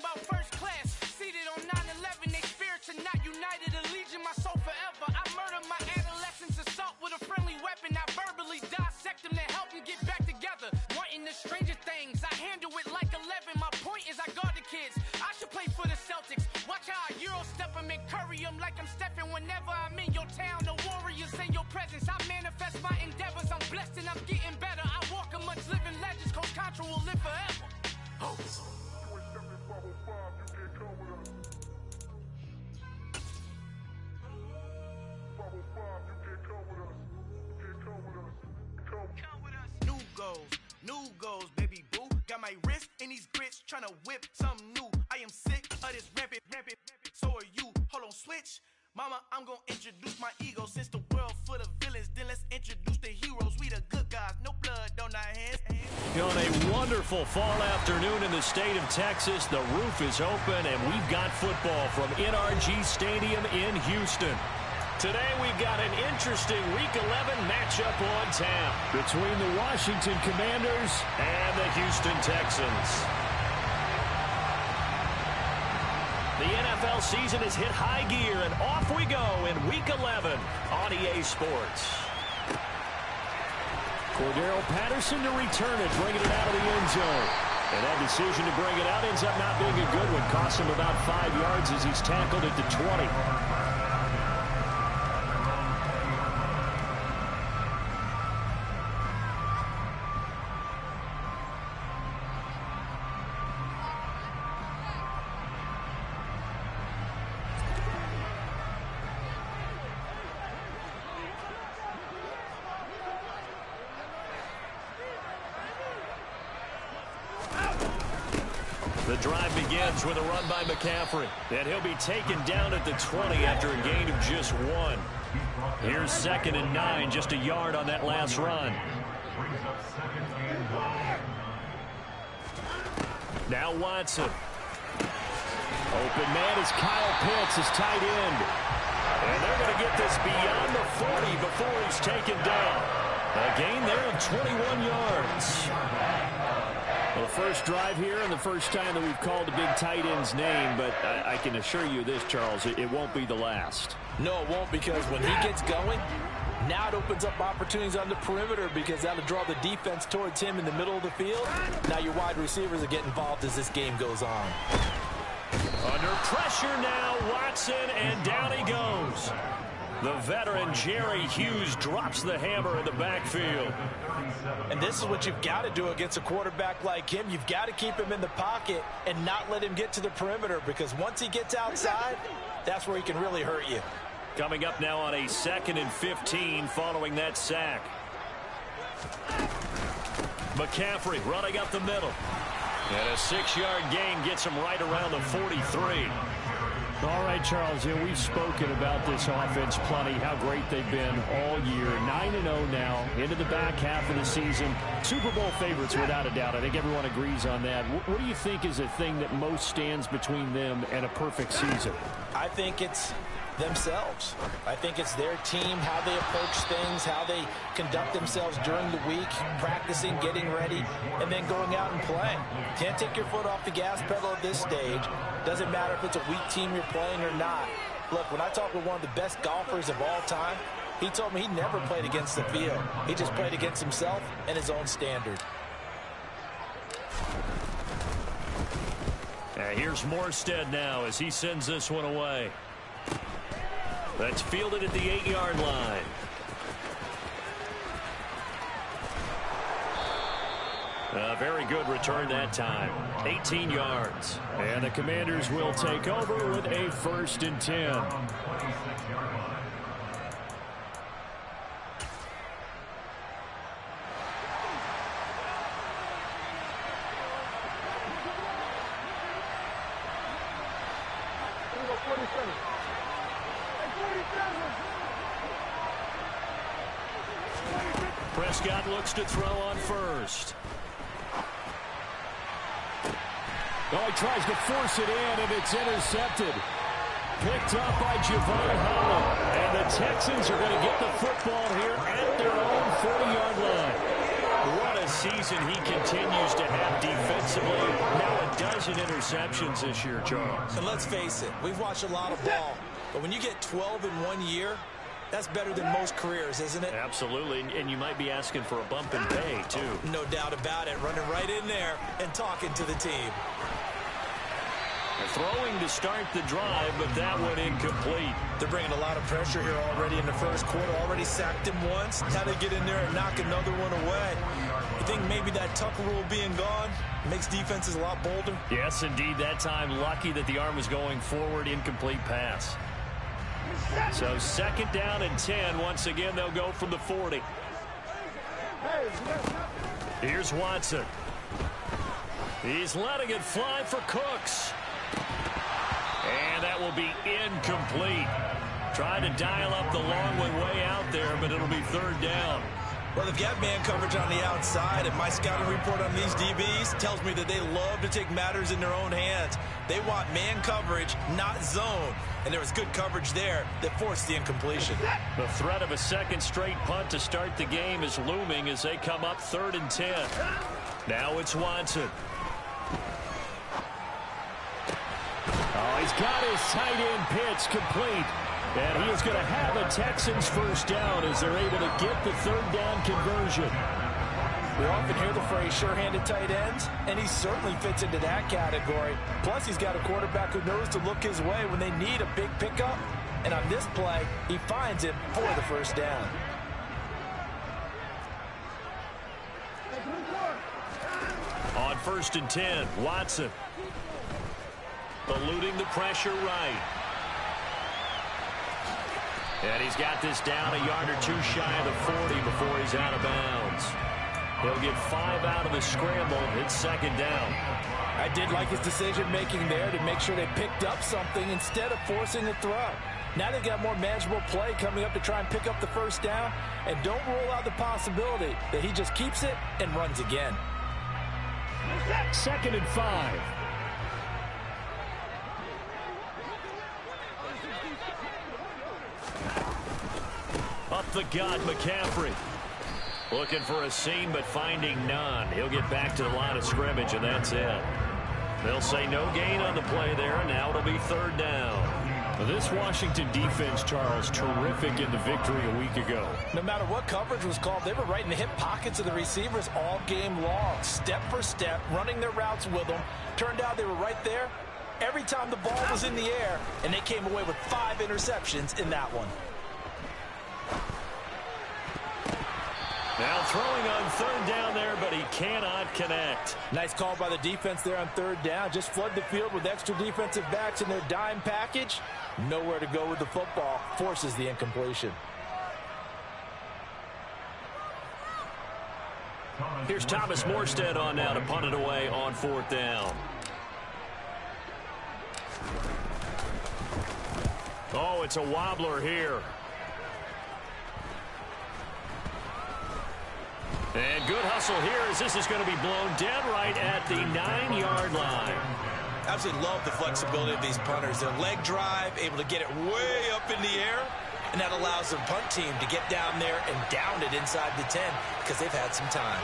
about first class. Seated on 9-11, they spirits are not united. Allegiant my soul forever. I murder my adolescence assault with a friendly weapon. I verbally dissect them to help them get back together. Wanting the stranger things, I handle it like 11. My point is I guard the kids. I should play for the Celtics. Watch how I Euro step them and curry them like I'm stepping whenever I'm in your town. The warriors in your presence. I manifest my endeavors. I'm blessed and I'm getting better. I walk amongst living legends. Coach Contra will live forever. Oh. Goals, baby boo. Got my wrist in these grits, tryna whip something new. I am sick of this rampant, rampant. So are you. Hold on, switch. Mama, I'm gonna introduce my ego. Since the world full of villains, then let's introduce the heroes. We the good guys, no blood on our hands. On a wonderful fall afternoon in the state of Texas, the roof is open, and we've got football from NRG Stadium in Houston. Today we've got an interesting Week 11 matchup on tap between the Washington Commanders and the Houston Texans. The NFL season has hit high gear, and off we go in Week 11 on EA Sports. Cordarrelle Patterson to return it, bringing it out of the end zone. And that decision to bring it out ends up not being a good one. Costs him about five yards as he's tackled at the 20. McCaffrey. And he'll be taken down at the 20 after a gain of just one. Here's second and nine, just a yard on that last run. Now Watson. Open man is Kyle Pitts, his tight end. And they're going to get this beyond the 40 before he's taken down. A gain there of 21 yards. Well, the first drive here and the first time that we've called the big tight end's name, but I, I can assure you this, Charles, it, it won't be the last. No, it won't because when he gets going, now it opens up opportunities on the perimeter because that'll draw the defense towards him in the middle of the field. Now your wide receivers are getting involved as this game goes on. Under pressure now, Watson, and down he goes. The veteran Jerry Hughes drops the hammer in the backfield. And this is what you've got to do against a quarterback like him. You've got to keep him in the pocket and not let him get to the perimeter because once he gets outside, that's where he can really hurt you. Coming up now on a second and 15 following that sack. McCaffrey running up the middle. And a six-yard gain gets him right around the 43. All right, Charles, yeah, we've spoken about this offense plenty, how great they've been all year. 9-0 now, into the back half of the season. Super Bowl favorites, without a doubt. I think everyone agrees on that. What, what do you think is the thing that most stands between them and a perfect season? I think it's themselves. I think it's their team, how they approach things, how they conduct themselves during the week, practicing, getting ready, and then going out and playing. Can't take your foot off the gas pedal at this stage. Doesn't matter if it's a weak team you're playing or not. Look, when I talk with one of the best golfers of all time, he told me he never played against the field. He just played against himself and his own standard. And here's Morstead now as he sends this one away. That's fielded at the eight-yard line. A very good return that time. 18 yards. And the Commanders will take over with a first and 10. Prescott looks to throw on first. Oh, he tries to force it in, and it's intercepted. Picked up by Jevon Holland. And the Texans are going to get the football here at their own 40-yard line. What a season he continues to have defensively. Now a dozen interceptions this year, Charles. And let's face it, we've watched a lot of ball. But when you get 12 in one year, that's better than most careers, isn't it? Absolutely, and you might be asking for a bump in pay, too. No doubt about it. Running right in there and talking to the team. Throwing to start the drive, but that one incomplete. They're bringing a lot of pressure here already in the first quarter. Already sacked him once. How to get in there and knock another one away. You think maybe that Tucker rule being gone makes defenses a lot bolder? Yes, indeed. That time, lucky that the arm was going forward. Incomplete pass. So second down and 10. Once again, they'll go from the 40. Here's Watson. He's letting it fly for Cooks. And that will be incomplete. Trying to dial up the long one way out there, but it'll be third down. Well, they've got man coverage on the outside, and my scouting report on these DBs tells me that they love to take matters in their own hands. They want man coverage, not zone. And there was good coverage there that forced the incompletion. The threat of a second straight punt to start the game is looming as they come up third and 10. Now it's Watson. Oh, he's got his tight end pitch complete. And he is going to have a Texans first down as they're able to get the third down conversion. We often hear the phrase sure-handed tight ends, and he certainly fits into that category. Plus, he's got a quarterback who knows to look his way when they need a big pickup. And on this play, he finds it for the first down. On first and 10, Watson. Eluding the pressure right. And he's got this down a yard or two shy of the 40 before he's out of bounds. He'll get five out of the scramble. It's second down. I did like his decision-making there to make sure they picked up something instead of forcing a throw. Now they've got more manageable play coming up to try and pick up the first down. And don't rule out the possibility that he just keeps it and runs again. Second and five. Up the gut, McCaffrey. Looking for a seam, but finding none. He'll get back to the line of scrimmage, and that's it. They'll say no gain on the play there, and now it'll be third down. This Washington defense, Charles, terrific in the victory a week ago. No matter what coverage was called, they were right in the hip pockets of the receivers all game long, step for step, running their routes with them. Turned out they were right there every time the ball was in the air, and they came away with five interceptions in that one. Now throwing on third down there, but he cannot connect. Nice call by the defense there on third down. Just flood the field with extra defensive backs in their dime package. Nowhere to go with the football. Forces the incompletion. Here's Thomas Morstead on now to punt it away on fourth down. Oh, it's a wobbler here. And good hustle here as this is going to be blown dead right at the nine-yard line. Absolutely love the flexibility of these punters. Their leg drive, able to get it way up in the air, and that allows the punt team to get down there and down it inside the 10 because they've had some time.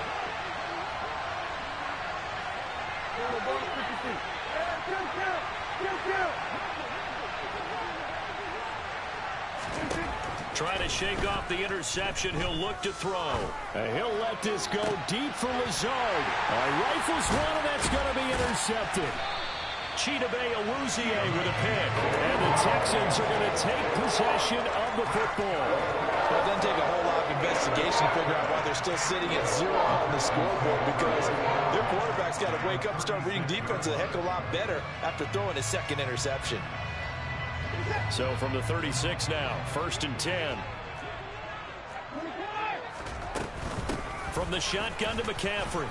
Trying to shake off the interception. He'll look to throw. And he'll let this go deep for Lazard. A rifles one, and that's going to be intercepted. Chidobe Awuzie with a pick. And the Texans are going to take possession of the football. Well, it doesn't take a whole lot of investigation to figure out why they're still sitting at zero on the scoreboard because their quarterback's got to wake up and start reading defense a heck of a lot better after throwing his second interception. So from the 36 now, first and 10. From the shotgun to McCaffrey.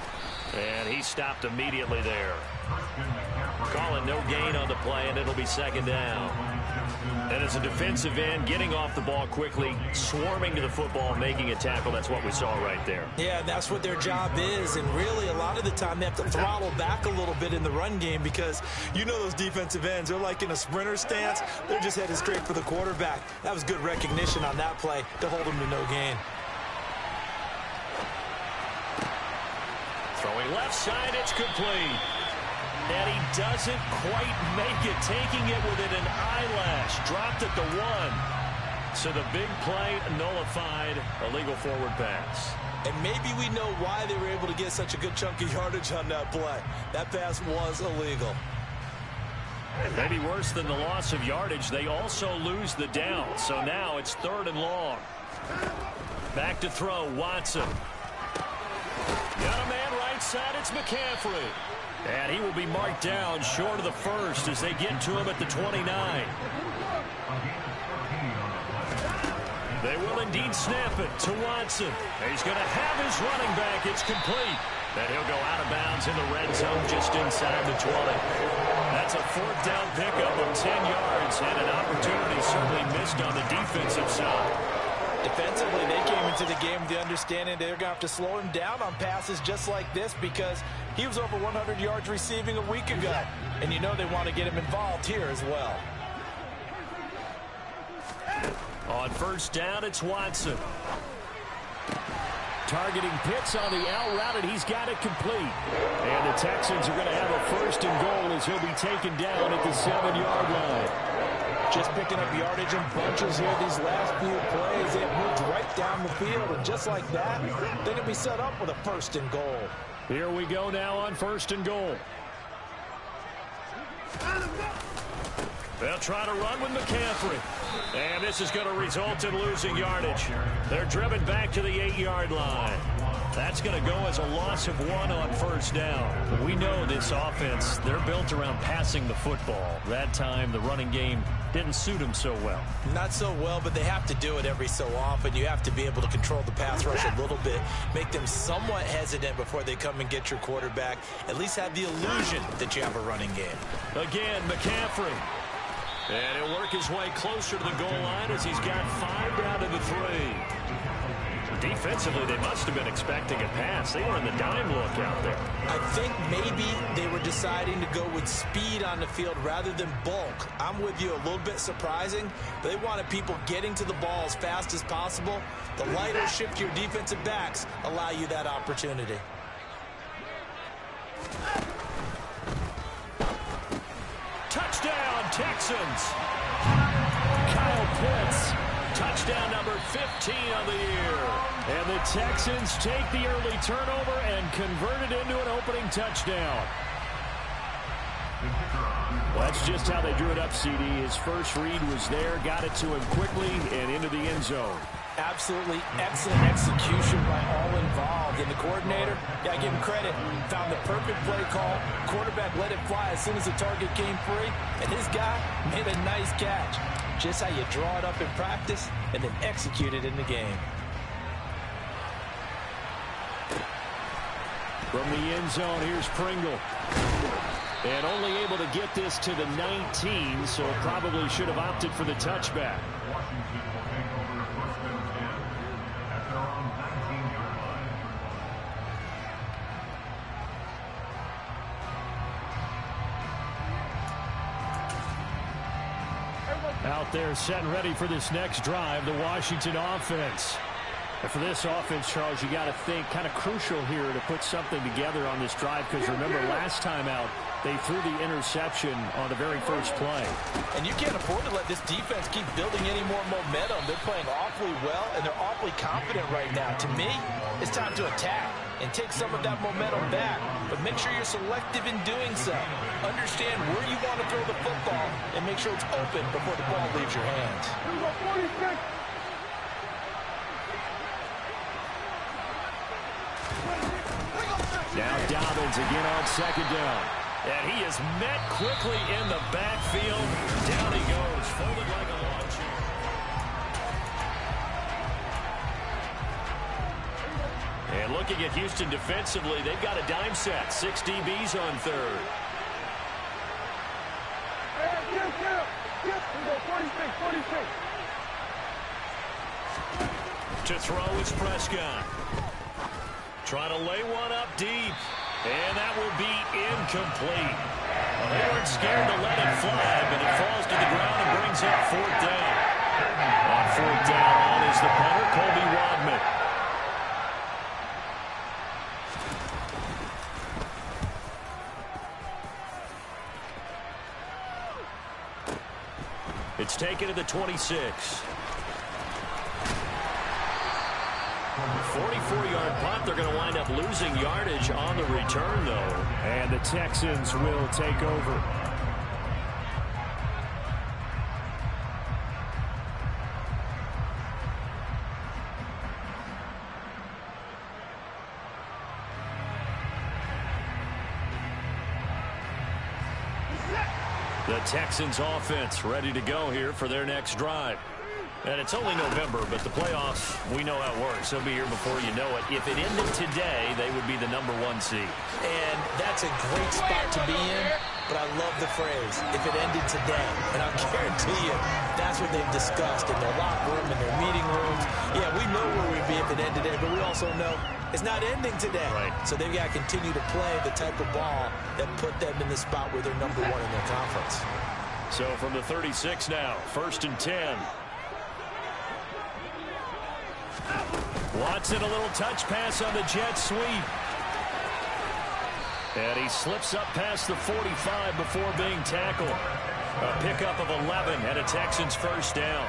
And he stopped immediately there. Calling no gain on the play, and it'll be second down. And as a defensive end, getting off the ball quickly, swarming to the football, making a tackle, that's what we saw right there. Yeah, that's what their job is. And really, a lot of the time, they have to throttle back a little bit in the run game because you know those defensive ends, they're like in a sprinter stance. They're just headed straight for the quarterback. That was good recognition on that play to hold them to no gain. throwing. Left side, it's complete. And he doesn't quite make it, taking it within an eyelash. Dropped at the one. So the big play nullified, a legal forward pass. And maybe we know why they were able to get such a good chunk of yardage on that play. That pass was illegal. Maybe worse than the loss of yardage, they also lose the down. So now it's third and long. Back to throw, Watson. Got a man right side, it's McCaffrey. And he will be marked down short of the first as they get to him at the 29. They will indeed snap it to Watson. He's going to have his running back. It's complete. And he'll go out of bounds in the red zone just inside the 20. That's a fourth down pickup of 10 yards and an opportunity certainly missed on the defensive side. Defensively, they came into the game with the understanding they're going to have to slow him down on passes just like this because he was over 100 yards receiving a week ago. And you know they want to get him involved here as well. On first down, it's Watson. Targeting Pitts on the out route, and he's got it complete. And the Texans are going to have a first and goal as he'll be taken down at the seven-yard line. Just picking up yardage in bunches here these last few plays. They've moved right down the field, and just like that, they're going to be set up with a first and goal. Here we go now on first and goal. They'll try to run with McCaffrey. And this is going to result in losing yardage. They're driven back to the eight-yard line. That's going to go as a loss of one on first down. We know this offense, they're built around passing the football. That time, the running game didn't suit them so well. Not so well, but they have to do it every so often. You have to be able to control the pass rush a little bit, make them somewhat hesitant before they come and get your quarterback. At least have the illusion that you have a running game. Again, McCaffrey. And he'll work his way closer to the goal line as he's got five down to the three. Defensively, they must have been expecting a pass. They were in the dime look out there. I think maybe they were deciding to go with speed on the field rather than bulk. I'm with you, a little bit surprising. But they wanted people getting to the ball as fast as possible. The lighter shiftier defensive backs allow you that opportunity. Touchdown, Texans. Kyle Pitts. Touchdown number 15 on the year. And the Texans take the early turnover and convert it into an opening touchdown. Well, That's just how they drew it up, CD. His first read was there, got it to him quickly, and into the end zone. Absolutely excellent execution by all involved. And the coordinator, yeah, give him credit, found the perfect play call. Quarterback let it fly as soon as the target came free. And his guy made a nice catch. Just how you draw it up in practice and then execute it in the game. From the end zone, here's Pringle. And only able to get this to the 19, so probably should have opted for the touchback. Out there set and ready for this next drive, the Washington offense. And for this offense, Charles, you got to think kind of crucial here to put something together on this drive because remember last time out, they threw the interception on the very first play. And you can't afford to let this defense keep building any more momentum. They're playing awfully well, and they're awfully confident right now. To me, it's time to attack and take some of that momentum back. But make sure you're selective in doing so. Understand where you want to throw the football and make sure it's open before the ball leaves your hands. Now Dobbins again on second down. And he is met quickly in the backfield. Down he goes, folded like a looking at Houston defensively, they've got a dime set. Six DBs on third. To throw is Prescott. Trying to lay one up deep. And that will be incomplete. They weren't scared to let it fly, but it falls to the ground and brings up fourth down. On fourth down, on is the punter, Colby Wadman. It's to the 26. 44-yard punt. They're going to wind up losing yardage on the return, though. And the Texans will take over. Texans offense ready to go here for their next drive. And it's only November, but the playoffs, we know how it works. They'll be here before you know it. If it ended today, they would be the number one seed. And that's a great spot to be in, but I love the phrase, if it ended today. And I'll guarantee you, that's what they've discussed in their locker room, in their meeting rooms. Yeah, we know where we'd be if it ended today, but we also know it's not ending today. Right. So they've got to continue to play the type of ball that put them in the spot where they're number one in their conference. So from the 36 now, first and 10. Watson a little touch pass on the jet sweep. And he slips up past the 45 before being tackled. A pickup of 11 and a Texans first down.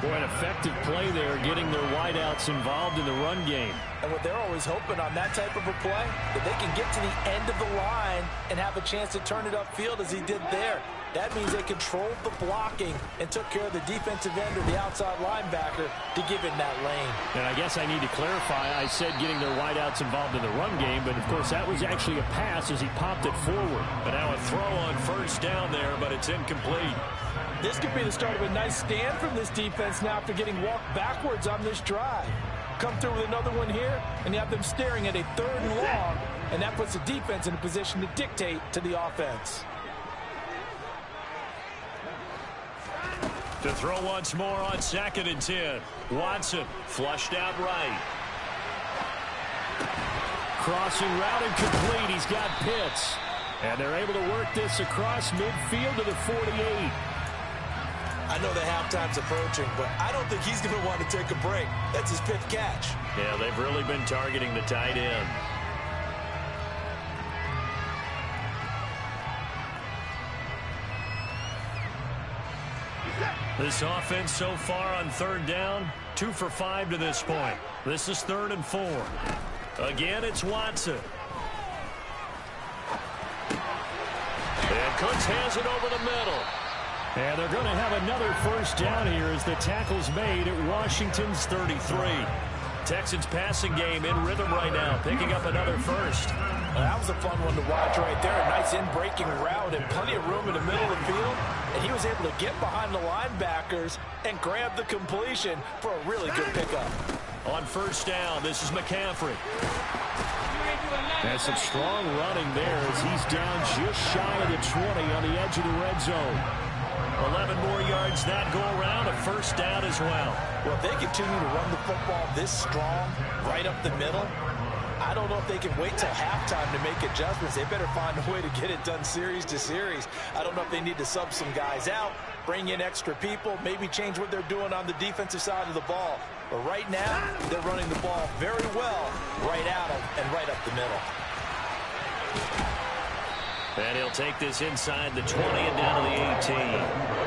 Boy, an effective play there, getting their wideouts involved in the run game. And what they're always hoping on that type of a play, that they can get to the end of the line and have a chance to turn it upfield as he did there. That means they controlled the blocking and took care of the defensive end or the outside linebacker to give him that lane. And I guess I need to clarify, I said getting their wideouts involved in the run game, but of course that was actually a pass as he popped it forward. But now a throw on first down there, but it's incomplete. This could be the start of a nice stand from this defense now after getting walked backwards on this drive. Come through with another one here, and you have them staring at a third and long, and that puts the defense in a position to dictate to the offense. To throw once more on second and 10. Watson flushed out right. Crossing route and complete. He's got Pitts. And they're able to work this across midfield to the 48. I know the halftime's approaching, but I don't think he's going to want to take a break. That's his fifth catch. Yeah, they've really been targeting the tight end. This offense so far on third down, two for five to this point. This is third and four. Again, it's Watson. And Cooks has it over the middle. And they're going to have another first down here as the tackle's made at Washington's 33. Texans passing game in rhythm right now, picking up another first. That was a fun one to watch right there. A nice in-breaking route and plenty of room in the middle of the field. And he was able to get behind the linebackers and grab the completion for a really good pickup. On first down, this is McCaffrey. And some strong running there as he's down just shy of the 20 on the edge of the red zone. 11 more yards that go around, a first down as well. Well, if they continue to run the football this strong, right up the middle, I don't know if they can wait till halftime to make adjustments. They better find a way to get it done series to series. I don't know if they need to sub some guys out, bring in extra people, maybe change what they're doing on the defensive side of the ball. But right now, they're running the ball very well right out of and right up the middle. And he'll take this inside the 20 and down to the 18.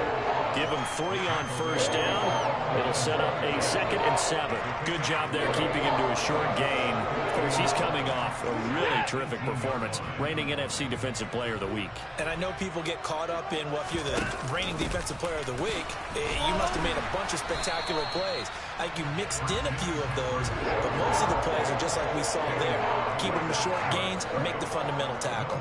Give him three on first down. It'll set up a second and seven. Good job there keeping him to a short gain. He's coming off a really terrific performance. Reigning NFC Defensive Player of the Week. And I know people get caught up in, well, if you're the reigning Defensive Player of the Week, eh, you must have made a bunch of spectacular plays. I think you mixed in a few of those, but most of the plays are just like we saw there. Keep them to short gains, make the fundamental tackle.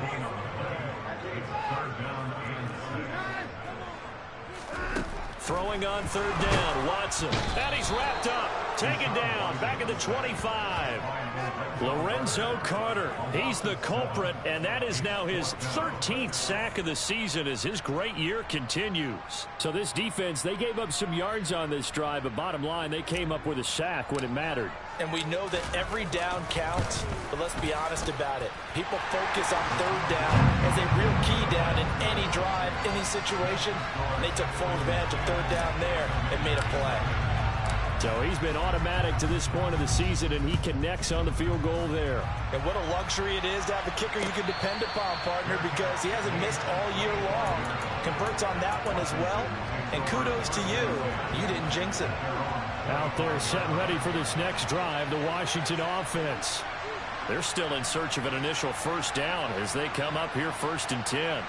Throwing on third down, Watson. And he's wrapped up. Taken down, back at the 25. Lorenzo Carter, he's the culprit, and that is now his 13th sack of the season as his great year continues. So this defense, they gave up some yards on this drive, but bottom line, they came up with a sack when it mattered. And we know that every down counts, but let's be honest about it. People focus on third down as a real key down in any drive, any situation. And they took full advantage of third down there and made a play. So he's been automatic to this point of the season, and he connects on the field goal there. And what a luxury it is to have a kicker you can depend upon, partner, because he hasn't missed all year long. converts on that one as well. And kudos to you. You didn't jinx it. Out there set ready for this next drive, the Washington offense. They're still in search of an initial first down as they come up here first and 10.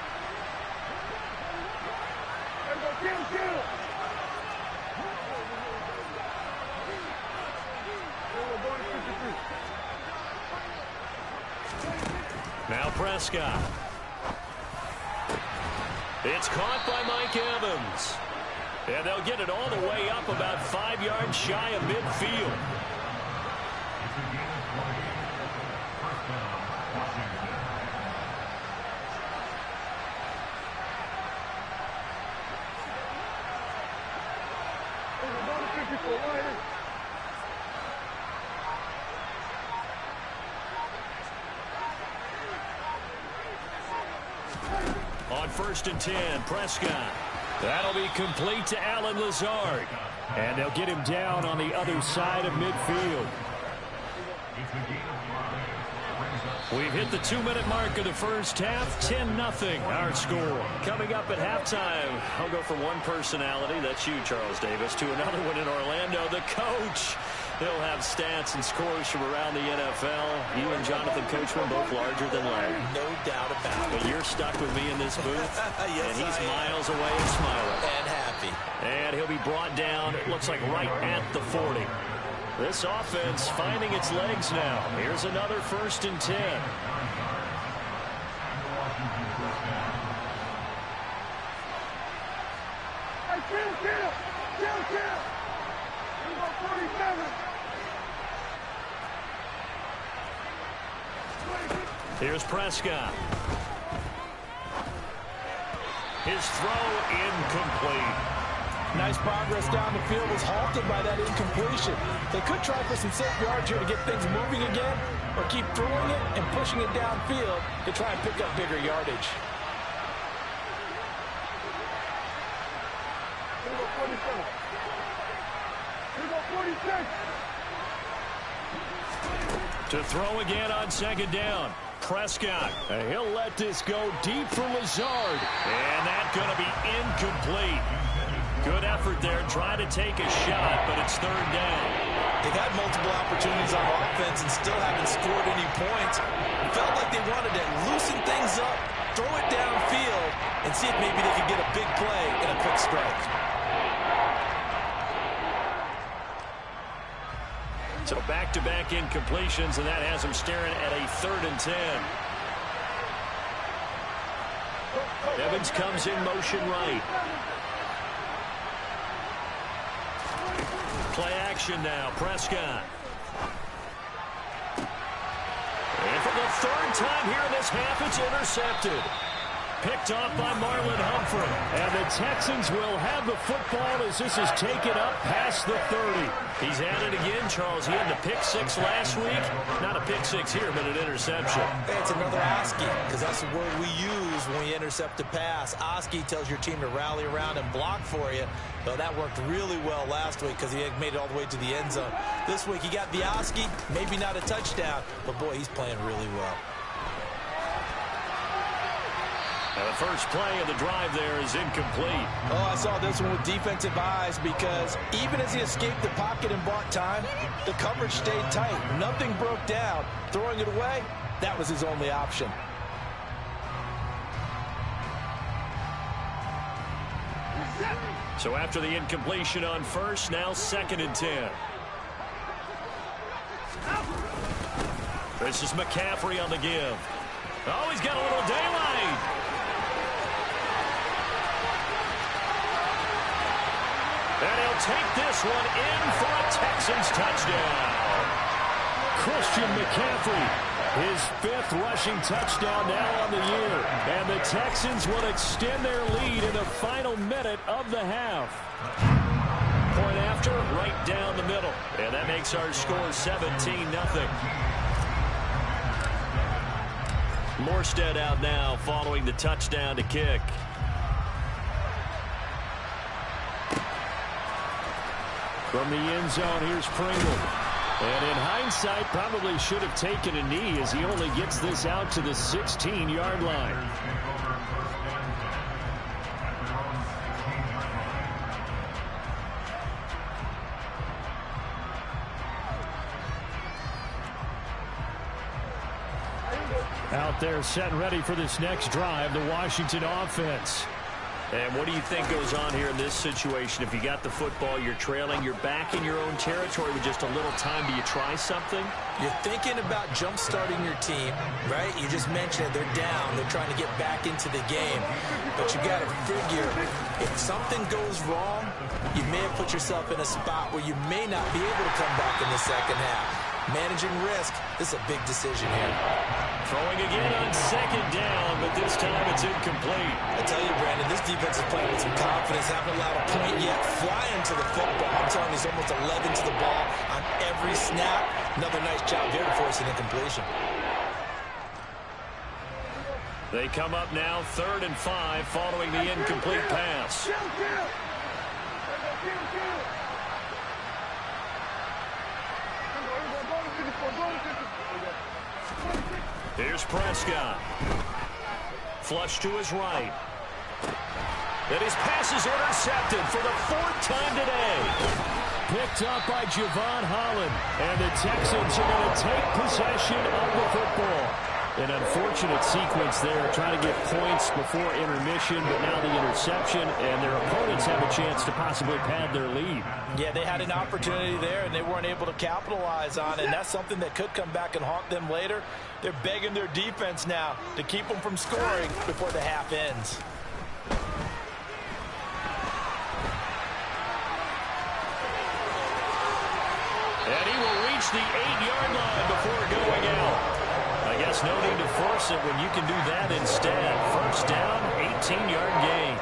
Now Prescott. It's caught by Mike Evans. And they'll get it all the way up about five yards shy of midfield. On first and 10, Prescott. That'll be complete to Allen Lazard. And they'll get him down on the other side of midfield. We've hit the two-minute mark of the first half. 10-0 our score. Coming up at halftime, I'll go from one personality, that's you, Charles Davis, to another one in Orlando, the coach. He'll have stats and scores from around the NFL. You and Jonathan Coachman both larger than Larry. No doubt about it. But you're stuck with me in this booth. yes, and he's I miles away and smiling. And happy. And he'll be brought down, it looks like right at the 40. This offense finding its legs now. Here's another first and 10. Hey, kill, kill! Kill, kill! Number 47! Here's Prescott. His throw incomplete. Nice progress down the field was halted by that incompletion. They could try for some safe yards here to get things moving again, or keep throwing it and pushing it downfield to try and pick up bigger yardage. Number 47! Number 46! To throw again on second down. Prescott. And he'll let this go deep for Lazard. And that's going to be incomplete. Good effort there trying to take a shot, but it's third down. They've had multiple opportunities on offense and still haven't scored any points. Felt like they wanted to loosen things up, throw it downfield, and see if maybe they could get a big play and a quick strike. So back-to-back -back incompletions, and that has them staring at a third and ten. Evans comes in motion right. Play action now, Prescott. And for the third time here in this half, it's intercepted. Picked off by Marlon Humphrey. And the Texans will have the football as this is taken up past the 30. He's at it again, Charles. He had the pick six last week. Not a pick six here, but an interception. It's another Oski, because that's the word we use when we intercept a pass. Oski tells your team to rally around and block for you. Well, that worked really well last week because he made it all the way to the end zone. This week he got the Oski, maybe not a touchdown, but boy, he's playing really well. Now the first play of the drive there is incomplete. Oh, I saw this one with defensive eyes because even as he escaped the pocket and bought time, the coverage stayed tight. Nothing broke down. Throwing it away, that was his only option. So after the incompletion on first, now second and ten. This is McCaffrey on the give. Oh, he's got a little daylight. And he'll take this one in for a Texans touchdown. Christian McCaffrey, his fifth rushing touchdown now on the year. And the Texans will extend their lead in the final minute of the half. Point after, right down the middle. And that makes our score 17-0. Morstead out now following the touchdown to kick. From the end zone, here's Pringle. And in hindsight, probably should have taken a knee as he only gets this out to the 16-yard line. Out there set ready for this next drive, the Washington offense. And what do you think goes on here in this situation? If you got the football, you're trailing, you're back in your own territory with just a little time. Do you try something? You're thinking about jump-starting your team, right? You just mentioned it. They're down. They're trying to get back into the game. But you got to figure, if something goes wrong, you may have put yourself in a spot where you may not be able to come back in the second half. Managing risk, this is a big decision here. Throwing again on second down, but this time it's incomplete. I tell you, Brandon, this defense is playing with some confidence, haven't allowed a point yet, flying to the football. I'm telling you, he's almost 11 to the ball on every snap. Another nice job there to force an incompletion. They come up now third and five following the incomplete pass. Here's Prescott. Flush to his right. And his pass is intercepted for the fourth time today. Picked up by Jevon Holland. And the Texans are going to take possession of the football. An unfortunate sequence there, trying to get points before intermission, but now the interception, and their opponents have a chance to possibly pad their lead. Yeah, they had an opportunity there, and they weren't able to capitalize on it, and that's something that could come back and haunt them later. They're begging their defense now to keep them from scoring before the half ends. And he will reach the eight-yard line before. Guess no need to force it when you can do that instead. First down, 18-yard gain.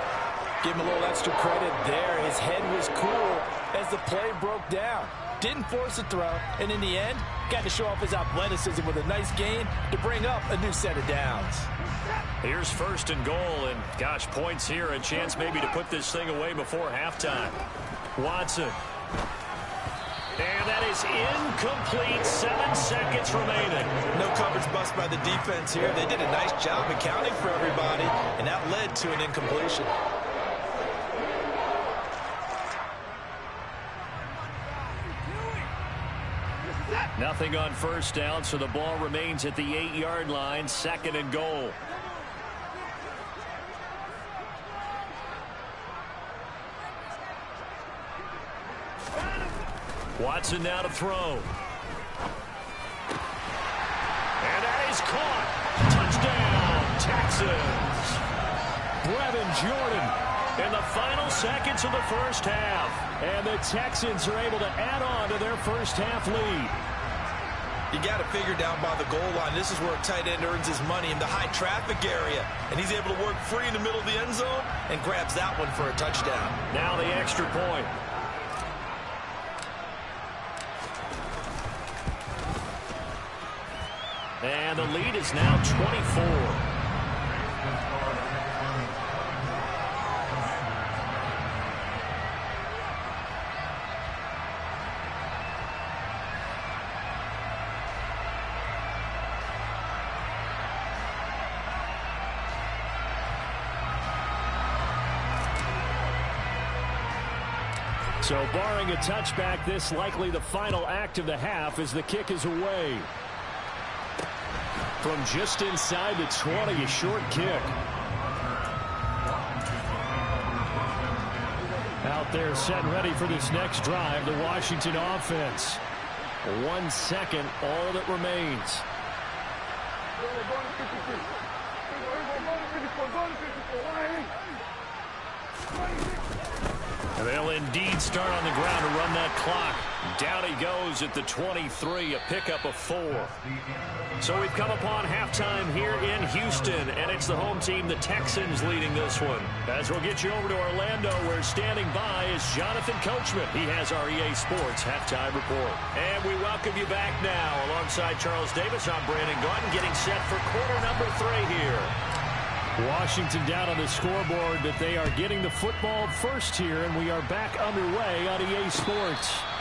Give him a little extra credit there. His head was cool as the play broke down. Didn't force a throw, and in the end, got to show off his athleticism with a nice gain to bring up a new set of downs. Here's first and goal, and gosh, points here, a chance maybe to put this thing away before halftime. Watson. That is incomplete. Seven seconds remaining. No coverage bust by the defense here. They did a nice job accounting for everybody, and that led to an incompletion. Nothing on first down, so the ball remains at the eight-yard line, second and goal. Watson now to throw. And that is caught. Touchdown, Texans. Brevin Jordan. In the final seconds of the first half. And the Texans are able to add on to their first half lead. You got to figure down by the goal line. This is where a tight end earns his money in the high traffic area. And he's able to work free in the middle of the end zone and grabs that one for a touchdown. Now the extra point. And the lead is now 24. So barring a touchback, this likely the final act of the half as the kick is away. From just inside the 20, a short kick. Out there set ready for this next drive, the Washington offense. One second, all that remains. They'll indeed start on the ground to run that clock. Down he goes at the 23, a pickup of four. So we've come upon halftime here in Houston, and it's the home team, the Texans, leading this one. As we'll get you over to Orlando, where standing by is Jonathan Coachman. He has our EA Sports halftime report. And we welcome you back now. Alongside Charles Davis, I'm Brandon Gaudin, getting set for quarter number three here. Washington down on the scoreboard, but they are getting the football first here, and we are back underway on EA Sports.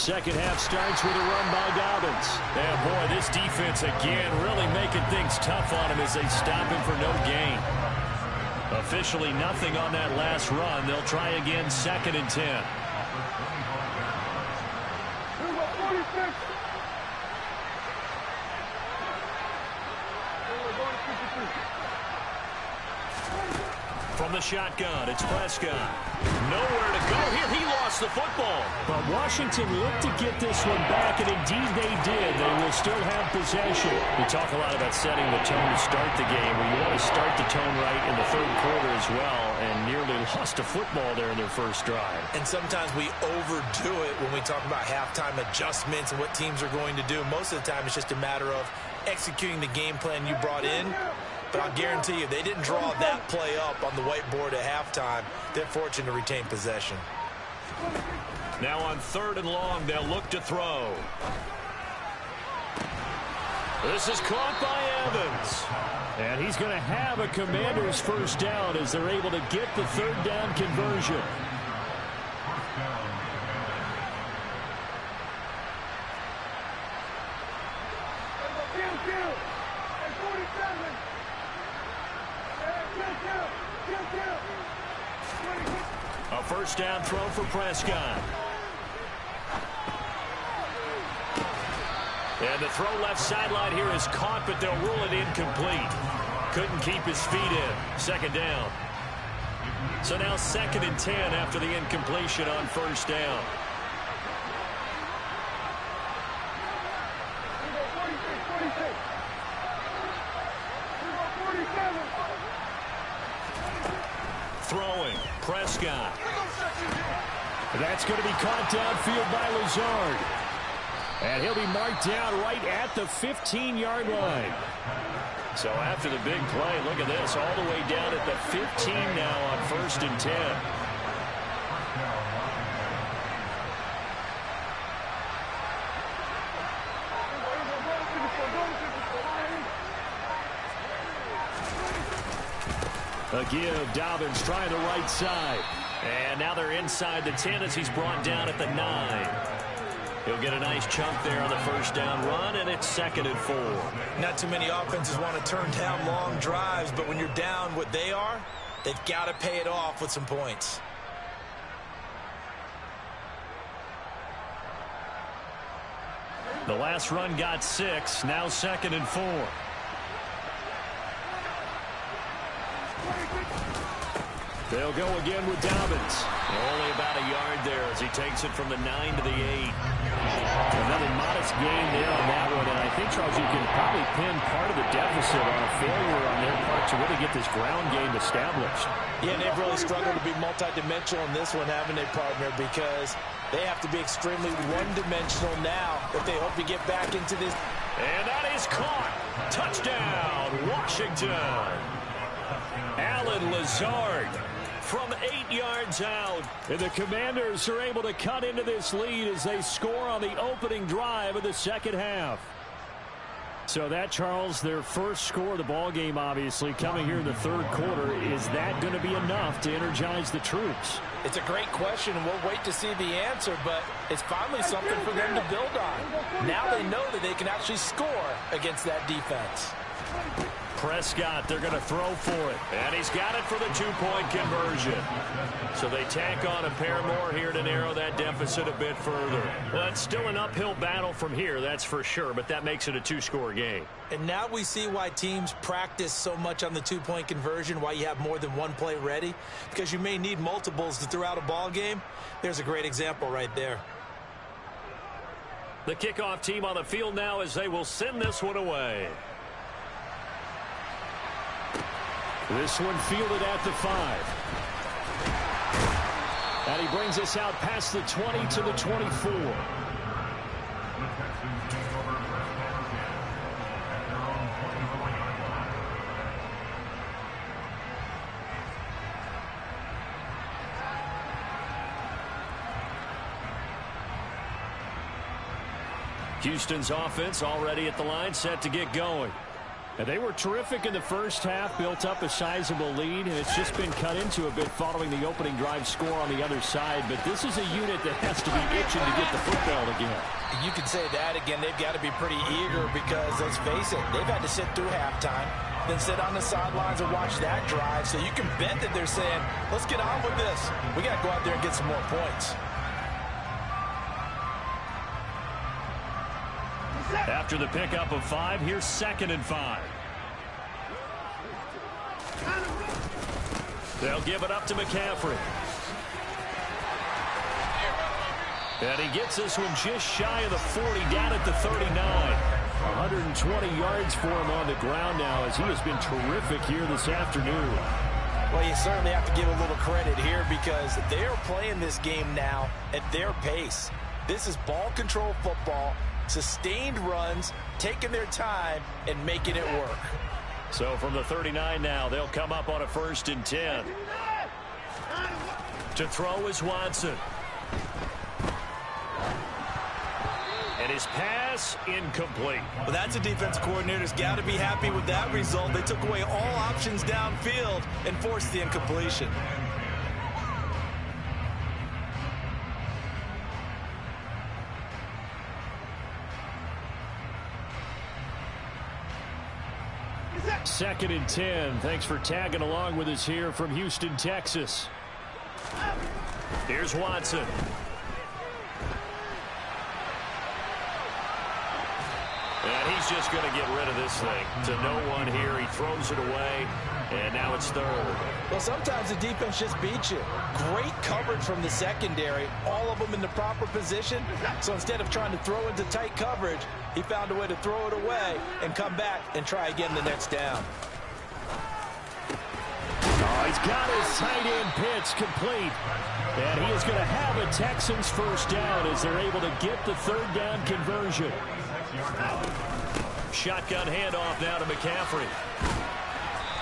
Second half starts with a run by Dobbins. Yeah, boy, this defense again really making things tough on him as they stop him for no gain. Officially nothing on that last run. They'll try again second and 10. Number 46. Number 153. From the shotgun, it's Prescott. Nowhere to go here. He lost the football. But Washington looked to get this one back, and indeed they did. They will still have possession. We talk a lot about setting the tone to start the game. Well, you want to start the tone right in the third quarter as well, and nearly lost a football there in their first drive. And sometimes we overdo it when we talk about halftime adjustments and what teams are going to do. Most of the time, it's just a matter of executing the game plan you brought in. But I'll guarantee you, they didn't draw that play up on the whiteboard at halftime. They're fortunate to retain possession. Now on third and long, they'll look to throw. This is caught by Evans. And he's going to have a commander's first down as they're able to get the third down conversion. Number 10, 10. And 47. And 10, 10. 10, 10. 26. A first down throw for Prescott. And the throw left sideline here is caught, but they'll rule it incomplete. Couldn't keep his feet in. Second down. So now second and 10 after the incompletion on first down. Number 46, 46. Number 47. Throwing. Prescott. That's going to be caught downfield by Lazard. And he'll be marked down right at the 15-yard line. So after the big play, look at this, all the way down at the 15 now on first and 10. A give, Dobbins trying the right side. And now they're inside the 10 as he's brought down at the 9. He'll get a nice chunk there on the first down run, and it's second and four. Not too many offenses want to turn down long drives, but when you're down what they are, they've got to pay it off with some points. The last run got six, now second and four. They'll go again with Dobbins. Only about a yard there as he takes it from the 9 to the 8. Another modest gain there on that one. And I think, Charles, you can probably pin part of the deficit on a failure on their part to really get this ground game established. Yeah, and they've really struggled to be multidimensional in this one, haven't they, partner? Because they have to be extremely one-dimensional now if they hope to get back into this. And that is caught. Touchdown, Washington. Allen Lazard from eight yards out. And the Commanders are able to cut into this lead as they score on the opening drive of the second half. So that, Charles, their first score of the ball game, obviously, coming here in the third quarter. Is that going to be enough to energize the troops? It's a great question, we'll wait to see the answer, but it's finally something for them to build on. Now they know that they can actually score against that defense. Prescott, they're going to throw for it. And he's got it for the two-point conversion. So they tack on a pair more here to narrow that deficit a bit further. Well, it's still an uphill battle from here, that's for sure, but that makes it a two-score game. And now we see why teams practice so much on the two-point conversion, why you have more than one play ready, because you may need multiples to throw out a ball game. There's a great example right there. The kickoff team on the field now as they will send this one away. This one fielded at the five. And he brings us out past the 20 to the 24. Houston's offense already at the line, set to get going. And they were terrific in the first half, built up a sizable lead, and it's just been cut into a bit following the opening drive score on the other side. But this is a unit that has to be itching to get the football again. You can say that again. They've got to be pretty eager because, let's face it, they've had to sit through halftime, then sit on the sidelines and watch that drive. So you can bet that they're saying, let's get on with this. We got to go out there and get some more points. After the pickup of five, here's second and five. They'll give it up to McCaffrey. And he gets this one just shy of the 40, down at the 39. 120 yards for him on the ground now as he has been terrific here this afternoon. Well, you certainly have to give a little credit here because they are playing this game now at their pace. This is ball control football, sustained runs, taking their time, and making it work. So from the 39 now, they'll come up on a first and 10. To throw is Watson. And his pass incomplete. Well, that's a defense coordinator's got to be happy with that result. They took away all options downfield and forced the incompletion. Second and 10. Thanks for tagging along with us here from Houston, Texas. Here's Watson. And he's just going to get rid of this thing. To no one here. He throws it away. And now it's third. Well, sometimes the defense just beats you. Great coverage from the secondary. All of them in the proper position. So instead of trying to throw into tight coverage, he found a way to throw it away and come back and try again the next down. Oh, he's got his tight end pitch complete. And he is going to have a Texans first down as they're able to get the third down conversion. Shotgun handoff now to McCaffrey.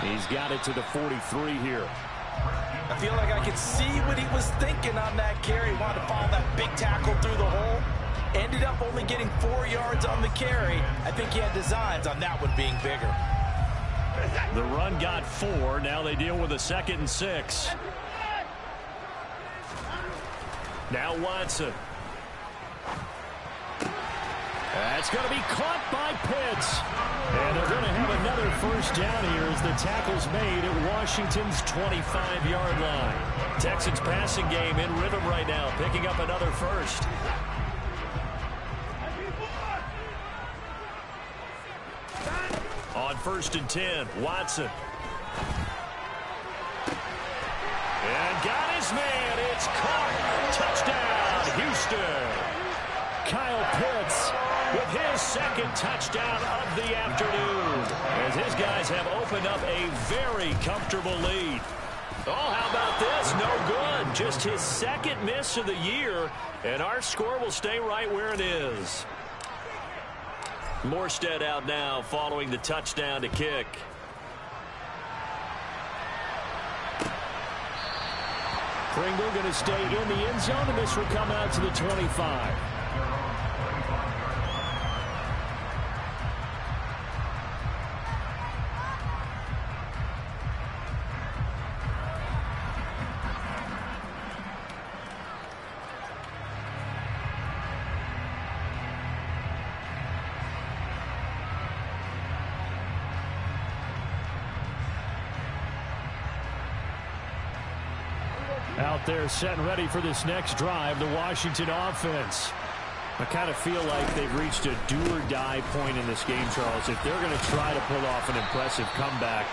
He's got it to the 43 here. I feel like I could see what he was thinking on that carry. He wanted to follow that big tackle through the hole. Ended up only getting four yards on the carry. I think he had designs on that one being bigger. The run got four. Now they deal with a second and six. Now Watson. That's going to be caught by Pitts. And they're going to have another first down here as the tackle's made at Washington's 25-yard line. Texans passing game in rhythm right now, picking up another first. On first and 10, Watson. And got his man. It's caught. Touchdown, Houston. Kyle Pitts with his second touchdown of the afternoon. As his guys have opened up a very comfortable lead. Oh, how about this? No good. Just his second miss of the year. And our score will stay right where it is. Morstead out now following the touchdown to kick. Pringle going to stay in the end zone, and this will come out to the 25. Out there set and ready for this next drive, the Washington offense. I kind of feel like they've reached a do-or-die point in this game, Charles. If they're going to try to pull off an impressive comeback,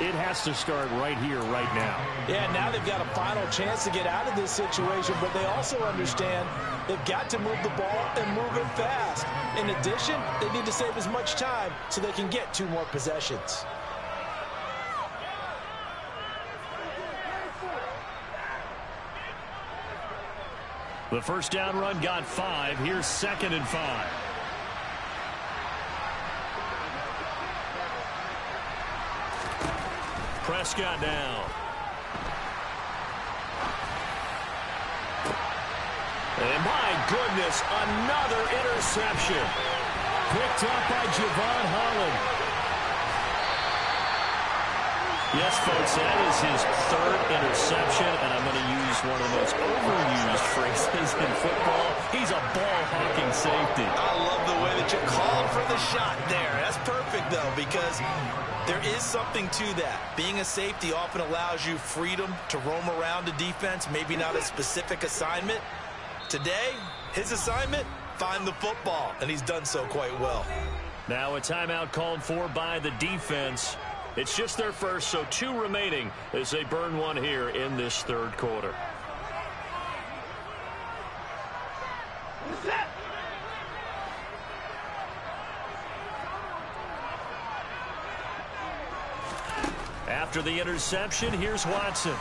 it has to start right here, right now. Yeah, now they've got a final chance to get out of this situation, but they also understand they've got to move the ball and move it fast. In addition, they need to save as much time so they can get two more possessions. The first down run got five. Here's second and five. Prescott down. And my goodness, another interception. Picked up by Jevon Holland. Yes, folks, that is his third interception, and I'm going to use one of the most overused phrases in football. He's a ball-hawking safety. I love the way that you called for the shot there. That's perfect, though, because there is something to that. Being a safety often allows you freedom to roam around the defense, maybe not a specific assignment. Today, his assignment, find the football, and he's done so quite well. Now a timeout called for by the defense. It's just their first, so two remaining as they burn one here in this third quarter. After the interception, here's Watson.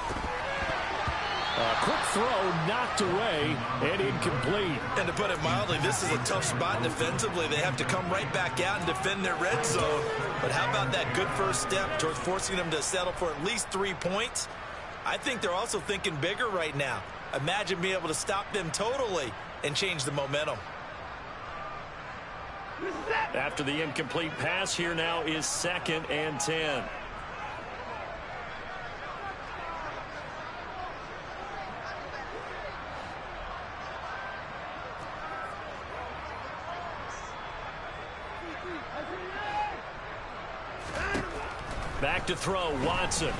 A quick throw knocked away and incomplete. And to put it mildly, this is a tough spot defensively. They have to come right back out and defend their red zone. But how about that good first step towards forcing them to settle for at least three points? I think they're also thinking bigger right now. Imagine being able to stop them totally and change the momentum. After the incomplete pass, here now is second and 10. Back to throw, Watson.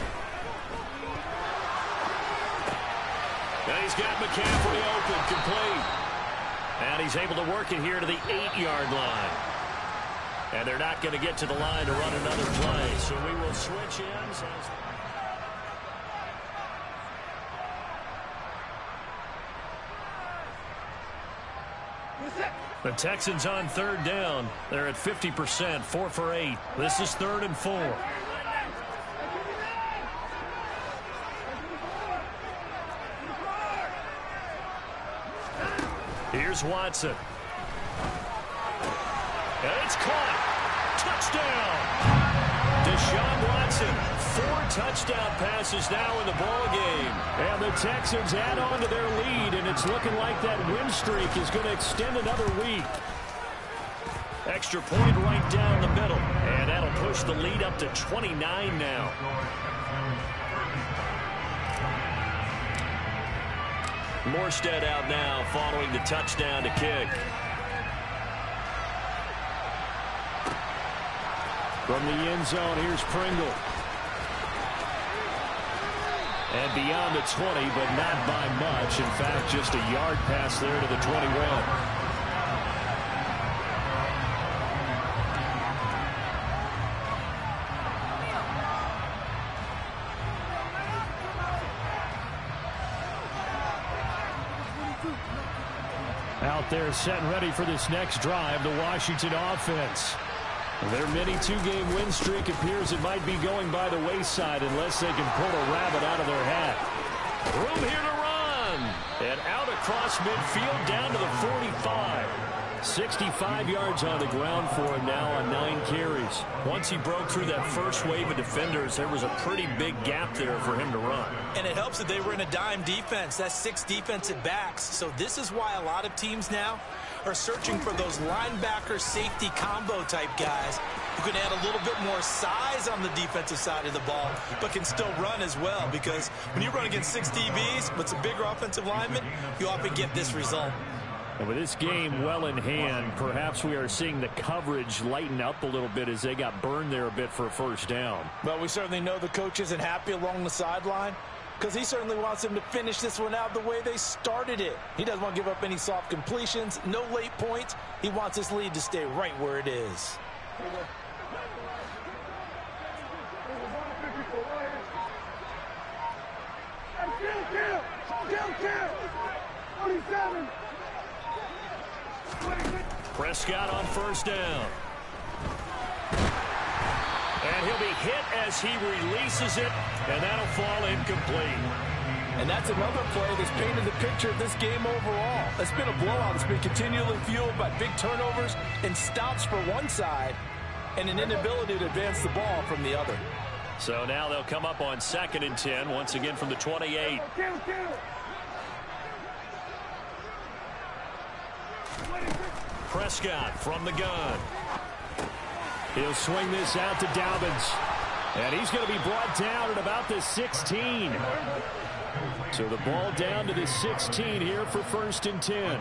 And he's got McCaffrey open, complete. And he's able to work it here to the eight-yard line. And they're not going to get to the line to run another play. So we will switch ends. The Texans on third down. They're at 50%, four for eight. This is third and four. Here's Watson. And it's caught. Touchdown. Deshaun Watson, four touchdown passes now in the ball game. And the Texans add on to their lead, and it's looking like that win streak is going to extend another week. Extra point right down the middle, and that'll push the lead up to 29 now. Morstead out now following the touchdown to kick. From the end zone, here's Pringle. And beyond the 20, but not by much. In fact, just a yard pass there to the 21. Out there set and ready for this next drive, the Washington offense. Their mini two-game win streak appears it might be going by the wayside unless they can pull a rabbit out of their hat. Room here to run. And out across midfield down to the 45. 65 yards on the ground for him now on nine carries. Once he broke through that first wave of defenders, there was a pretty big gap there for him to run. And it helps that they were in a dime defense. That's six defensive backs. So this is why a lot of teams now are searching for those linebacker safety combo type guys who can add a little bit more size on the defensive side of the ball, but can still run as well. Because when you run against six DBs with some bigger offensive linemen, you often get this result. And with this game well in hand, perhaps we are seeing the coverage lighten up a little bit as they got burned there a bit for a first down. Well, we certainly know the coach isn't happy along the sideline because he certainly wants them to finish this one out the way they started it. He doesn't want to give up any soft completions, no late points. He wants this lead to stay right where it is. Kill, kill! Kill, kill! 47! Prescott on first down. And he'll be hit as he releases it, and that'll fall incomplete. And that's another play that's painted the picture of this game overall. It's been a blowout. that's been continually fueled by big turnovers and stops for one side and an inability to advance the ball from the other. So now they'll come up on second and 10, once again from the 28. Kill, kill! Prescott from the gun. He'll swing this out to Dobbins. And he's going to be brought down at about the 16. So the ball down to the 16 here for first and 10.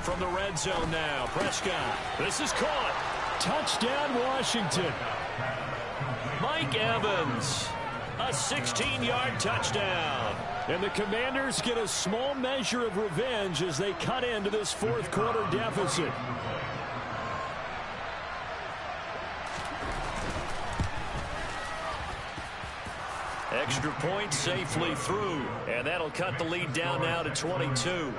From the red zone now, Prescott. This is caught. Touchdown, Washington. Mike Evans. A 16-yard touchdown. And the Commanders get a small measure of revenge as they cut into this fourth quarter deficit. Extra point safely through. And that'll cut the lead down now to 22.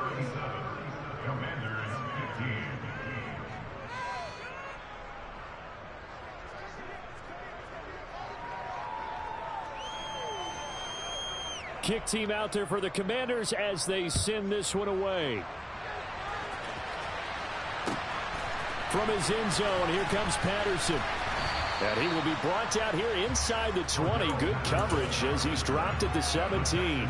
Kick team out there for the Commanders as they send this one away. From his end zone, here comes Patterson. And he will be brought out here inside the 20. Good coverage as he's dropped at the 17.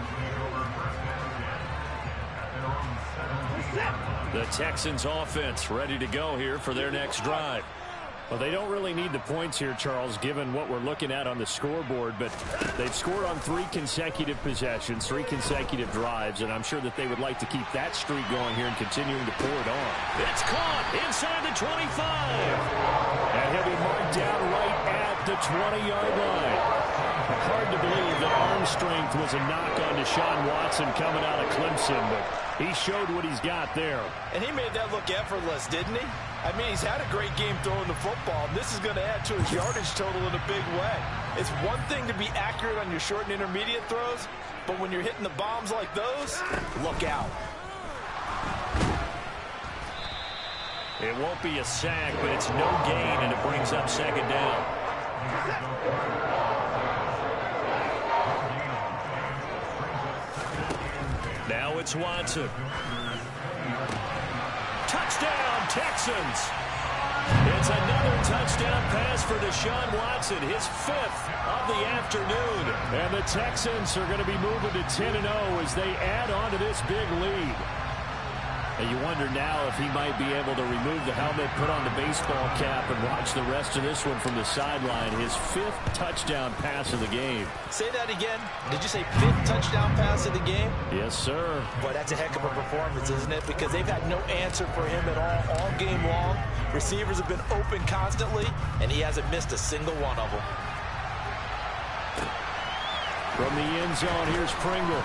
The Texans offense ready to go here for their next drive. Well, they don't really need the points here, Charles, given what we're looking at on the scoreboard, but they've scored on three consecutive possessions, three consecutive drives, and I'm sure that they would like to keep that streak going here and continuing to pour it on. It's caught inside the 25. And he'll be marked down right at the 20-yard line. Hard to believe that arm strength was a knock on Deshaun Watson coming out of Clemson, but he showed what he's got there. And he made that look effortless, didn't he? I mean, he's had a great game throwing the football. And this is going to add to his yardage total in a big way. It's one thing to be accurate on your short and intermediate throws, but when you're hitting the bombs like those, look out. It won't be a sack, but it's no gain, and it brings up second down. Now it's Watson. Touchdown, Texans. It's another touchdown pass for Deshaun Watson, his fifth of the afternoon. And the Texans are going to be moving to 10-0 as they add on to this big lead. And you wonder now if he might be able to remove the helmet, put on the baseball cap, and watch the rest of this one from the sideline. His fifth touchdown pass of the game. Say that again. Did you say fifth touchdown pass of the game? Yes, sir. Boy, that's a heck of a performance, isn't it? Because they've had no answer for him at all, all game long. Receivers have been open constantly, and he hasn't missed a single one of them. From the end zone, here's Pringle.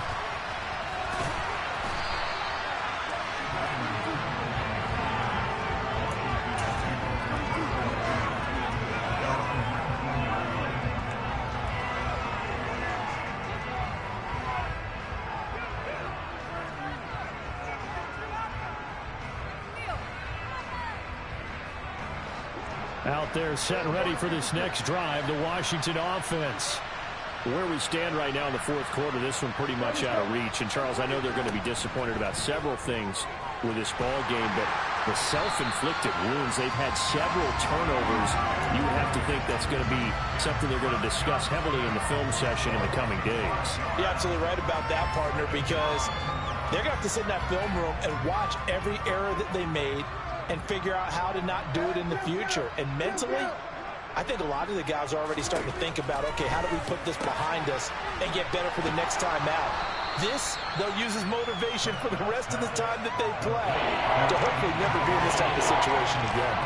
Out there set ready for this next drive, the Washington offense. Where we stand right now in the fourth quarter, this one pretty much out of reach. And, Charles, I know they're going to be disappointed about several things with this ball game, but the self-inflicted wounds, they've had several turnovers. You would have to think that's going to be something they're going to discuss heavily in the film session in the coming days. You're absolutely right about that, partner, because they're going to have to sit in that film room and watch every error that they made and figure out how to not do it in the future. And mentally, I think a lot of the guys are already starting to think about, okay, how do we put this behind us and get better for the next time out? This, they'll use as motivation for the rest of the time that they play to hopefully never be in this type of situation again.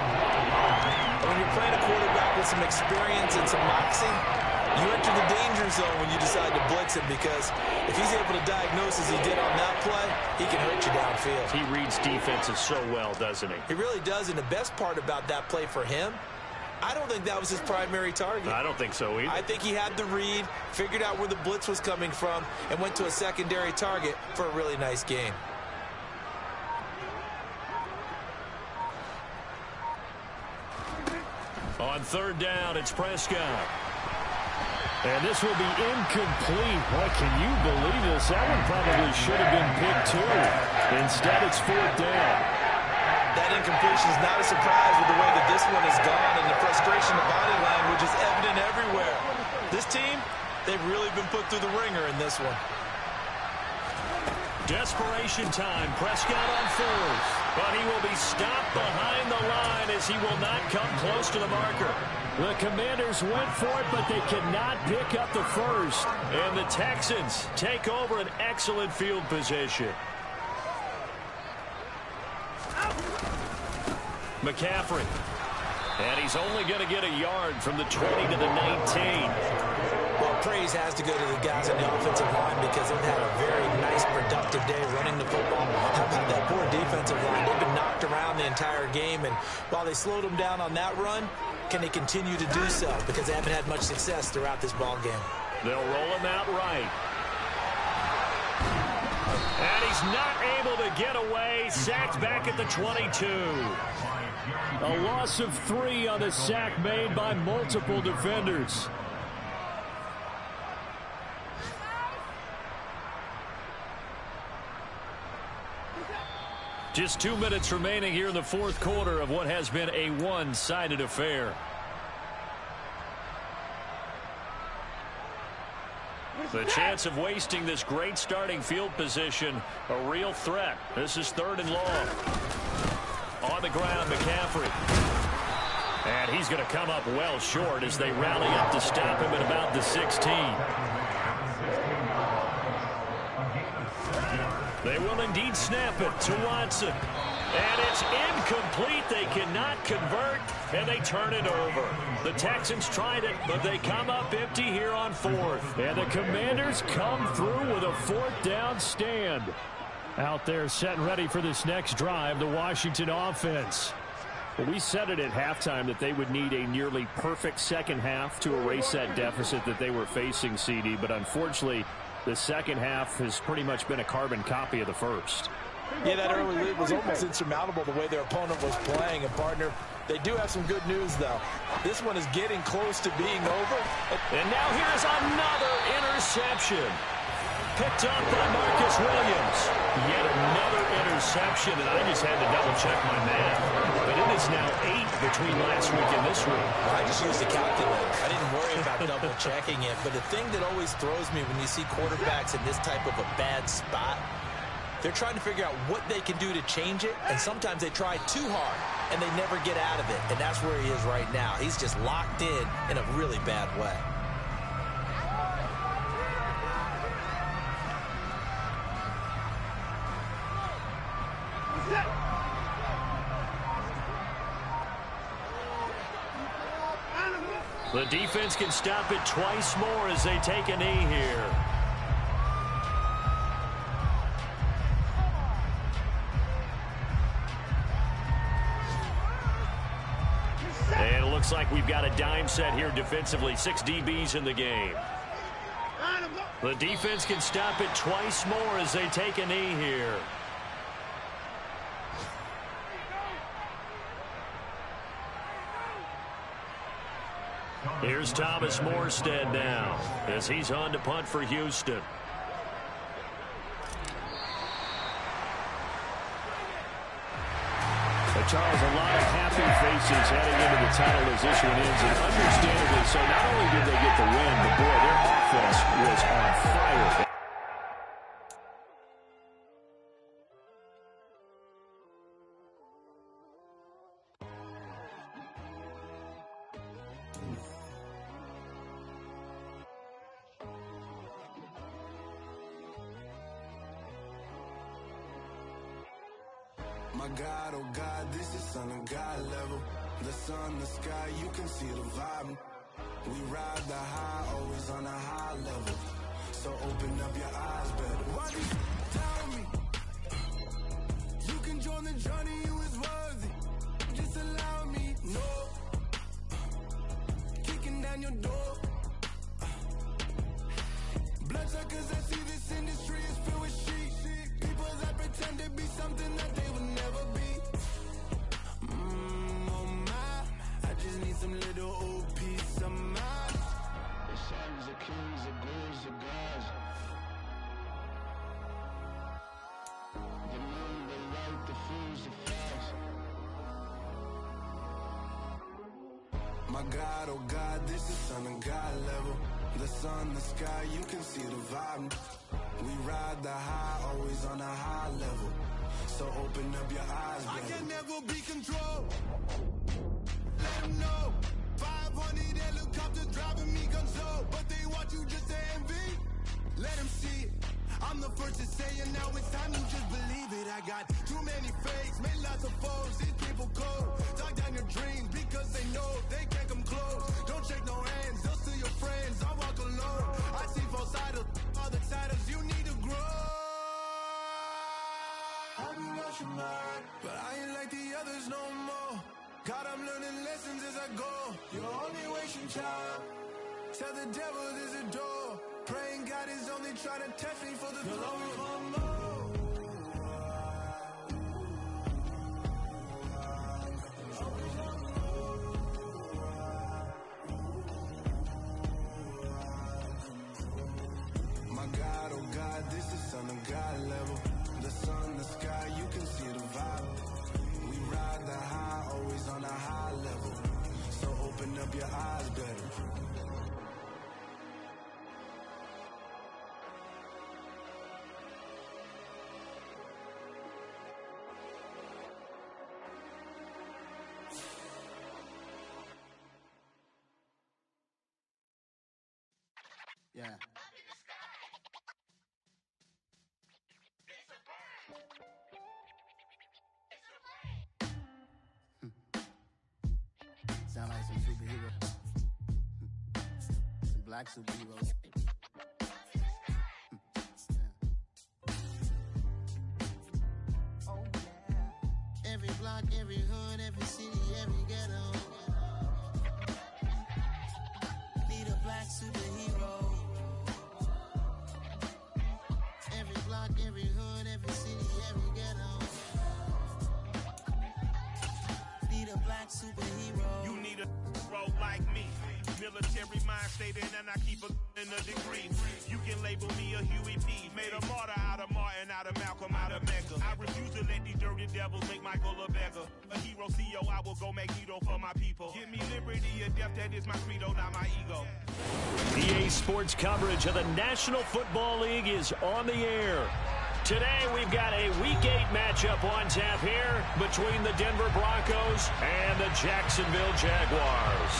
When you're playing a quarterback with some experience and some moxie, you enter the danger zone when you decide to blitz him because if he's able to diagnose as he did on that play, he can hurt you downfield. He reads defenses so well, doesn't he? He really does, and the best part about that play for him, I don't think that was his primary target. I don't think so either. I think he had the read, figured out where the blitz was coming from, and went to a secondary target for a really nice game. On third down, it's Prescott. And this will be incomplete. Boy, can you believe this? That one probably should have been picked too. Instead, it's fourth down. That incompletion is not a surprise with the way that this one has gone, and the frustration of body language is evident everywhere. This team, they've really been put through the ringer in this one. Desperation time. Prescott on fourth. But he will be stopped behind the line as he will not come close to the marker. The Commanders went for it, but they cannot pick up the first. And the Texans take over an excellent field position. McCaffrey. And he's only going to get a yard from the 20 to the 19 praise has to go to the guys on the offensive line because they've had a very nice, productive day running the football. How about that poor defensive line? They've been knocked around the entire game, and while they slowed them down on that run, can they continue to do so? Because they haven't had much success throughout this ball game. They'll roll him out right. And he's not able to get away. Sacked back at the 22. A loss of three on the sack made by multiple defenders. Just two minutes remaining here in the fourth quarter of what has been a one-sided affair. The chance of wasting this great starting field position, a real threat. This is third and long. On the ground, McCaffrey. And he's going to come up well short as they rally up to stop him at about the 16. They will indeed snap it to Watson. And it's incomplete. They cannot convert, and they turn it over. The Texans tried it, but they come up empty here on fourth. And the Commanders come through with a fourth down stand. Out there set and ready for this next drive, the Washington offense. Well, we said it at halftime that they would need a nearly perfect second half to erase that deficit that they were facing, CD. But unfortunately, the second half has pretty much been a carbon copy of the first. Yeah, that early lead was almost insurmountable the way their opponent was playing. And, partner, they do have some good news, though. This one is getting close to being over. And now here's another interception. Picked up by Marcus Williams. Yet another interception, and I just had to double-check my math. But it is now eight between last week and this week. I just used a calculator. I didn't worry about double-checking it. But the thing that always throws me when you see quarterbacks in this type of a bad spot, they're trying to figure out what they can do to change it, and sometimes they try too hard, and they never get out of it. And that's where he is right now. He's just locked in in a really bad way. The defense can stop it twice more as they take a knee here. And it looks like we've got a dime set here defensively. Six DBs in the game. The defense can stop it twice more as they take a knee here. Here's Thomas Morstead now as he's on to punt for Houston. Charles, a lot of happy faces heading into the title as this one ends, and understandably so. Not only did they get the win, but boy, their offense was on fire. Tell the devil there's a door. Praying God is only trying to test me for the glory Yeah. Hmm. Sound like some superhero. Some black superheroes. Hmm. Every block, every hood, every city, every ghetto. Need a black superhero. Black superhero. You need a role like me. Military mind state and I keep a in a degree. You can label me a Huey P. Made a martyr out of Martin, out of Malcolm, out of Mecca. I refuse to let these dirty devils make Michael a beggar. A hero CEO, I will go Magneto for my people. Give me liberty or death, that is my credo, not my ego. EA Sports coverage of the National Football League is on the air. Today we've got a Week 8 matchup on tap here between the Denver Broncos and the Jacksonville Jaguars.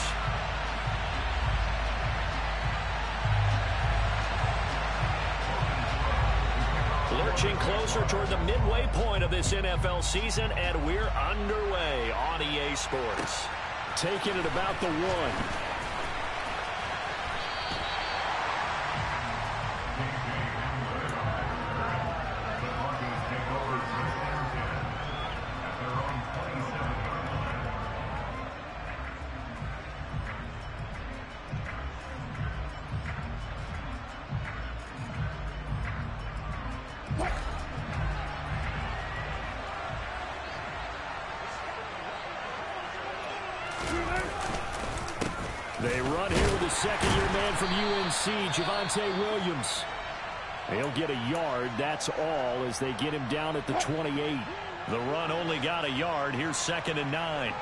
Lurching closer toward the midway point of this NFL season, and we're underway on EA Sports. Taking it about the one. UNC, Javonte Williams. He'll get a yard, that's all, as they get him down at the 28. The run only got a yard. Here's second and nine.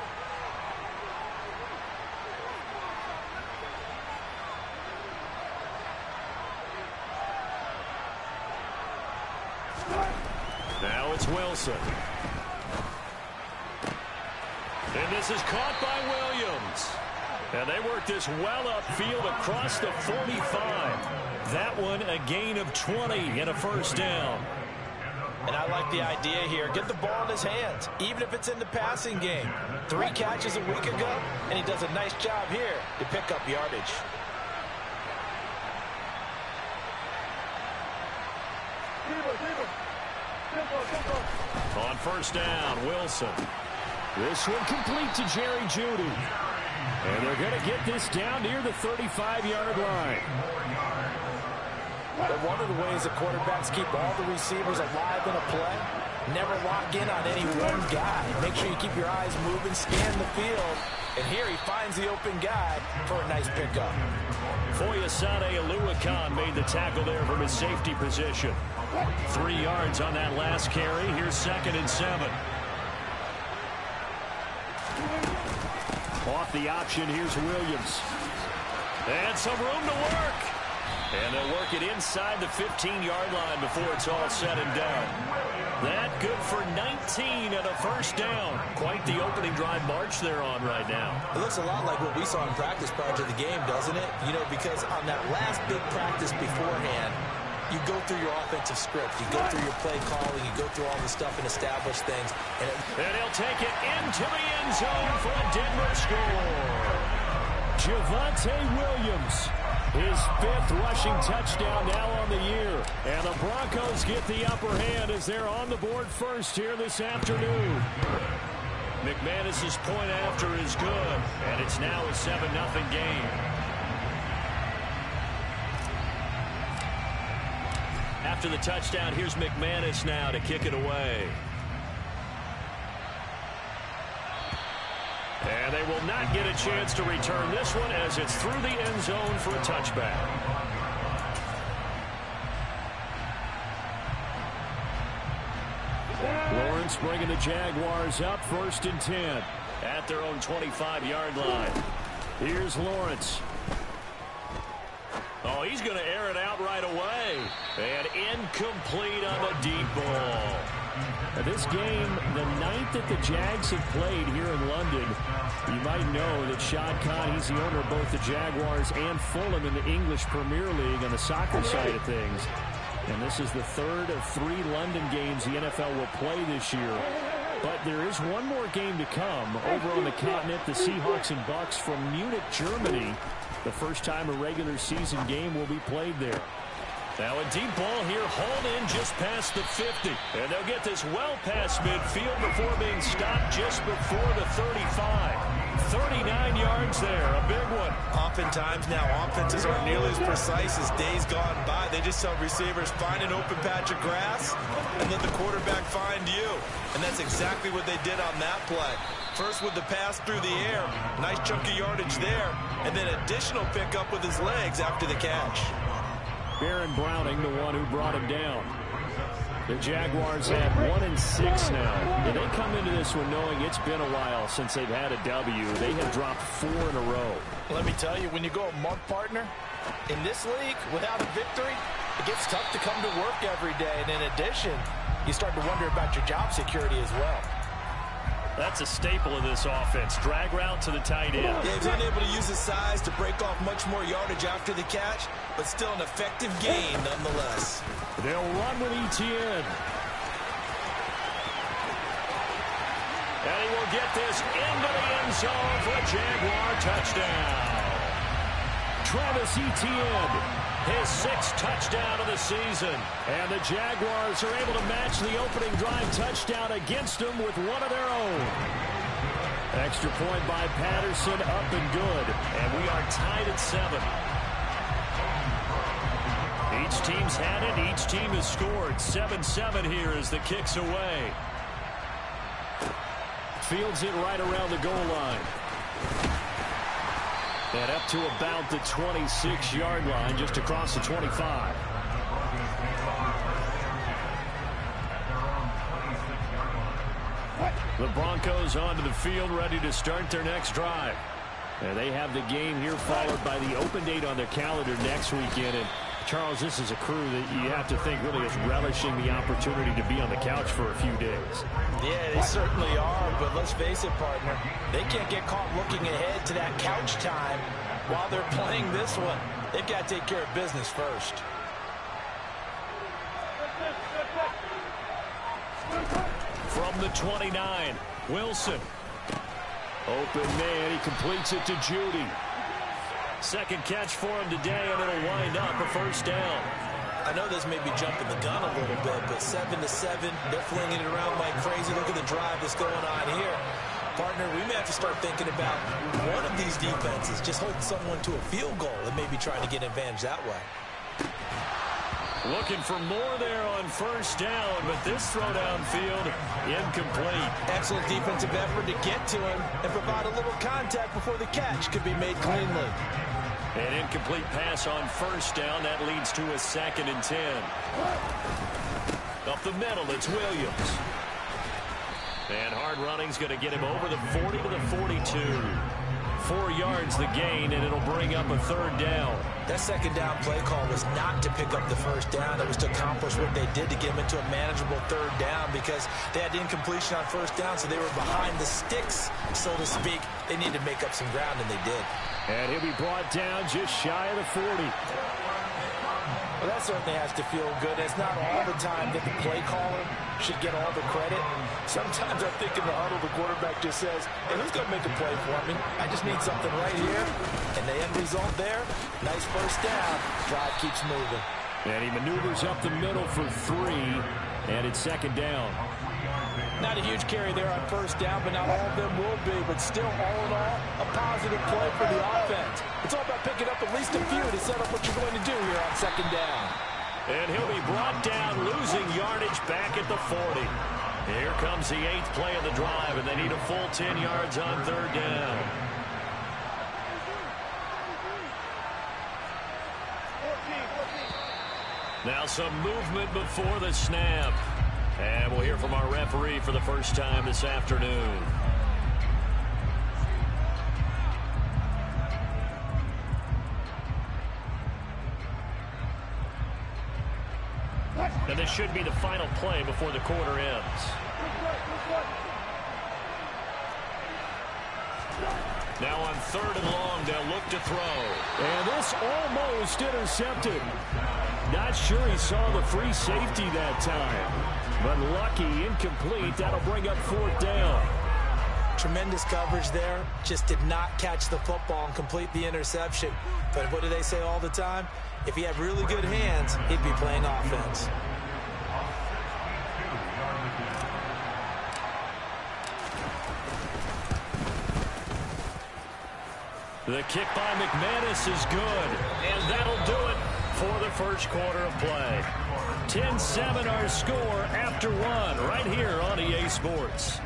Now it's Wilson. And this is caught by Williams. And they work this well upfield across the 45. That one a gain of 20 and a first down. And I like the idea here. Get the ball in his hands, even if it's in the passing game. Three catches a week ago, and he does a nice job here to pick up yardage. On first down, Wilson. This one complete to Jerry Jeudy. And they're going to get this down near the 35-yard line. But one of the ways that quarterbacks keep all the receivers alive in a play, never lock in on any one guy. Make sure you keep your eyes moving, scan the field. And here he finds the open guy for a nice pickup. Foyesade Oluokun made the tackle there from his safety position. Three yards on that last carry. Here's second and seven. Off the option, here's Williams. And some room to work. And they'll work it inside the 15-yard line before it's all said and done. That good for 19 and a first down. Quite the opening drive march they're on right now. It looks a lot like what we saw in practice prior to the game, doesn't it? You know, because on that last big practice beforehand, you go through your offensive script. You go through your play calling. You go through all the stuff and establish things. And, it, and he'll take it into the end zone for a Denver score. Javonte Williams his fifth rushing touchdown now on the year. And the Broncos get the upper hand as they're on the board first here this afternoon. McManus's point after is good, and it's now a 7-0 game. After the touchdown, here's McManus now to kick it away. And they will not get a chance to return this one as it's through the end zone for a touchback. Lawrence bringing the Jaguars up first and 10 at their own 25-yard line. Here's Lawrence. Oh, he's going to air it out right away. And incomplete on the deep ball. This game, the ninth that the Jags have played here in London, you might know that Shad Khan, he's the owner of both the Jaguars and Fulham in the English Premier League on the soccer side of things. And this is the third of three London games the NFL will play this year. But there is one more game to come over on the continent, the Seahawks and Bucks from Munich, Germany. The first time a regular season game will be played there. Now a deep ball here, hauled in just past the 50. And they'll get this well past midfield before being stopped just before the 35. 39 yards there, a big one. Oftentimes now, offenses aren't nearly as precise as days gone by. They just tell receivers, find an open patch of grass and let the quarterback find you. And that's exactly what they did on that play. First with the pass through the air, nice chunk of yardage there, and then additional pickup with his legs after the catch. Baron Browning, the one who brought him down. The Jaguars have one and six now. And they come into this one knowing it's been a while since they've had a W. They have dropped four in a row. Let me tell you, when you go a month partner in this league without a victory, it gets tough to come to work every day. And in addition, you start to wonder about your job security as well. That's a staple of this offense. Drag route to the tight end. Yeah, he's unable to use his size to break off much more yardage after the catch, but still an effective gain nonetheless. They'll run with Etienne. And he will get this into the end zone for a Jaguar touchdown. Travis Etienne, his sixth touchdown of the season. And the Jaguars are able to match the opening drive touchdown against them with one of their own. Extra point by Patterson, up and good. And we are tied at seven. Each team's had it. Each team has scored. 7-7 here as the kick's away. Fields it right around the goal line. And up to about the 26-yard line, just across the 25. The Broncos onto the field, ready to start their next drive. And they have the game here followed by the open date on their calendar next weekend. And Charles, this is a crew that you have to think really is relishing the opportunity to be on the couch for a few days. Yeah, they certainly are, but let's face it, partner. They can't get caught looking ahead to that couch time while they're playing this one. They've got to take care of business first. From the 29, Wilson. Open man, he completes it to Jeudy. Second catch for him today, and it'll wind up a first down. I know this may be jumping the gun a little bit, but 7 to seven, they're flinging it around like crazy. Look at the drive that's going on here. Partner, we may have to start thinking about one of these defenses just holding someone to a field goal and maybe trying to get an advantage that way. Looking for more there on first down, but this throw downfield incomplete. Excellent defensive effort to get to him and provide a little contact before the catch could be made cleanly. An incomplete pass on first down. That leads to a second and ten. Up the middle, it's Williams. And hard running's going to get him over the 40 to the 42. four yards the gain, and it'll bring up a third down. That second down play call was not to pick up the first down. It was to accomplish what they did to get him into a manageable third down because they had incompletion on first down, so they were behind the sticks, so to speak. They needed to make up some ground, and they did. And he'll be brought down just shy of the 40. Well, that certainly has to feel good. It's not all the time that the play caller should get all the credit. Sometimes I think in the huddle, the quarterback just says, hey, who's going to make a play for me? I just need something right here. And the end result there, nice first down. Drive keeps moving. And he maneuvers up the middle for three, and it's second down. Not a huge carry there on first down, but not all of them will be. But still, all in all, a positive play for the offense. It's all about picking up at least a few to set up what you're going to do here on second down. And he'll be brought down, losing yardage back at the 40. Here comes the eighth play of the drive, and they need a full 10 yards on third down. Now some movement before the snap. And we'll hear from our referee for the first time this afternoon. And this should be the final play before the quarter ends. Now on third and long, they'll look to throw. And this almost intercepted. Not sure he saw the free safety that time. But lucky, incomplete. That'll bring up fourth down. Tremendous coverage there. Just did not catch the football and complete the interception. But what do they say all the time? If he had really good hands, he'd be playing offense. The kick by McManus is good. And that'll do it for the first quarter of play. 10-7 our score after one right here on EA Sports.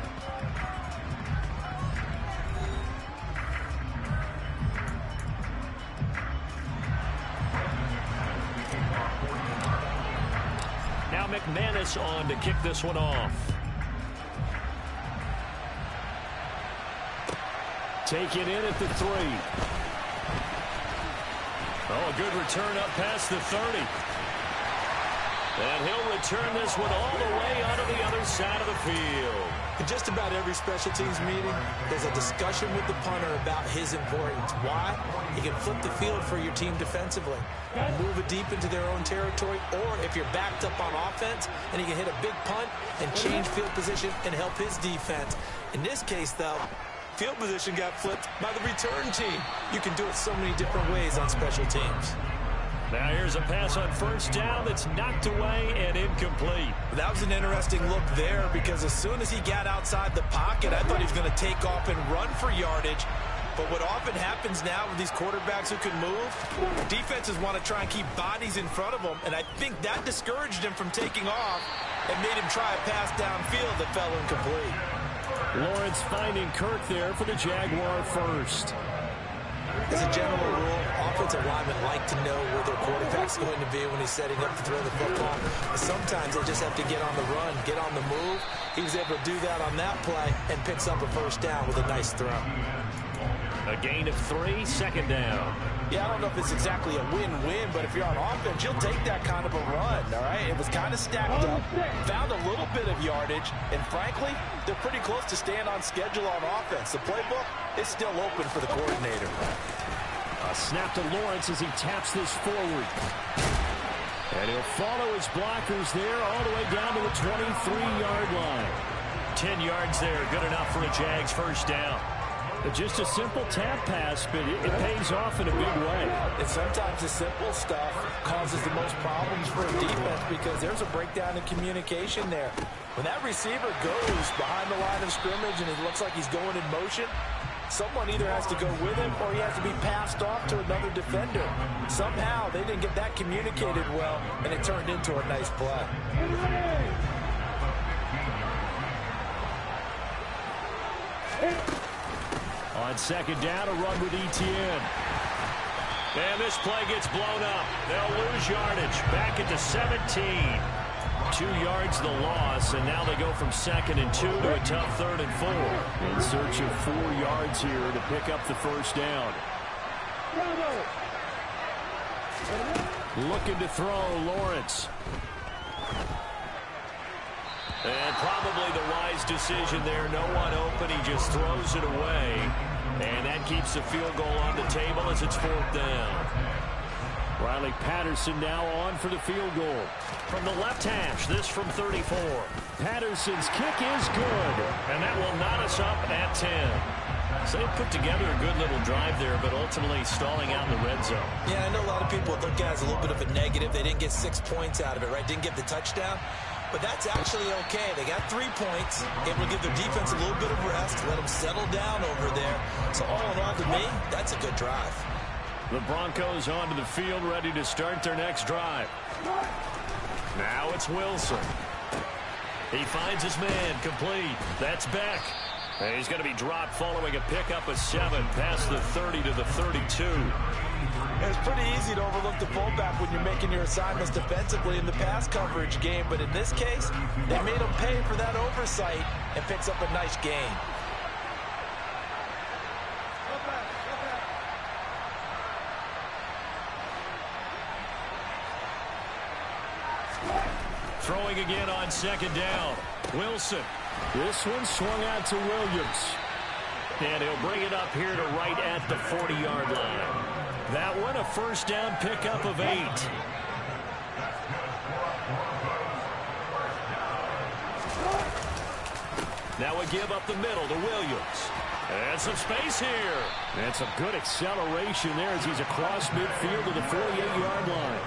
Now McManus on to kick this one off. Take it in at the three. Oh, a good return up past the 30. And he'll return this one all the way onto the other side of the field. In just about every special teams meeting, there's a discussion with the punter about his importance. Why? He can flip the field for your team defensively, move it deep into their own territory, or if you're backed up on offense, and he can hit a big punt and change field position and help his defense. In this case, though, field position got flipped by the return team. You can do it so many different ways on special teams. Now here's a pass on first down that's knocked away and incomplete. That was an interesting look there because as soon as he got outside the pocket, I thought he was going to take off and run for yardage. But what often happens now with these quarterbacks who can move, defenses want to try and keep bodies in front of them, and I think that discouraged him from taking off and made him try a pass downfield that fell incomplete. Lawrence finding Kirk there for the Jaguar first. As a general rule, offensive linemen like to know where their quarterback's going to be when he's setting up to throw the football. Sometimes they just have to get on the run, get on the move. He was able to do that on that play and picks up a first down with a nice throw. A gain of three, second down. Yeah, I don't know if it's exactly a win-win, but if you're on offense, you'll take that kind of a run, all right? It was kind of stacked up, found a little bit of yardage, and frankly, they're pretty close to staying on schedule on offense. The playbook is still open for the coordinator. A snap to Lawrence as he taps this forward. And he'll follow his blockers there all the way down to the 23-yard line. 10 yards there, good enough for a Jags first down. Just a simple tap pass, but it, it, pays off in a big way. And sometimes the simple stuff causes the most problems for a defense because there's a breakdown in communication there. When that receiver goes behind the line of scrimmage and it looks like he's going in motion, someone either has to go with him or he has to be passed off to another defender. Somehow they didn't get that communicated well, and it turned into a nice play. On second down, a run with Etienne. And this play gets blown up. They'll lose yardage. Back at the 17. Two yards the loss, and now they go from second and two to a tough third and four. In search of four yards here to pick up the first down. Looking to throw, Lawrence. And probably the wise decision there. No one open. He just throws it away. And that keeps the field goal on the table as it's fourth down. Riley Patterson now on for the field goal. From the left hash, this from 34. Patterson's kick is good. And that will knot us up at 10. So they put together a good little drive there, but ultimately stalling out in the red zone. Yeah, I know a lot of people look at it as a little bit of a negative. They didn't get six points out of it, right? Didn't get the touchdown. But that's actually okay. They got three points, able to give their defense a little bit of rest, let them settle down over there. So all in all, to me, that's a good drive. The Broncos onto the field, ready to start their next drive. Now it's Wilson. He finds his man, complete. That's Beck. And he's going to be dropped following a pickup of seven past the 30 to the 32. It's pretty easy to overlook the fullback when you're making your assignments defensively in the pass coverage game, but in this case, they made him pay for that oversight and picks up a nice gain. Throwing again on second down. Wilson this one swung out to Williams. And he'll bring it up here to right at the 40-yard line. That one a first down pickup of eight. Now a give up the middle to Williams. And some space here. And some good acceleration there as he's across midfield to the 48-yard line.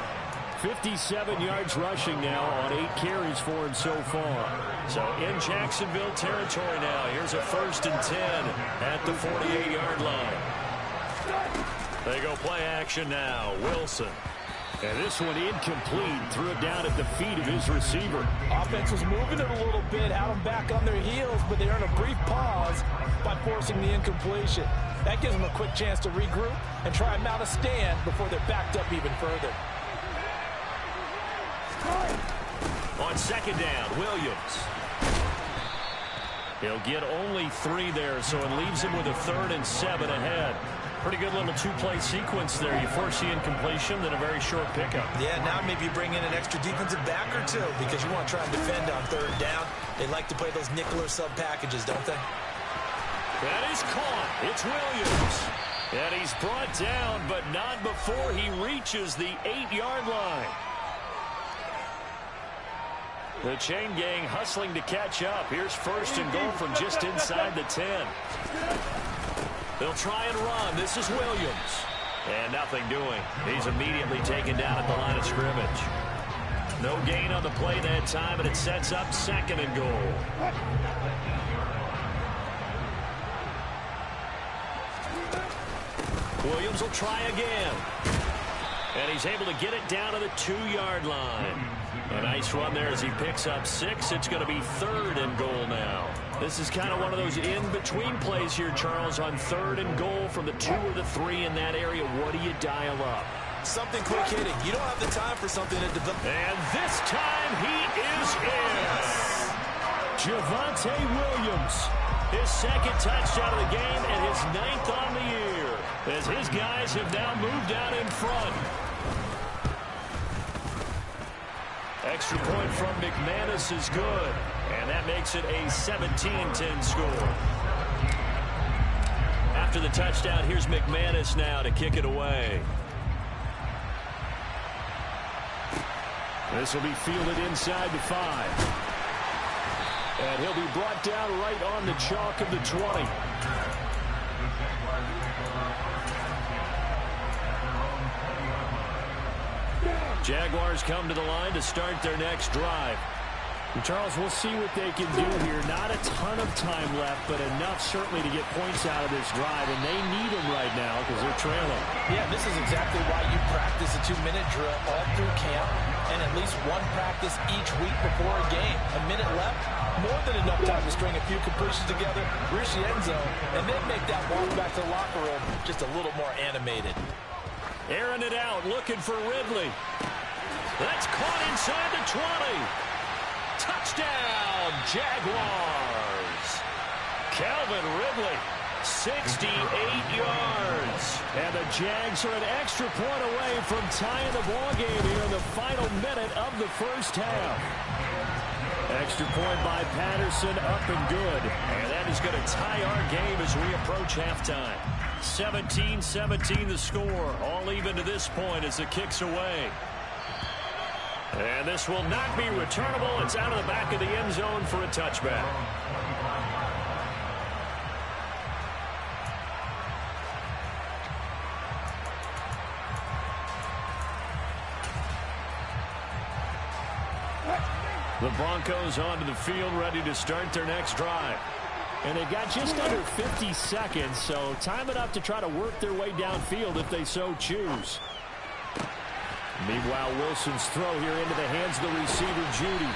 57 yards rushing now on eight carries for him so far. So in Jacksonville territory now. Here's a first and 10 at the 48-yard line. They go play action now. Wilson. And this one incomplete. Threw it down at the feet of his receiver. Offense was moving it a little bit, had them back on their heels, but they earned a brief pause by forcing the incompletion. That gives them a quick chance to regroup and try and mount a stand before they're backed up even further. On second down, Williams. He'll get only three there, so it leaves him with a third and seven ahead. Pretty good little two-play sequence there. You force the incompletion, then a very short pickup. Yeah, now maybe you bring in an extra defensive back or two because you want to try and defend on third down. They like to play those nickel or sub packages, don't they? That is caught. It's Williams. And he's brought down, but not before he reaches the eight-yard line. The chain gang hustling to catch up. Here's first and goal from just inside the 10. They'll try and run. This is Williams. And nothing doing. He's immediately taken down at the line of scrimmage. No gain on the play that time, and it sets up second and goal. Williams will try again. And he's able to get it down to the two-yard line. A nice run there as he picks up six. It's going to be third and goal now. This is kind of one of those in-between plays here, Charles, on third and goal from the two or the three in that area. What do you dial up? Something quick hitting. You don't have the time for something to develop. And this time he is in. Javonte Williams. His second touchdown of the game and his ninth on the year. As his guys have now moved out in front. Extra point from McManus is good. And that makes it a 17-10 score. After the touchdown, here's McManus now to kick it away. This will be fielded inside the five. And he'll be brought down right on the chalk of the 20. Jaguars come to the line to start their next drive. And Charles, we'll see what they can do here. Not a ton of time left, but enough certainly to get points out of this drive, and they need them right now because they're trailing. Yeah, this is exactly why you practice a two-minute drill all through camp and at least one practice each week before a game. A minute left, more than enough time to string a few completions together, reach the end zone, and then make that walk back to the locker room just a little more animated. Airing it out, looking for Ridley. That's caught inside the 20. Touchdown, Jaguars. Calvin Ridley 68 yards. And the Jags are an extra point away from tying the ball game here in the final minute of the first half. Extra point by Patterson, up and good. And that is going to tie our game as we approach halftime. 17-17 the score. All even to this point as the kick's away. And this will not be returnable. It's out of the back of the end zone for a touchback. The Broncos onto the field ready to start their next drive. And they've got just under 50 seconds, so time enough to try to work their way downfield if they so choose. Meanwhile, Wilson's throw here into the hands of the receiver, Jeudy.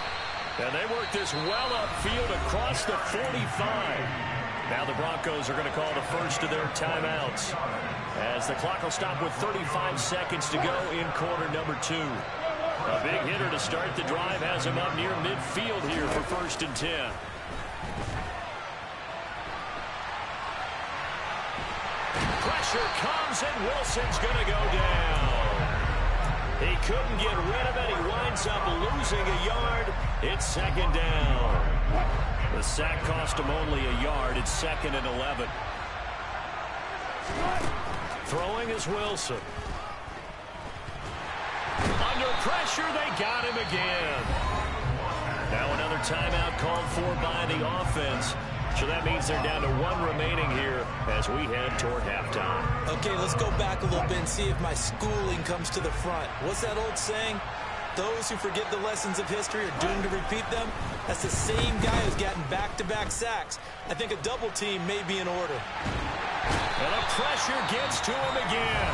And they work this well upfield across the 45. Now the Broncos are going to call the first of their timeouts as the clock will stop with 35 seconds to go in quarter number two. A big hitter to start the drive has him up near midfield here for first and 10. Pressure comes and Wilson's going to go down. He couldn't get rid of it. He winds up losing a yard. It's second down. The sack cost him only a yard. It's second and 11. Throwing is Wilson. Under pressure, they got him again. Now another timeout called for by the offense. So that means they're down to one remaining here as we head toward halftime. Okay, let's go back a little bit and see if my schooling comes to the front. What's that old saying? Those who forget the lessons of history are doomed to repeat them. That's the same guy who's gotten back-to-back -back sacks. I think a double team may be in order. And the pressure gets to him again.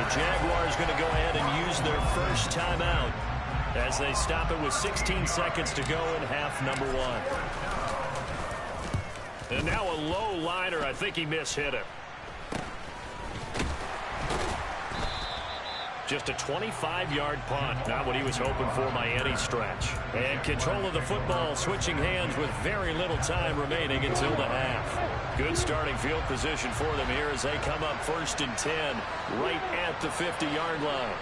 The Jaguars going to go ahead and use their first timeout as they stop it with 16 seconds to go in half number one. And now a low liner. I think he mishit it. Just a 25-yard punt. Not what he was hoping for by any stretch. And control of the football switching hands with very little time remaining until the half. Good starting field position for them here as they come up first and 10 right at the 50-yard line.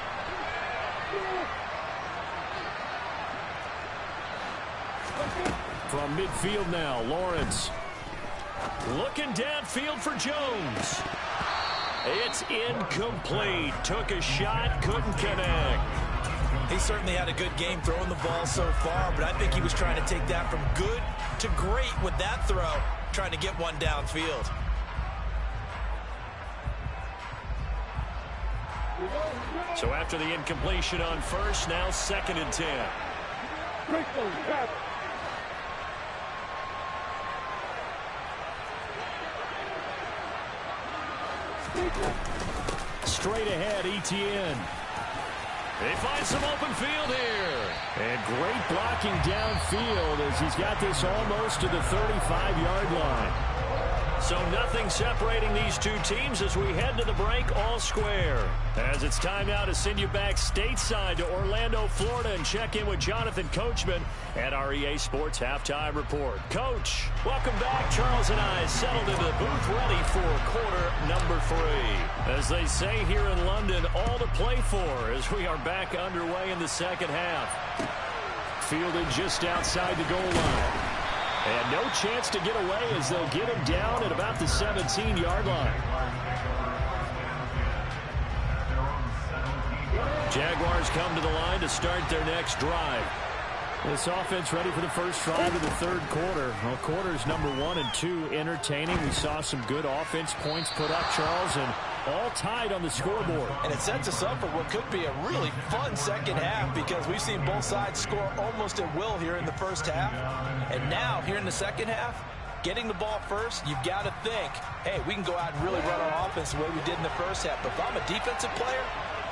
From midfield now, Lawrence. Looking downfield for Jones. It's incomplete. Took a shot, couldn't connect. He certainly had a good game throwing the ball so far, but I think he was trying to take that from good to great with that throw, trying to get one downfield. So after the incompletion on first, now second and 10. Straight ahead, Etienne. They find some open field here. And great blocking downfield as he's got this almost to the 35-yard line. So nothing separating these two teams as we head to the break all square. As it's time now to send you back stateside to Orlando, Florida and check in with Jonathan Coachman at REA Sports Halftime Report. Coach, welcome back. Charles and I settled into the booth ready for quarter number three. As they say here in London, all to play for as we are back underway in the second half. Fielded just outside the goal line. And no chance to get away as they'll get him down at about the 17-yard line. Jaguars come to the line to start their next drive. This offense ready for the first drive of the third quarter. Well, quarters number one and two entertaining. We saw some good offense points put up, Charles, and all tied on the scoreboard. And it sets us up for what could be a really fun second half because we've seen both sides score almost at will here in the first half. And now, here in the second half, getting the ball first, you've got to think, hey, we can go out and really run our offense the way we did in the first half. But if I'm a defensive player,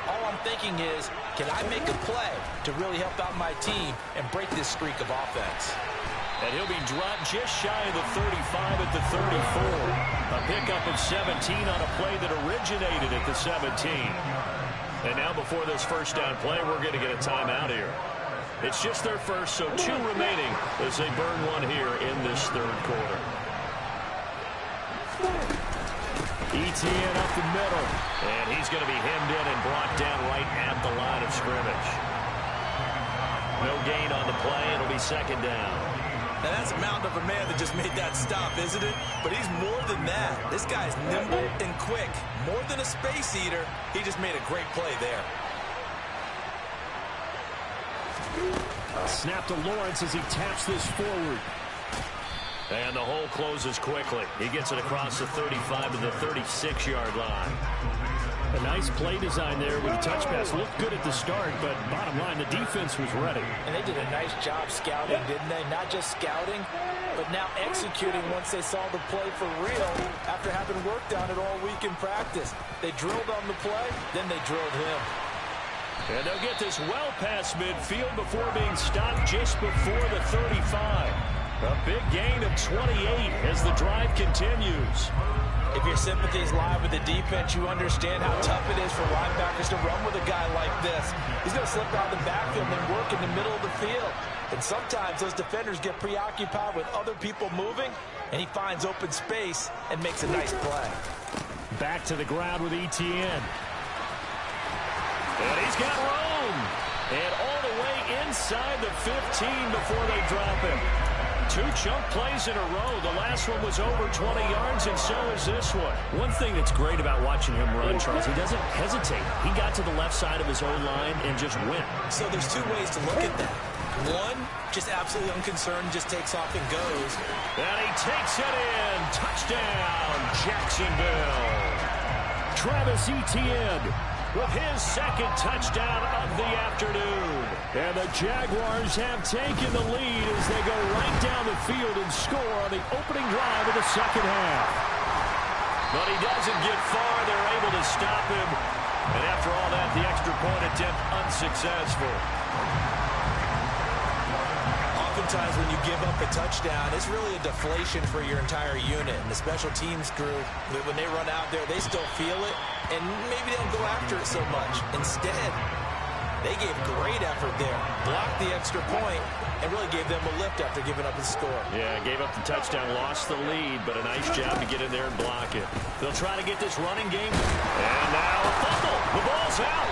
all I'm thinking is, can I make a play to really help out my team and break this streak of offense? And he'll be dropped just shy of the 35 at the 34. A pickup of 17 on a play that originated at the 17. And now before this first down play, we're going to get a timeout here. It's just their first, so two remaining as they burn one here in this third quarter. Etienne up the middle. And he's going to be hemmed in and brought down right at the line of scrimmage. No gain on the play. It'll be second down. Now that's a mountain of a man that just made that stop, isn't it? But he's more than that. This guy's nimble and quick. More than a space eater. He just made a great play there. Snap to Lawrence as he taps this forward. And the hole closes quickly. He gets it across the 35 to the 36-yard line. A nice play design there with the touch pass. Looked good at the start, but bottom line, the defense was ready. And they did a nice job scouting, didn't they? Not just scouting, but now executing once they saw the play for real after having worked on it all week in practice. They drilled on the play, then they drilled him. And they'll get this well past midfield before being stopped just before the 35. A big gain of 28 as the drive continues. If your sympathies lie with the defense, you understand how tough it is for linebackers to run with a guy like this. He's going to slip out the backfield and work in the middle of the field. And sometimes those defenders get preoccupied with other people moving, and he finds open space and makes a nice play. Back to the ground with Etienne. And he's got room. And all the way inside the 15 before they drop him. Two chunk plays in a row. The last one was over 20 yards, and so is this one. One thing that's great about watching him run, mm-hmm. Charles, he doesn't hesitate. He got to the left side of his own line and just went. So there's two ways to look at that. One, just absolutely unconcerned, just takes off and goes. And he takes it in. Touchdown, Jacksonville. Travis Etienne with his second touchdown of the afternoon. And the Jaguars have taken the lead as they go right down the field and score on the opening drive of the second half. But he doesn't get far. They're able to stop him. And after all that, the extra point attempt unsuccessful. Oftentimes when you give up a touchdown, it's really a deflation for your entire unit. And the special teams group, when they run out there, they still feel it. And maybe they don't go after it so much. Instead, they gave great effort there. Blocked the extra point and really gave them a lift after giving up the score. Yeah, gave up the touchdown, lost the lead, but a nice job to get in there and block it. They'll try to get this running game. And now a fumble. The ball's out.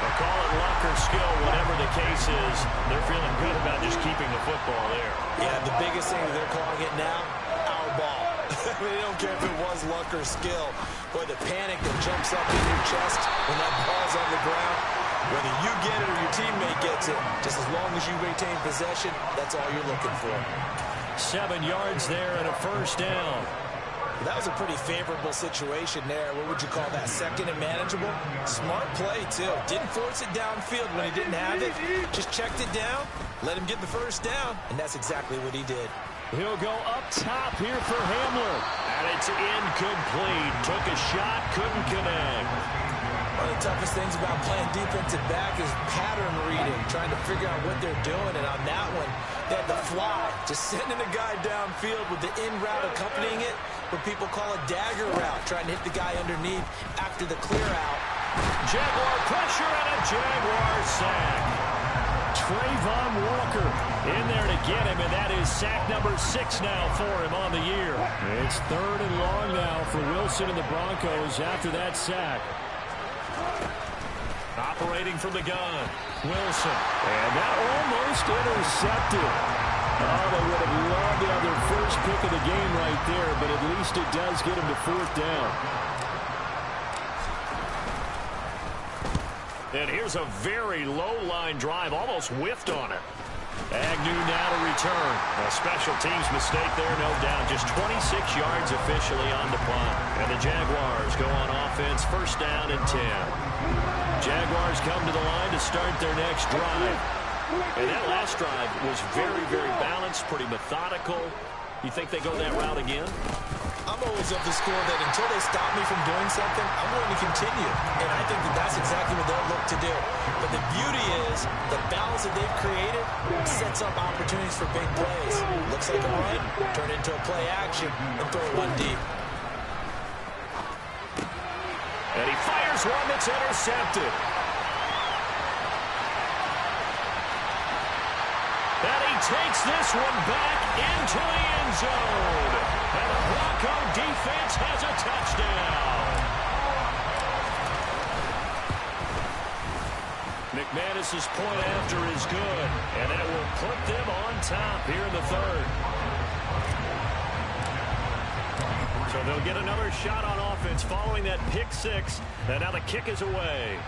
They'll call it luck or skill, whatever the case is. They're feeling good about just keeping the football there. Yeah, the biggest thing that they're calling it now, our ball. I mean, they don't care if it was luck or skill. Boy, the panic that jumps up in your chest when that ball's on the ground, whether you get it or your teammate gets it, just as long as you maintain possession, that's all you're looking for. Seven yards there and a first down. That was a pretty favorable situation there. What would you call that? Second and manageable? Smart play, too. Didn't force it downfield when he didn't have it. Just checked it down, let him get the first down, and that's exactly what he did. He'll go up top here for Hamler. And it's incomplete. Took a shot, couldn't connect. One of the toughest things about playing defensive back is pattern reading, trying to figure out what they're doing. And on that one, they had the fly, just sending the guy downfield with the in route accompanying it, what people call a dagger route, trying to hit the guy underneath after the clear out. Jaguar pressure and a Jaguar sack. Travon Walker in there to get him, and that is sack number six now for him on the year. It's third and long now for Wilson and the Broncos after that sack. Operating from the gun. Wilson. And that almost intercepted. Oh, they would have loved to have their first pick of the game right there, but at least it does get them to fourth down. And here's a very low-line drive, almost whiffed on it. Agnew now to return. A special teams mistake there, no doubt. Just 26 yards officially on the punt. And the Jaguars go on offense, first down and 10. Jaguars come to the line to start their next drive. And that last drive was very, very balanced, pretty methodical. You think they go that route again? I'm always of the score that until they stop me from doing something, I'm going to continue. And I think that that's exactly what they'll look to do. But the beauty is the balance that they've created sets up opportunities for big plays. Looks like a run, turn into a play action, and throw one deep. And he fires one that's intercepted. Takes this one back into the end zone. And the Bronco defense has a touchdown. McManus's point after is good, and that will put them on top here in the third. So they'll get another shot on offense following that pick six, and now the kick is away.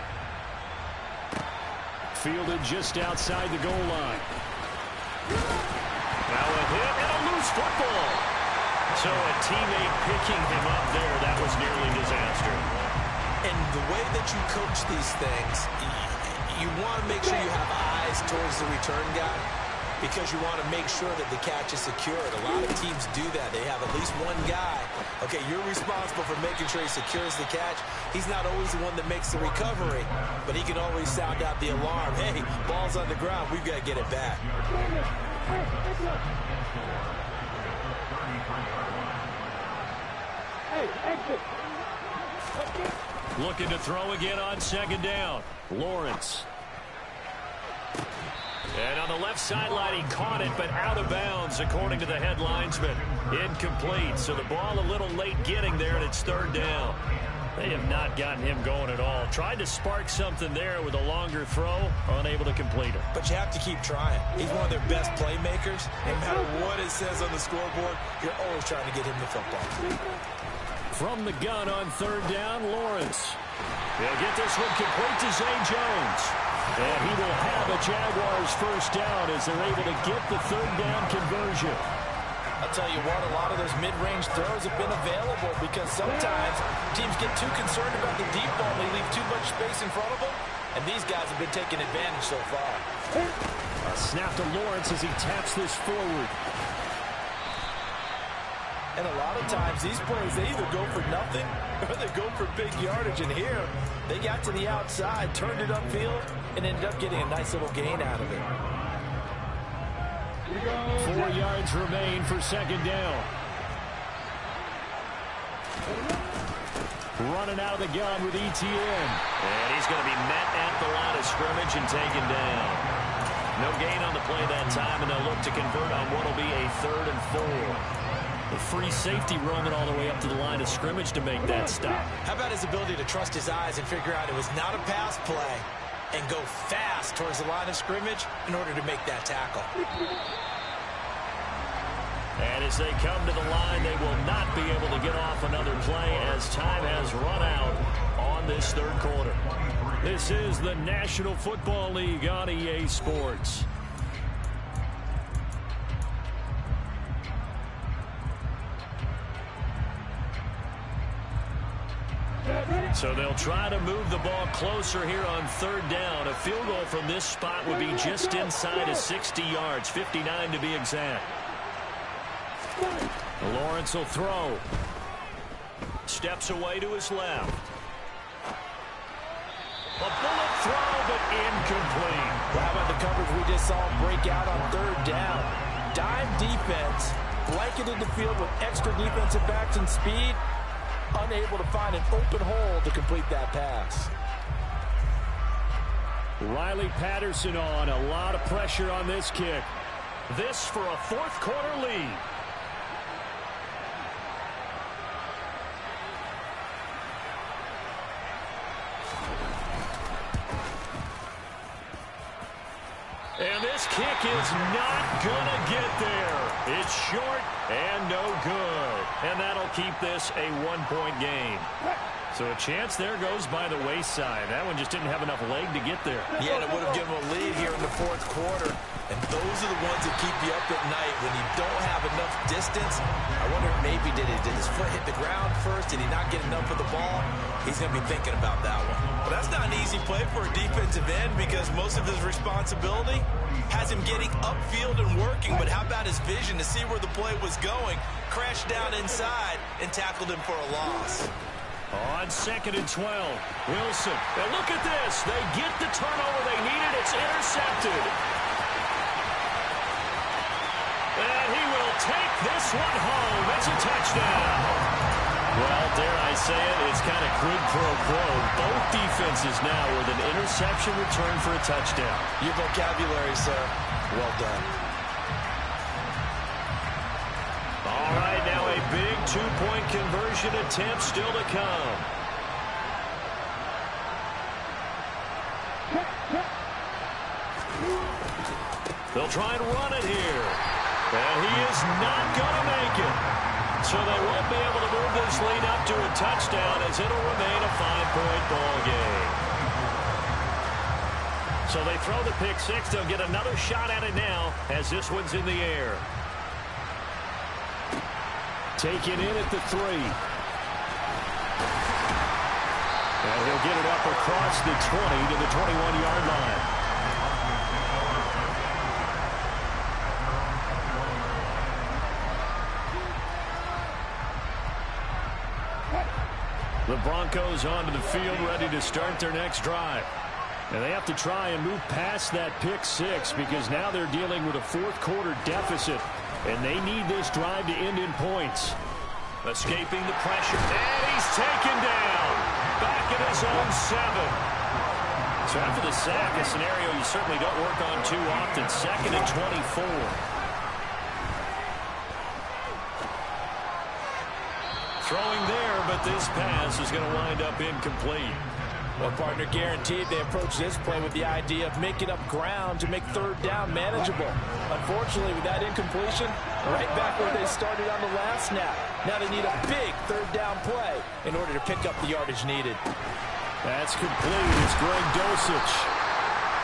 Fielded just outside the goal line. Now a hit and a loose football. So a teammate picking him up there, that was nearly disaster. And the way that you coach these things, you want to make sure you have eyes towards the return guy because you want to make sure that the catch is secured. A lot of teams do that. They have at least one guy. Okay, you're responsible for making sure he secures the catch. He's not always the one that makes the recovery, but he can always sound out the alarm. Hey, ball's on the ground. We've got to get it back. Looking to throw again on second down. Lawrence. And on the left sideline, he caught it, but out of bounds, according to the head linesman. Incomplete, so the ball a little late getting there, and it's third down. They have not gotten him going at all. Tried to spark something there with a longer throw, unable to complete it. But you have to keep trying. He's one of their best playmakers. No matter what it says on the scoreboard, you're always trying to get him the football. From the gun on third down, Lawrence. He'll get this one complete to Zay Jones. And he will have a Jaguars first down as they're able to get the third down conversion. I'll tell you what, a lot of those mid-range throws have been available because sometimes teams get too concerned about the deep ball they leave too much space in front of them. And these guys have been taking advantage so far. A snap to Lawrence as he taps this forward. And a lot of times these plays, they either go for nothing or they go for big yardage. And here, they got to the outside, turned it upfield, and ended up getting a nice little gain out of it. Four yards remain for second down. Running out of the gun with Etienne. And he's going to be met at the line of scrimmage and taken down. No gain on the play that time, and they'll look to convert on what will be a third and four. The free safety roaming all the way up to the line of scrimmage to make that stop. How about his ability to trust his eyes and figure out it was not a pass play and go fast towards the line of scrimmage in order to make that tackle. And as they come to the line, they will not be able to get off another play as time has run out on this third quarter. This is the National Football League on EA Sports. So they'll try to move the ball closer here on third down. A field goal from this spot would be just inside of 60 yards, 59 to be exact. Lawrence will throw. Steps away to his left. A bullet throw, but incomplete. How about the coverage we just saw break out on third down? Dime defense, blanketed the field with extra defensive backs and speed, unable to find an open hole to complete that pass. Riley Patterson on. A lot of pressure on this kick. This for a fourth quarter lead. And this kick is not going to get there. It's short and no good. And that'll keep this a one-point game. So a chance there goes by the wayside. That one just didn't have enough leg to get there. Yeah, and it would have given a lead here in the fourth quarter. And those are the ones that keep you up at night when you don't have enough distance. I wonder maybe did, it, did his foot hit the ground first? Did he not get enough of the ball? He's going to be thinking about that one. But that's not an easy play for a defensive end because most of his responsibility has him getting upfield and working. But how about his vision to see where the play was going? Crashed down inside and tackled him for a loss. On second and 12, Wilson. And look at this. They get the turnover they needed. It's intercepted. This one home. It's a touchdown. Well, dare I say it, it's kind of quid pro quo. Both defenses now with an interception return for a touchdown. Your vocabulary, sir. Well done. All right, now a big two-point conversion attempt still to come. They'll try and run it here. And he is not going to make it. So they won't be able to move this lead up to a touchdown as it'll remain a five-point ball game. So they throw the pick six. They'll get another shot at it now as this one's in the air. Taken in at the three. And he'll get it up across the 20 to the 21-yard line. The Broncos onto the field ready to start their next drive. And they have to try and move past that pick six because now they're dealing with a fourth quarter deficit. And they need this drive to end in points. Escaping the pressure. And he's taken down. Back in his own seven. So after the sack, a scenario you certainly don't work on too often. Second and 24. Throwing there, but this pass is going to wind up incomplete. Well, partner guaranteed they approach this play with the idea of making up ground to make third down manageable. Unfortunately, with that incompletion, right back where they started on the last snap. Now they need a big third down play in order to pick up the yardage needed. That's complete. It's Greg Dulcich.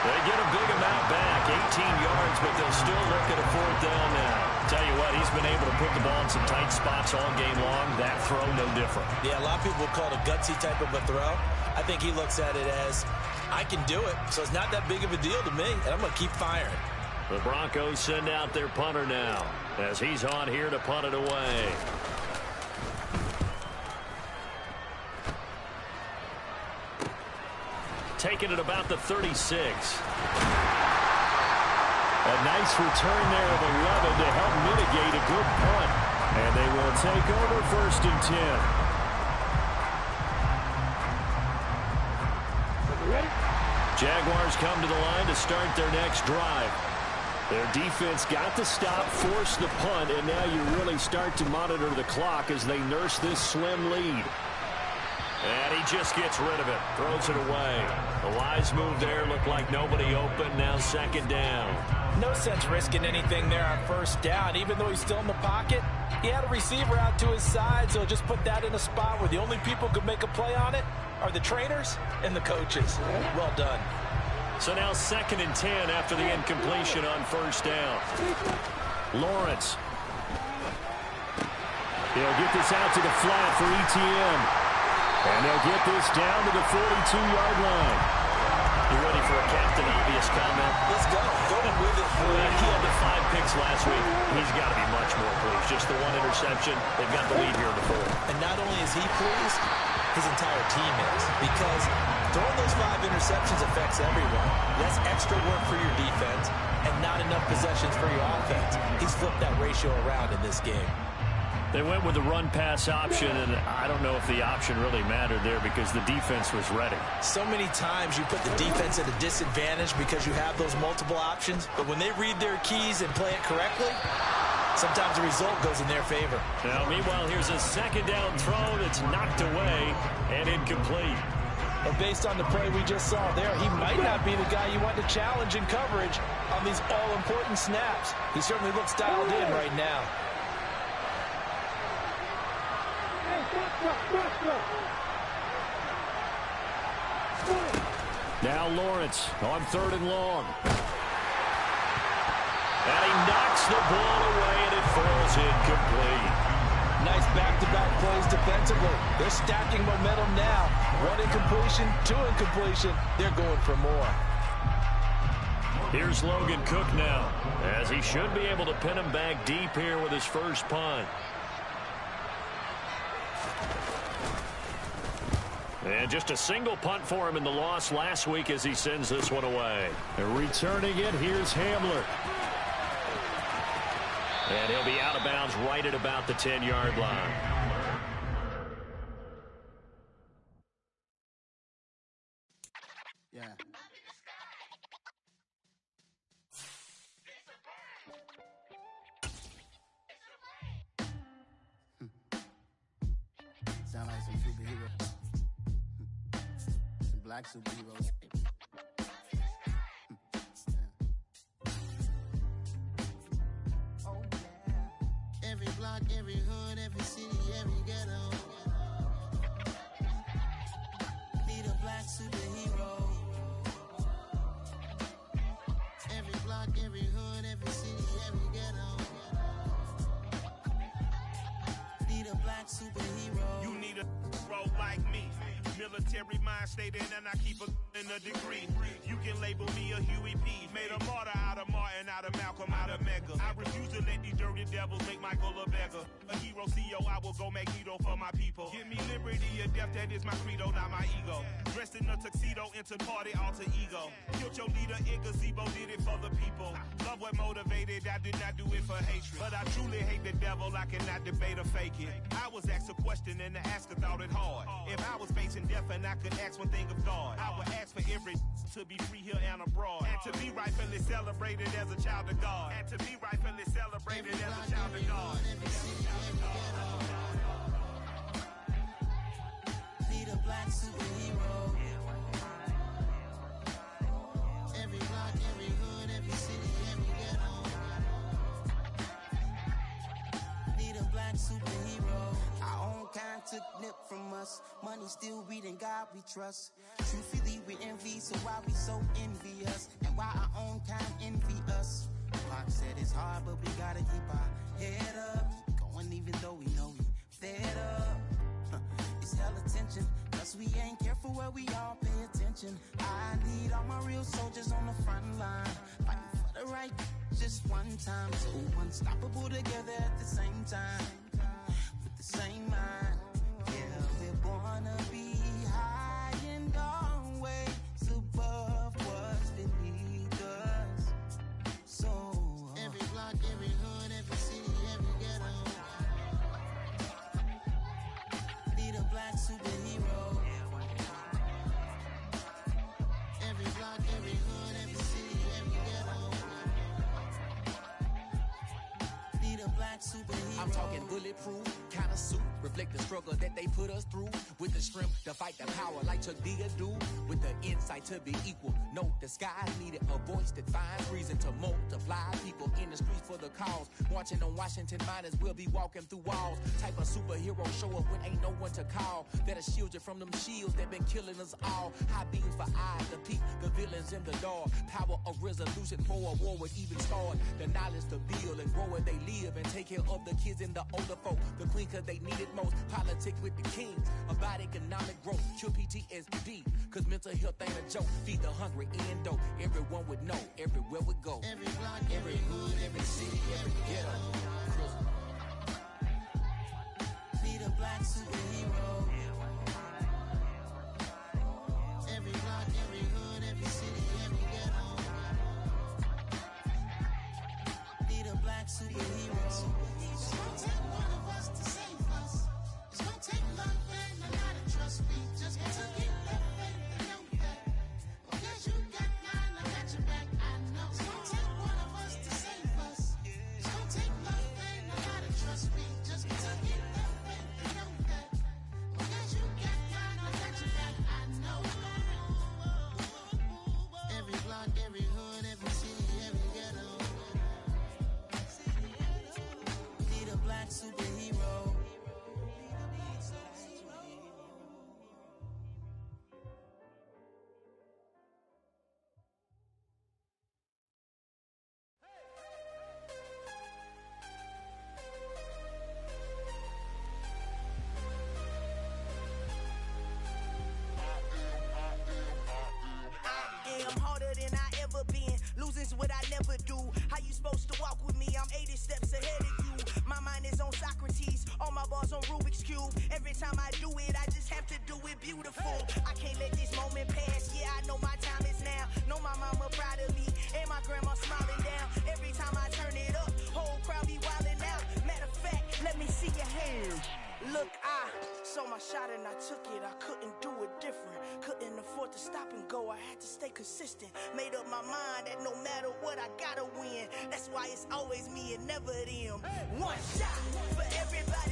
They get a big amount back, 18 yards, but they'll still look at a fourth down now. Tell you what, he's been able to put the ball in some tight spots all game long. That throw, no different. Yeah, a lot of people call it a gutsy type of a throw. I think he looks at it as, I can do it, so it's not that big of a deal to me, and I'm going to keep firing. The Broncos send out their punter now as he's on here to punt it away. taken at about the 36. A nice return there of 11 to help mitigate a good punt. And they will take over first and 10. Jaguars come to the line to start their next drive. Their defense got the stop, forced the punt, and now you really start to monitor the clock as they nurse this slim lead. And he just gets rid of it. Throws it away. The wise move there looked like nobody open. Now second down. No sense risking anything there on first down. Even though he's still in the pocket, he had a receiver out to his side, so just put that in a spot where the only people who could make a play on it are the trainers and the coaches. Well done. So now second and 10 after the incompletion on first down. Lawrence. He'll get this out to the flat for Etienne. And they'll get this down to the 42-yard line. You ready for a Captain Obvious comment? Let's go. He had the five picks last week. He's got to be much more pleased. Just the one interception. They've got the lead here in the fourth. And not only is he pleased, his entire team is. Because throwing those five interceptions affects everyone. That's extra work for your defense and not enough possessions for your offense. He's flipped that ratio around in this game. They went with the run-pass option, and I don't know if the option really mattered there because the defense was ready. So many times you put the defense at a disadvantage because you have those multiple options, but when they read their keys and play it correctly, sometimes the result goes in their favor. Now, meanwhile, here's a second down throw that's knocked away and incomplete. But based on the play we just saw there, he might not be the guy you want to challenge in coverage on these all-important snaps. He certainly looks dialed in right now. Now Lawrence on third and long. And he knocks the ball away and it falls incomplete. Nice back-to-back -back plays defensively. They're stacking momentum now. One incompletion, two incompletion. They're going for more. Here's Logan Cooke now, as he should be able to pin him back deep here with his first punt. And just a single punt for him in the loss last week as he sends this one away. And returning it, here's Hamler. And he'll be out of bounds right at about the 10-yard line. Some black superheroes. Oh, every block, every hood, every city, every ghetto. Need a black superhero. Every block, every hood, every city, every ghetto. Need a black superhero. You need a bro like me. Military mind state and I keep a in a degree. You can label me a Huey P. Made a martyr out of Martin, out of Malcolm, out of Mega. I refuse to let these dirty devils make Michael a beggar. A hero CEO, I will go Magneto for my people. Give me liberty or death, that is my credo, not my ego. Dressed in a tuxedo, into party, alter ego. Killed your leader in gazebo, did it for the people. Love what motivated, I did not do it for hatred. But I truly hate the devil, I cannot debate or fake it. I was asked a question and the asker thought it hard. If I was facing death and I could ask one thing of God, I would ask for every to be free here and abroad. And to be rightfully celebrated as a child of God. And to be rightfully celebrated as a child of God. Need a black superhero. Every block, every hood, every city, every ghetto. Need a black superhero. Kind took nip from us. Money still reading God we trust. Truthfully, we envy, so why we so envious? And why our own kind envy us? Pac said it's hard, but we gotta keep our head up. Going even though we know we fed up. Huh, It's hell attention, cause we ain't careful where we all pay attention. I need all my real soldiers on the front line, fighting for the right just one time. So unstoppable together at the same time, same mind. Yeah, we're born to be I'm talking bulletproof, kind of suit, reflect the struggle that they put us through. With the strength to fight the power like Chuck D do. With the insight to be equal. Note the skies needed a voice that finds reason to multiply. People in the streets for the cause. Marching on Washington miners will be walking through walls. Type of superhero show up when ain't no one to call. That'll shield you from them shields that been killing us all. High beams for eyes to peek the villains in the dark. Power of resolution for a war would even start. The knowledge to build and grow where they live and take care of the kids and the older folk. The queen cause they need it most. Politics with the kings. About economic growth. Cure PTSD. Cause mental health ain't a joke. Feed the hungry and dope. Everyone would know. Everywhere we go. Every block, Every hood, every city, every ghetto. Need a black superhero. Losing's what I never do. How you supposed to walk with me? I'm 80 steps ahead of you. My mind is on Socrates, all my bars on Rubik's Cube. Every time I do it, I just have to do it beautiful. I can't let this moment pass. Yeah, I know my time is now. Know my mama proud of me, and my grandma smiling down. Every time I turn it up, whole crowd be wildin' out. Matter of fact, let me see your hands. Look, I saw my shot and I took it. I couldn't do it different. Couldn't afford to stop and go. I had to stay consistent. Made up my mind that no matter what, I gotta win. That's why it's always me and never them. One shot for everybody.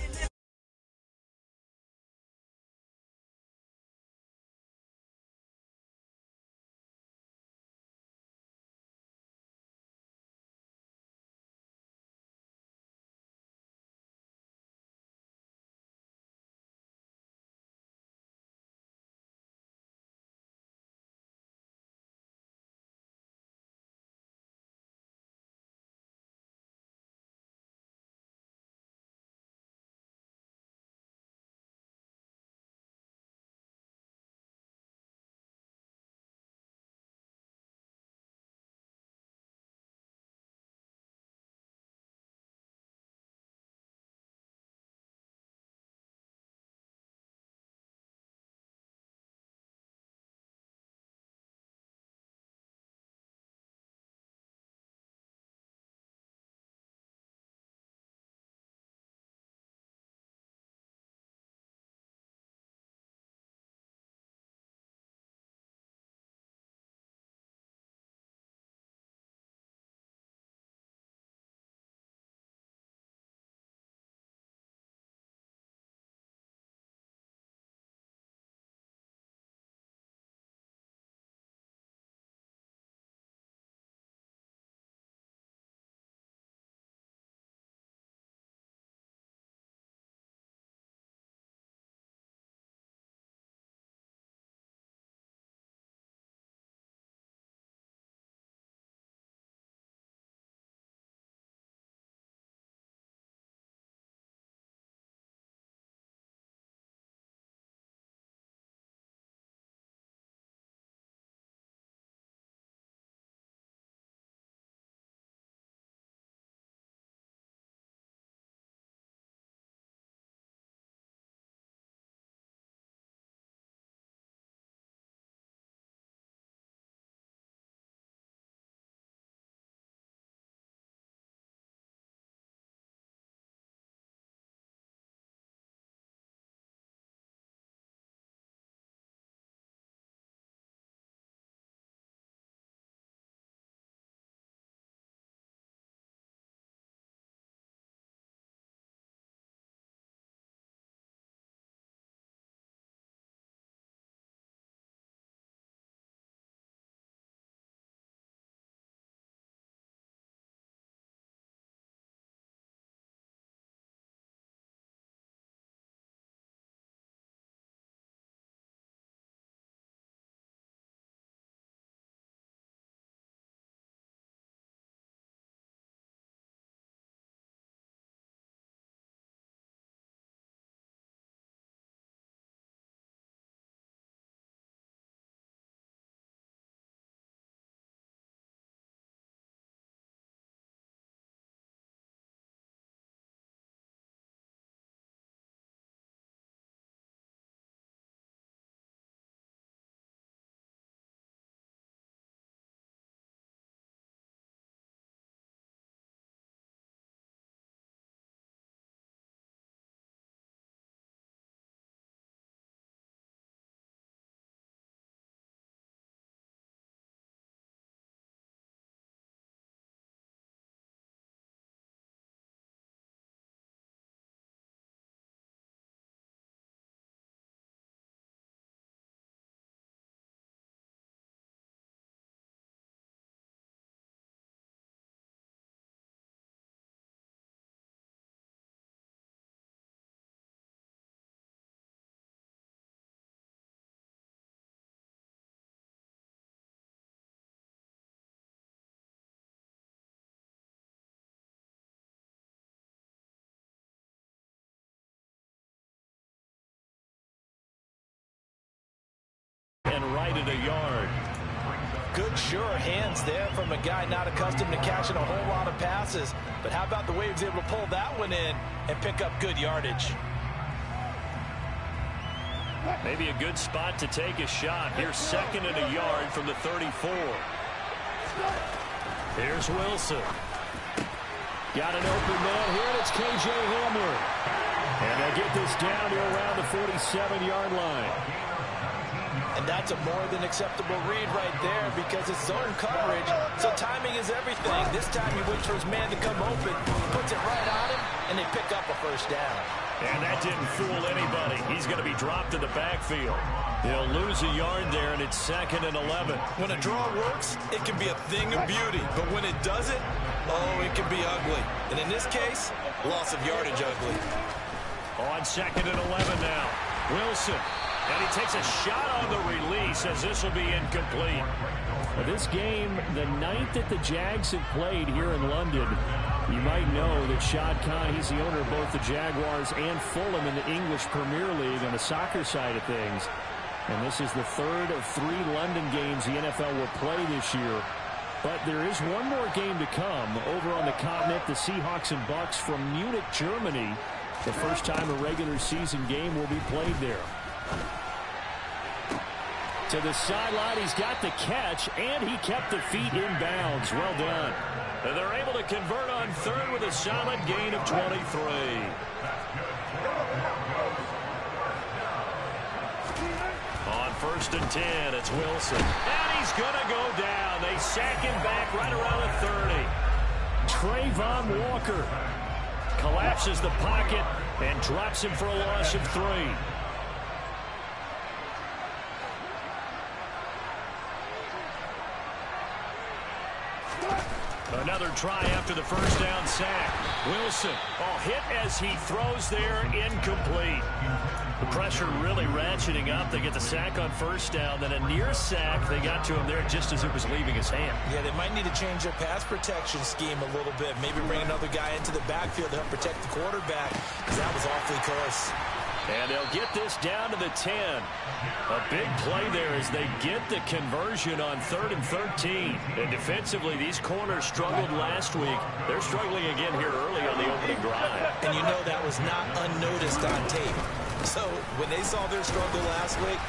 At a yard. Good, sure hands there from a guy not accustomed to catching a whole lot of passes. But how about the way he was able to pull that one in and pick up good yardage? Maybe a good spot to take a shot. Here's second and a yard from the 34. Here's Wilson. Got an open man here, and it's K.J. Hamler. And they'll get this down to around the 47-yard line. And that's a more than acceptable read right there because it's zone coverage, so timing is everything. This time he waits for his man to come open, puts it right on him, and they pick up a first down. And that didn't fool anybody. He's going to be dropped in the backfield. They'll lose a yard there, and it's second and 11. When a draw works, it can be a thing of beauty. But when it doesn't, oh, it can be ugly. And in this case, loss of yardage ugly. On second and 11 now. Wilson. And he takes a shot on the release as this will be incomplete. Well, this game, the ninth that the Jags have played here in London, you might know that Shad Khan, he's the owner of both the Jaguars and Fulham in the English Premier League on the soccer side of things. And this is the third of three London games the NFL will play this year. But there is one more game to come over on the continent, the Seahawks and Bucs from Munich, Germany. The first time a regular season game will be played there. To the sideline, he's got the catch, and he kept the feet in bounds. Well done. And they're able to convert on third with a solid gain of 23. On first and 10, it's Wilson. And he's going to go down. They sack him back right around the 30. Travon Walker collapses the pocket and drops him for a loss of three. Another try after the first down sack. Wilson, oh, hit as he throws there, incomplete. The pressure really ratcheting up. They get the sack on first down, then a near sack. They got to him there just as it was leaving his hand. Yeah, they might need to change their pass protection scheme a little bit. Maybe bring another guy into the backfield to help protect the quarterback because that was awfully close. And they'll get this down to the 10. A big play there as they get the conversion on third and 13. And defensively, these corners struggled last week. They're struggling again here early on the opening drive. And you know that was not unnoticed on tape. So when they saw their struggle last week,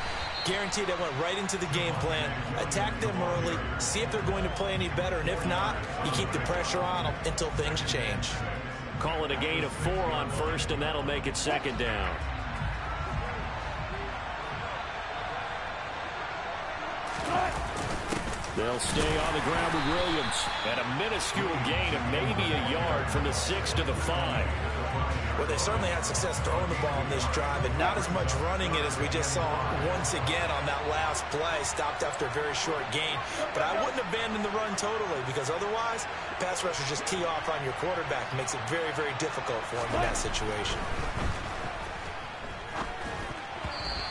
guaranteed they went right into the game plan, attack them early, see if they're going to play any better, and if not, you keep the pressure on them until things change. Call it a gain of four on first, and that'll make it second down. They'll stay on the ground with Williams. And a minuscule gain of maybe a yard from the six to the five. Well, they certainly had success throwing the ball in this drive, and not as much running it as we just saw once again on that last play. Stopped after a very short gain. But I wouldn't abandon the run totally, because otherwise, pass rushers just tee off on your quarterback. Makes it very, very difficult for him in that situation.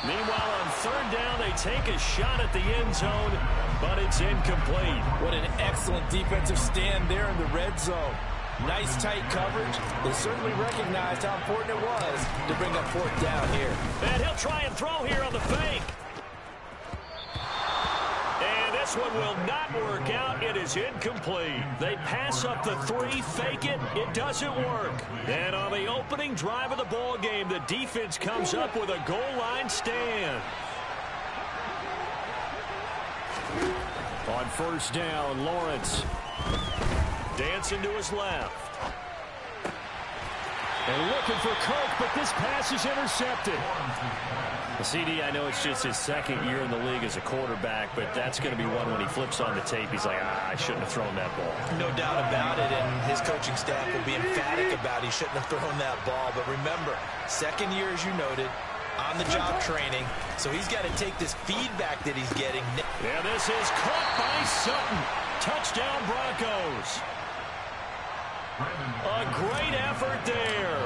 Meanwhile, on third down, they take a shot at the end zone, but it's incomplete. What an excellent defensive stand there in the red zone. Nice tight coverage. They certainly recognized how important it was to bring up fourth down here. And he'll try and throw here on the fake. And this one will not work out. It is incomplete. They pass up the three, fake it. It doesn't work. And on the opening drive of the ball game, the defense comes up with a goal line stand. On first down, Lawrence. Dancing to his left. And looking for Kirk, but this pass is intercepted. The CD, I know it's just his second year in the league as a quarterback, but that's going to be one when he flips on the tape. He's like, ah, I shouldn't have thrown that ball. No doubt about it, and his coaching staff will be emphatic about he shouldn't have thrown that ball. But remember, second year, as you noted, on-the-job training, so he's got to take this feedback that he's getting. Yeah, this is caught by Sutton. Touchdown Broncos. A great effort there.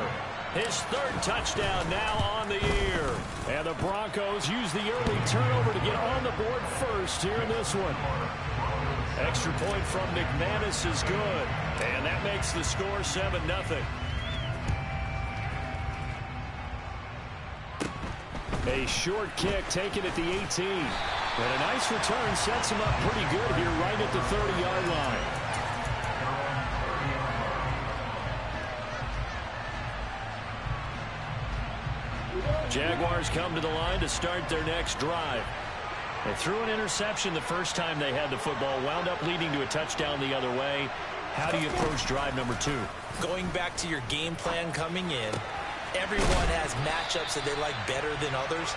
His third touchdown now on the year. And the Broncos use the early turnover to get on the board first here in this one. Extra point from McManus is good. And that makes the score 7-0. A short kick taken at the 18. And a nice return sets him up pretty good here right at the 30-yard line. Jaguars come to the line to start their next drive. They threw an interception the first time they had the football, wound up leading to a touchdown the other way. How do you approach drive number two? Going back to your game plan coming in, everyone has matchups that they like better than others,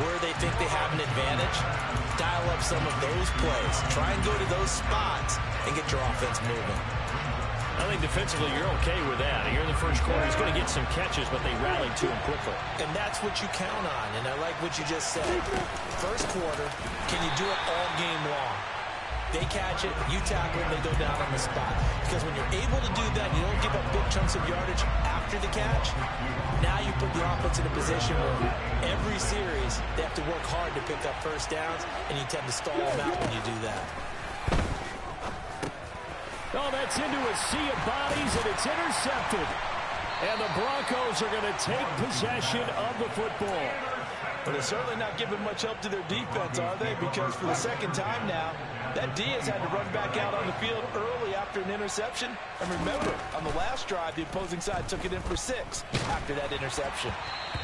where they think they have an advantage. Dial up some of those plays. Try and go to those spots and get your offense moving. I think defensively you're okay with that. Here in the first quarter, he's going to get some catches, but they rallied to him quickly. And that's what you count on, and I like what you just said. First quarter, can you do it all game long? They catch it, you tackle it, they go down on the spot. Because when you're able to do that, you don't give up big chunks of yardage after the catch. Now you put the offense in a position where every series they have to work hard to pick up first downs, and you tend to stall them out when you do that. Oh, that's into a sea of bodies, and it's intercepted. And the Broncos are going to take possession of the football. But they're certainly not giving much help to their defense, are they? Because for the second time now, that Diaz had to run back out on the field early after an interception. And remember, on the last drive, the opposing side took it in for six after that interception.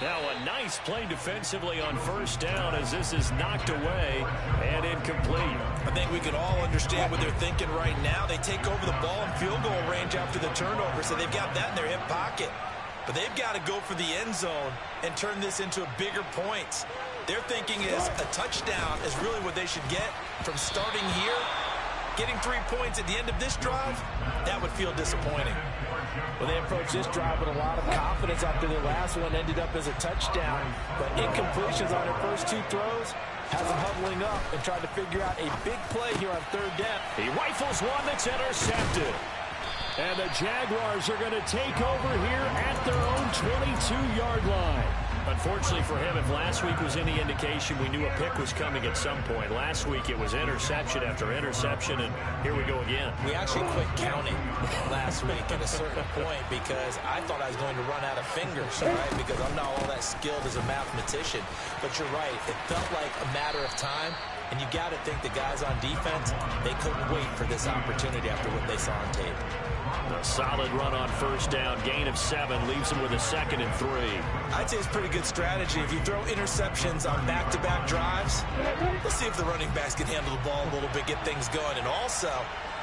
Now a nice play defensively on first down as this is knocked away and incomplete. I think we can all understand what they're thinking right now. They take over the ball in field goal range after the turnover, so they've got that in their hip pocket. But they've got to go for the end zone and turn this into a bigger points. Their thinking is a touchdown is really what they should get from starting here. Getting three points at the end of this drive, that would feel disappointing. Well, they approached this drive with a lot of confidence after their last one ended up as a touchdown. But incompletions on their first two throws has them huddling up and trying to figure out a big play here on third down. He rifles one that's intercepted. And the Jaguars are going to take over here at their own 22-yard line. Unfortunately for him, if last week was any indication, we knew a pick was coming at some point. Last week it was interception after interception, and here we go again. We actually quit counting last week at a certain point because I thought I was going to run out of fingers, right? Because I'm not all that skilled as a mathematician. But you're right. It felt like a matter of time. And you got to think the guys on defense, they couldn't wait for this opportunity after what they saw on tape. A solid run on first down. Gain of seven leaves them with a second and three. I'd say it's pretty good strategy. If you throw interceptions on back-to-back -back drives, let's see if the running backs can handle the ball a little bit, get things going. And also,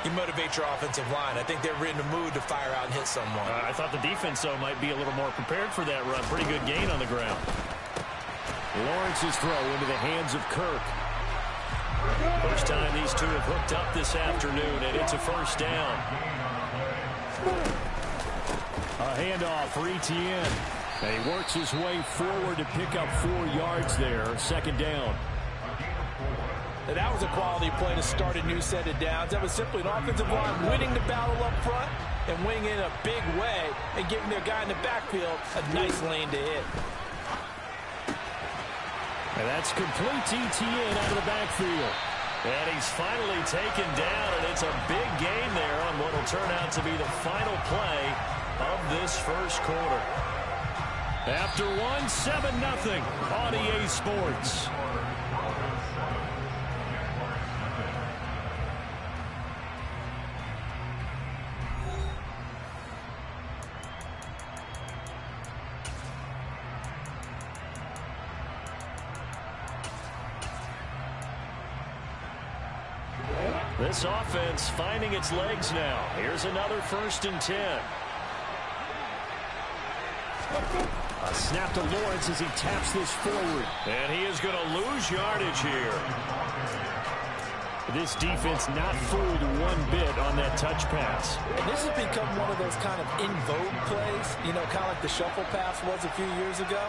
you motivate your offensive line. I think they're in the mood to fire out and hit someone. Uh, I thought the defense, though, might be a little more prepared for that run. Pretty good gain on the ground. Lawrence's throw into the hands of Kirk. First time these two have hooked up this afternoon, and it's a first down. A handoff for Etienne. And he works his way forward to pick up four yards there. Second down. And that was a quality play to start a new set of downs. That was simply an offensive line winning the battle up front and winning in a big way and giving their guy in the backfield a nice lane to hit. And that's complete Etienne out of the backfield. And he's finally taken down, and it's a big gain there on what will turn out to be the final play of this first quarter. After one, 7-0 on EA Sports. Offense finding its legs now. Here's another first and 10. A snap to Lawrence as he taps this forward. And he is going to lose yardage here. This defense not fooled one bit on that touch pass. And this has become one of those kind of in vogue plays, you know, kind of like the shuffle pass was a few years ago.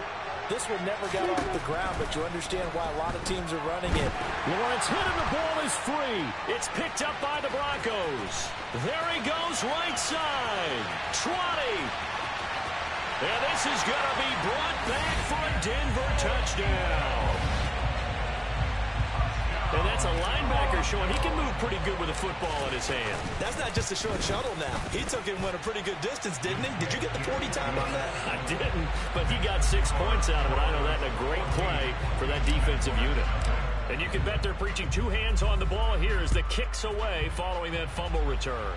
This one never got off the ground, but you understand why a lot of teams are running it. Lawrence hit and the ball is free. It's picked up by the Broncos. There he goes right side. 20. And this is going to be brought back for a Denver touchdown. And that's a linebacker showing he can move pretty good with a football in his hand. That's not just a short shuttle now. He took it and went a pretty good distance, didn't he? Did you get the 40 time on that? I didn't, but he got six points out of it. I know that a great play for that defensive unit. And you can bet they're preaching two hands on the ball here as the kicks away following that fumble return.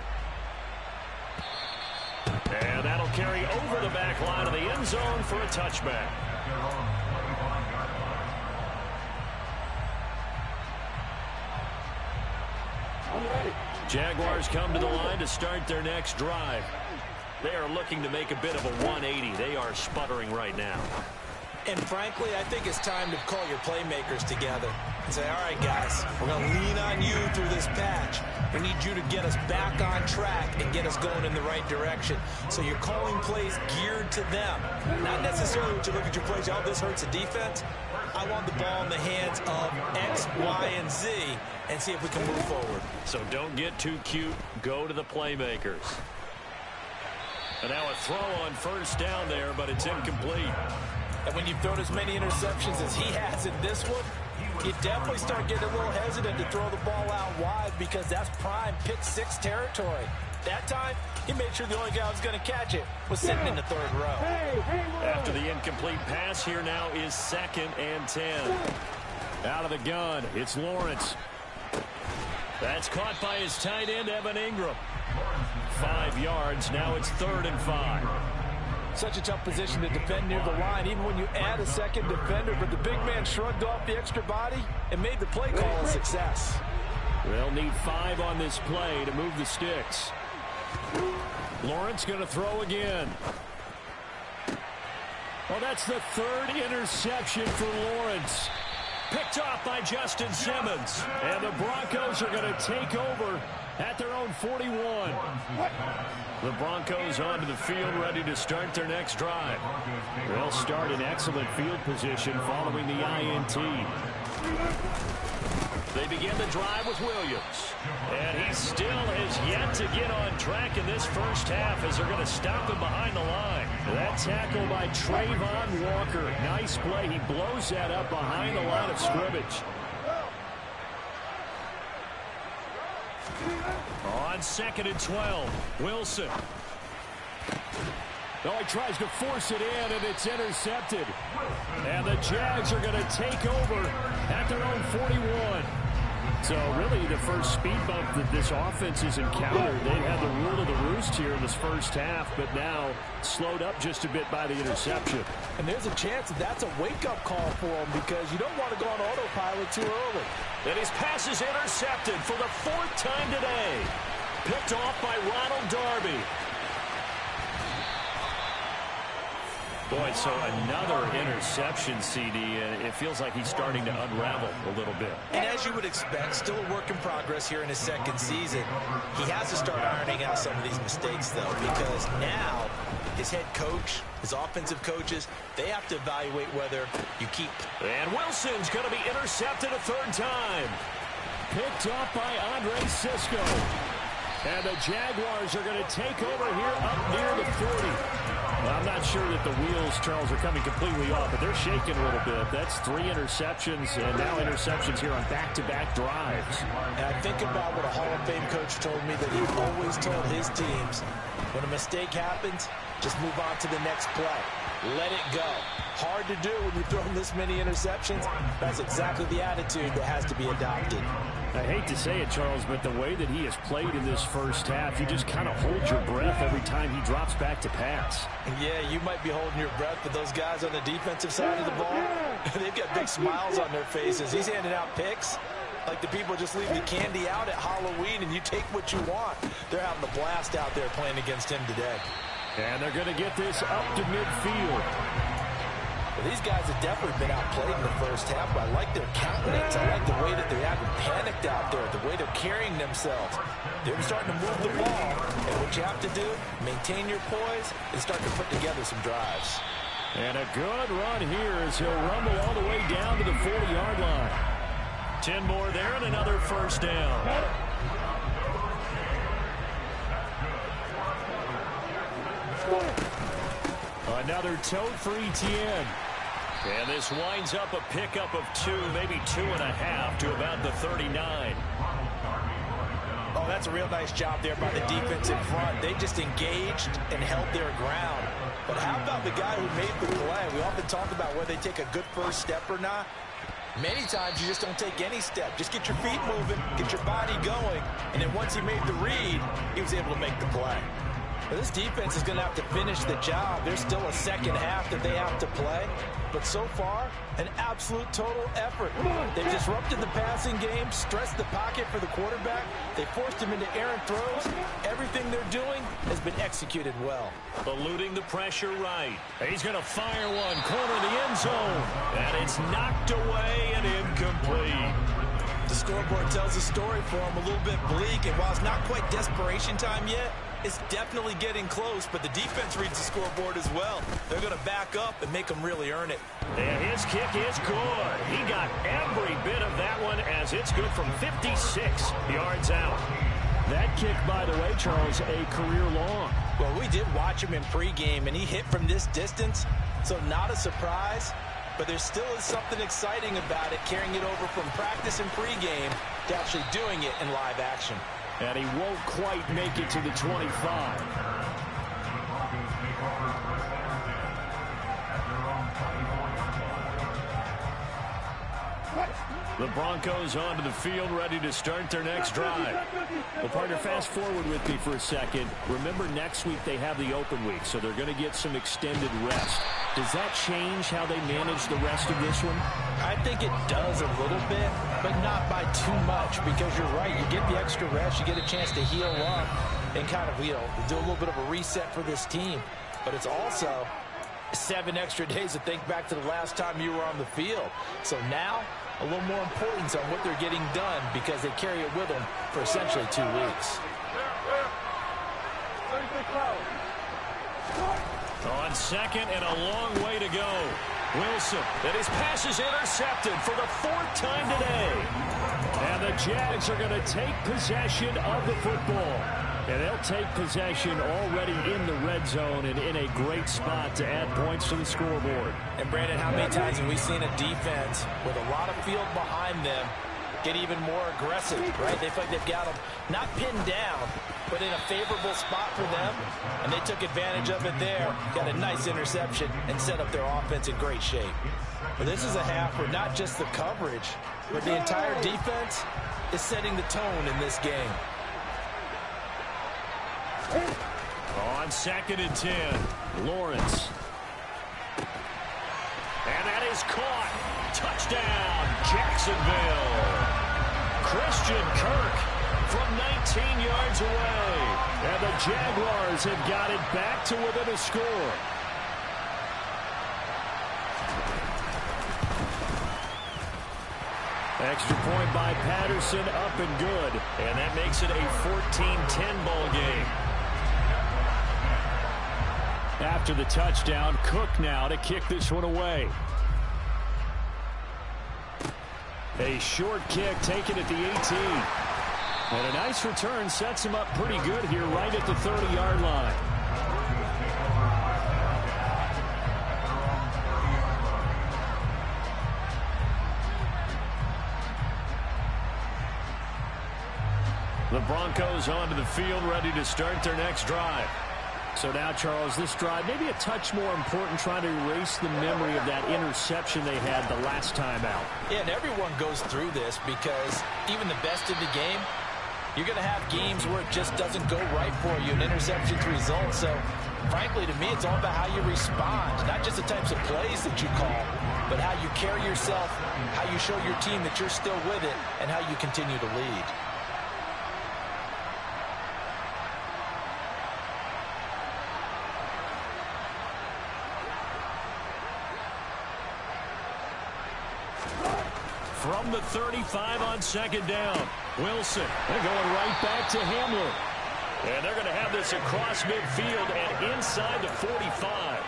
And that'll carry over the back line of the end zone for a touchback. Jaguars come to the line to start their next drive. They are looking to make a bit of a 180. They are sputtering right now. And frankly, I think it's time to call your playmakers together and say, all right, guys, we're going to lean on you through this patch. We need you to get us back on track and get us going in the right direction. So you're calling plays geared to them. Not necessarily what you look at your plays, oh, this hurts the defense. I want the ball in the hands of X, Y, and Z and see if we can move forward. So don't get too cute. Go to the playmakers. And now a throw on first down there, but it's incomplete. And when you've thrown as many interceptions as he has in this one, you definitely start getting a little hesitant to throw the ball out wide because that's prime pick six territory. That time, he made sure the only guy who was going to catch it was sitting in the third row. After the incomplete pass, here now is second and 10. Out of the gun, it's Lawrence. That's caught by his tight end, Evan Engram. Five yards, now it's third and five. Such a tough position to defend near the line, even when you add a second defender, but the big man shrugged off the extra body and made the play call a success. They'll need five on this play to move the sticks. Lawrence going to throw again. Well, that's the third interception for Lawrence. Picked off by Justin Simmons. And the Broncos are going to take over at their own 41. The Broncos onto the field ready to start their next drive. They'll start in excellent field position following the INT. They begin the drive with Williams. And he still has yet to get on track in this first half as they're going to stop him behind the line. That tackle by Travon Walker. Nice play. He blows that up behind the line of scrimmage. On second and 12, Wilson. Oh, he tries to force it in, and it's intercepted. And the Jags are going to take over at their own 41. So really the first speed bump that this offense has encountered. They've had the rule of the roost here in this first half, but now slowed up just a bit by the interception. And there's a chance that that's a wake-up call for them because you don't want to go on autopilot too early. And his pass is intercepted for the fourth time today. Picked off by Ronald Darby. Boy, so another interception, CD, and it feels like he's starting to unravel a little bit. And as you would expect, still a work in progress here in his second season. He has to start ironing out some of these mistakes, though, because now his head coach, his offensive coaches, they have to evaluate whether you keep. And Wilson's going to be intercepted a third time. Picked off by Andre Cisco. And the Jaguars are going to take over here up near the 40. Well, I'm not sure that the wheels, Charles, are coming completely off, but they're shaking a little bit. That's three interceptions, and now interceptions here on back-to-back -back drives. And I think about what a Hall of Fame coach told me that he always told his teams, when a mistake happens, just move on to the next play. Let it go. Hard to do when you've thrown this many interceptions. That's exactly the attitude that has to be adopted. I hate to say it, Charles, but the way that he has played in this first half, you just kind of hold your breath every time he drops back to pass. Yeah, you might be holding your breath, but those guys on the defensive side of the ball, they've got big smiles on their faces. He's handing out picks like the people just leave the candy out at Halloween and you take what you want. They're having a blast out there playing against him today. And they're going to get this up to midfield. Well, these guys have definitely been outplayed in the first half, but I like their countenance. I like the way that they haven't panicked out there, the way they're carrying themselves. They're starting to move the ball, and what you have to do, maintain your poise and start to put together some drives. And a good run here as he'll rumble all the way down to the 40-yard line. Ten more there and another first down. Another tote for Etienne. And this winds up a pickup of two, maybe two and a half to about the 39. Oh, that's a real nice job there by the defense in front. They just engaged and held their ground. But how about the guy who made the play? We often talk about whether they take a good first step or not. Many times you just don't take any step. Just get your feet moving, get your body going, and then once he made the read, he was able to make the play. This defense is going to have to finish the job. There's still a second half that they have to play. But so far, an absolute total effort. They've disrupted the passing game, stressed the pocket for the quarterback. They forced him into errant throws. Everything they're doing has been executed well. Eluding the pressure right. He's going to fire one, corner of the end zone. And it's knocked away and incomplete. The scoreboard tells a story for him, a little bit bleak. And while it's not quite desperation time yet, it's definitely getting close, but the defense reads the scoreboard as well. They're going to back up and make them really earn it. And his kick is good. He got every bit of that one as it's good from 56 yards out. That kick, by the way, Charles, a career long. Well, we did watch him in pregame, and he hit from this distance, so not a surprise. But there still is something exciting about it, carrying it over from practice and pregame to actually doing it in live action. And he won't quite make it to the 25. The Broncos onto the field, ready to start their next drive. Well, partner, fast forward with me for a second. Remember, next week they have the open week, so they're going to get some extended rest. Does that change how they manage the rest of this one? I think it does a little bit, but not by too much, because you're right. You get the extra rest, you get a chance to heal up and kind of, you know, do a little bit of a reset for this team. But it's also seven extra days to think back to the last time you were on the field. So now, a little more importance on what they're getting done because they carry it with them for essentially two weeks. On second and a long way to go. Wilson, and his pass is intercepted for the fourth time today. And the Jags are going to take possession of the football. And they'll take possession already in the red zone and in a great spot to add points to the scoreboard. And Brandon, how many times have we seen a defense with a lot of field behind them get even more aggressive, right? They feel like they've got them not pinned down, but in a favorable spot for them, and they took advantage of it there, got a nice interception, and set up their offense in great shape. But this is a half where not just the coverage, but the entire defense is setting the tone in this game. On second and 10, Lawrence. And that is caught. Touchdown, Jacksonville. Christian Kirk from 19 yards away. And the Jaguars have got it back to within a score. Extra point by Patterson, up and good. And that makes it a 14-10 ball game. After the touchdown, Cooke now to kick this one away. A short kick taken at the 18. And a nice return sets him up pretty good here right at the 30-yard line. The Broncos onto the field ready to start their next drive. So now, Charles, this drive maybe a touch more important trying to erase the memory of that interception they had the last time out. Yeah, and everyone goes through this because even the best in the game, you're going to have games where it just doesn't go right for you, and interceptions result. So, frankly, to me, it's all about how you respond, not just the types of plays that you call, but how you carry yourself, how you show your team that you're still with it, and how you continue to lead. From the 35 on second down, Wilson. They're going right back to Hamler. And they're going to have this across midfield and inside the 45.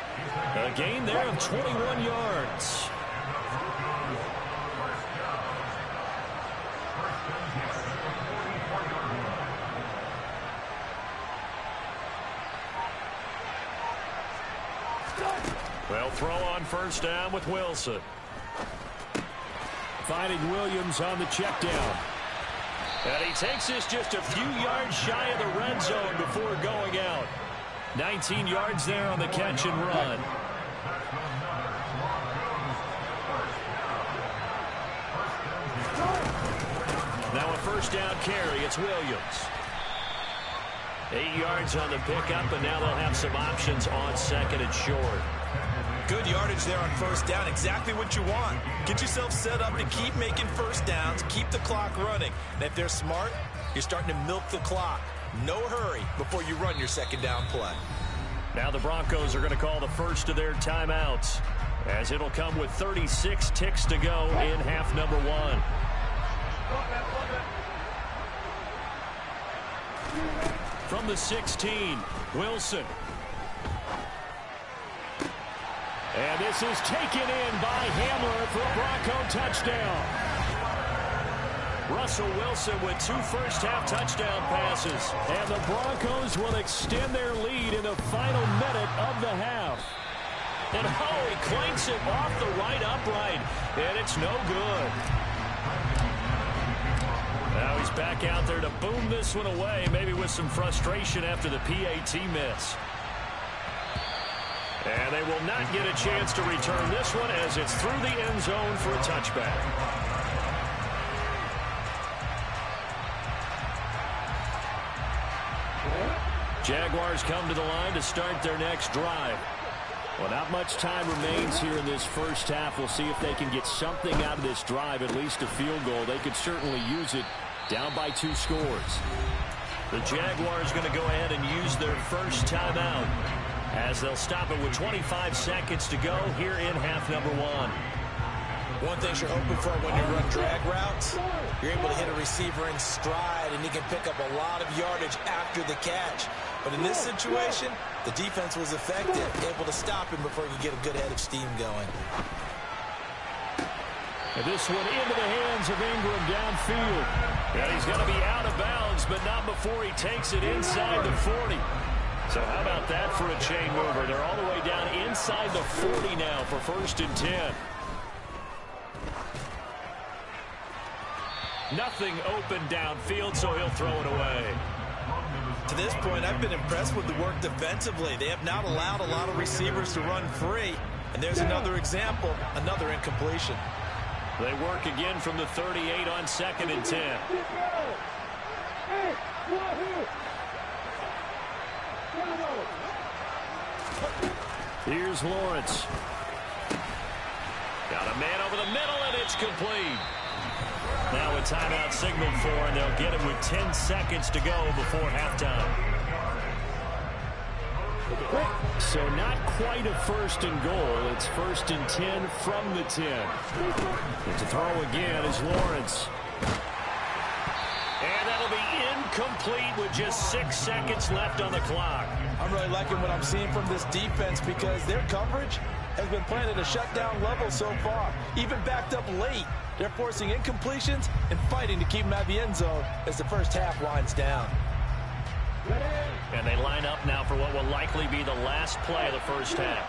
A gain there of 21 yards. Well, throw on first down with Wilson. Finding Williams on the check down. And he takes this just a few yards shy of the red zone before going out. 19 yards there on the catch and run. Now a first down carry. It's Williams. Eight yards on the pickup, and now they'll have some options on second and short. Good yardage there on first down. Exactly what you want. Get yourself set up to keep making first downs, keep the clock running. And if they're smart, you're starting to milk the clock. No hurry before you run your second down play. Now the Broncos are going to call the first of their timeouts as it'll come with 36 ticks to go in half number one. From the 16, Wilson. And this is taken in by Hamler for a Bronco touchdown. Russell Wilson with two first-half touchdown passes. And the Broncos will extend their lead in the final minute of the half. And oh, he clanks it off the right upright. And it's no good. Now he's back out there to boom this one away, maybe with some frustration after the PAT miss. And they will not get a chance to return this one as it's through the end zone for a touchback. Jaguars come to the line to start their next drive. Well, not much time remains here in this first half. We'll see if they can get something out of this drive, at least a field goal. They could certainly use it down by two scores. The Jaguars going to go ahead and use their first timeout as they'll stop it with 25 seconds to go here in half number one. One thing you're hoping for when you run drag routes, you're able to hit a receiver in stride, and he can pick up a lot of yardage after the catch. But in this situation, the defense was effective, able to stop him before he could get a good head of steam going. And this one into the hands of Engram downfield. Yeah, he's going to be out of bounds, but not before he takes it inside the 40. So how about that for a chain mover? They're all the way down inside the 40 now for first and 10. Nothing open downfield, so he'll throw it away. To this point, I've been impressed with the work defensively. They have not allowed a lot of receivers to run free. And there's another example, another incompletion. They work again from the 38 on second and 10. Here's Lawrence. Got a man over the middle, and it's complete. Now a timeout signaled for, and they'll get it with 10 seconds to go before halftime. So not quite a first and goal. It's first and 10 from the 10. And to throw again is Lawrence. And that'll be incomplete with just six seconds left on the clock. I'm really liking what I'm seeing from this defense because their coverage has been playing at a shutdown level so far. Even backed up late. They're forcing incompletions and fighting to keep them at the end zone as the first half winds down. And they line up now for what will likely be the last play of the first half.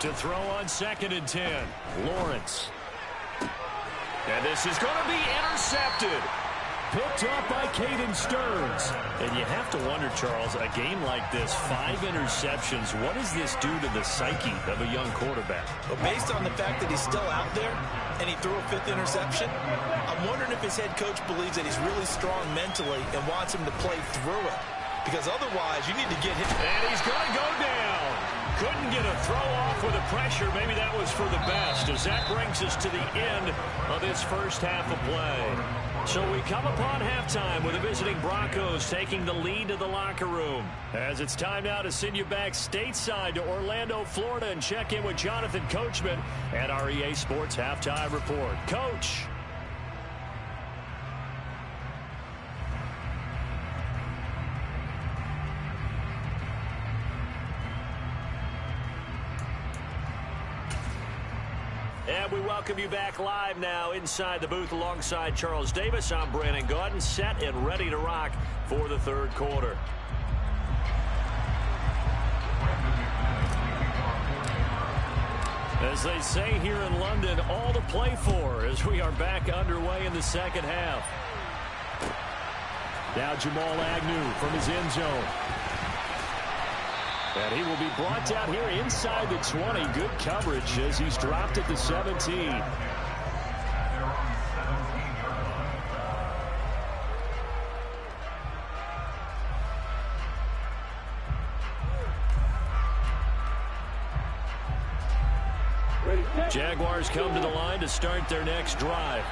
To throw on second and 10, Lawrence. And this is going to be intercepted. Picked up by Caden Sterns. And you have to wonder, Charles, a game like this, five interceptions, what does this do to the psyche of a young quarterback? Well, based on the fact that he's still out there and he threw a fifth interception, I'm wondering if his head coach believes that he's really strong mentally and wants him to play through it. Because otherwise, you need to get him. And he's going to go down. Couldn't get a throw off with the pressure. Maybe that was for the best as that brings us to the end of this first half of play. So we come upon halftime with the visiting Broncos taking the lead to the locker room. As it's time now to send you back stateside to Orlando, Florida and check in with Jonathan Coachman at REA Sports Halftime Report. Coach. Welcome you back live now inside the booth alongside Charles Davis. I'm Brandon Gaudin, set and ready to rock for the third quarter. As they say here in London, all to play for as we are back underway in the second half. Now Jamal Agnew from his end zone. And he will be brought out here inside the 20. Good coverage as he's dropped at the 17. Jaguars come to the line to start their next drive.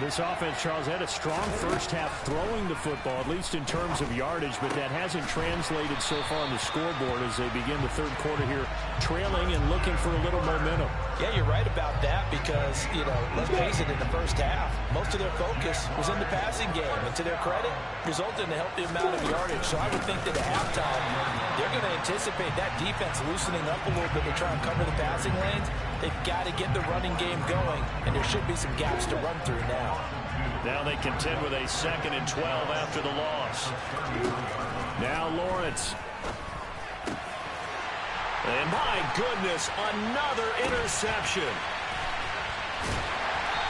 This offense, Charles, had a strong first half throwing the football, at least in terms of yardage, but that hasn't translated so far on the scoreboard as they begin the third quarter here, trailing and looking for a little momentum. Yeah, you're right about that because, you know, let's face it, in the first half, most of their focus was in the passing game. And to their credit, resulted in a healthy amount of yardage. So I would think that at halftime, they're going to anticipate that defense loosening up a little bit to try and cover the passing lanes. They've got to get the running game going, and there should be some gaps to run through now. Now they contend with a second and 12 after the loss. Now Lawrence. And my goodness, another interception.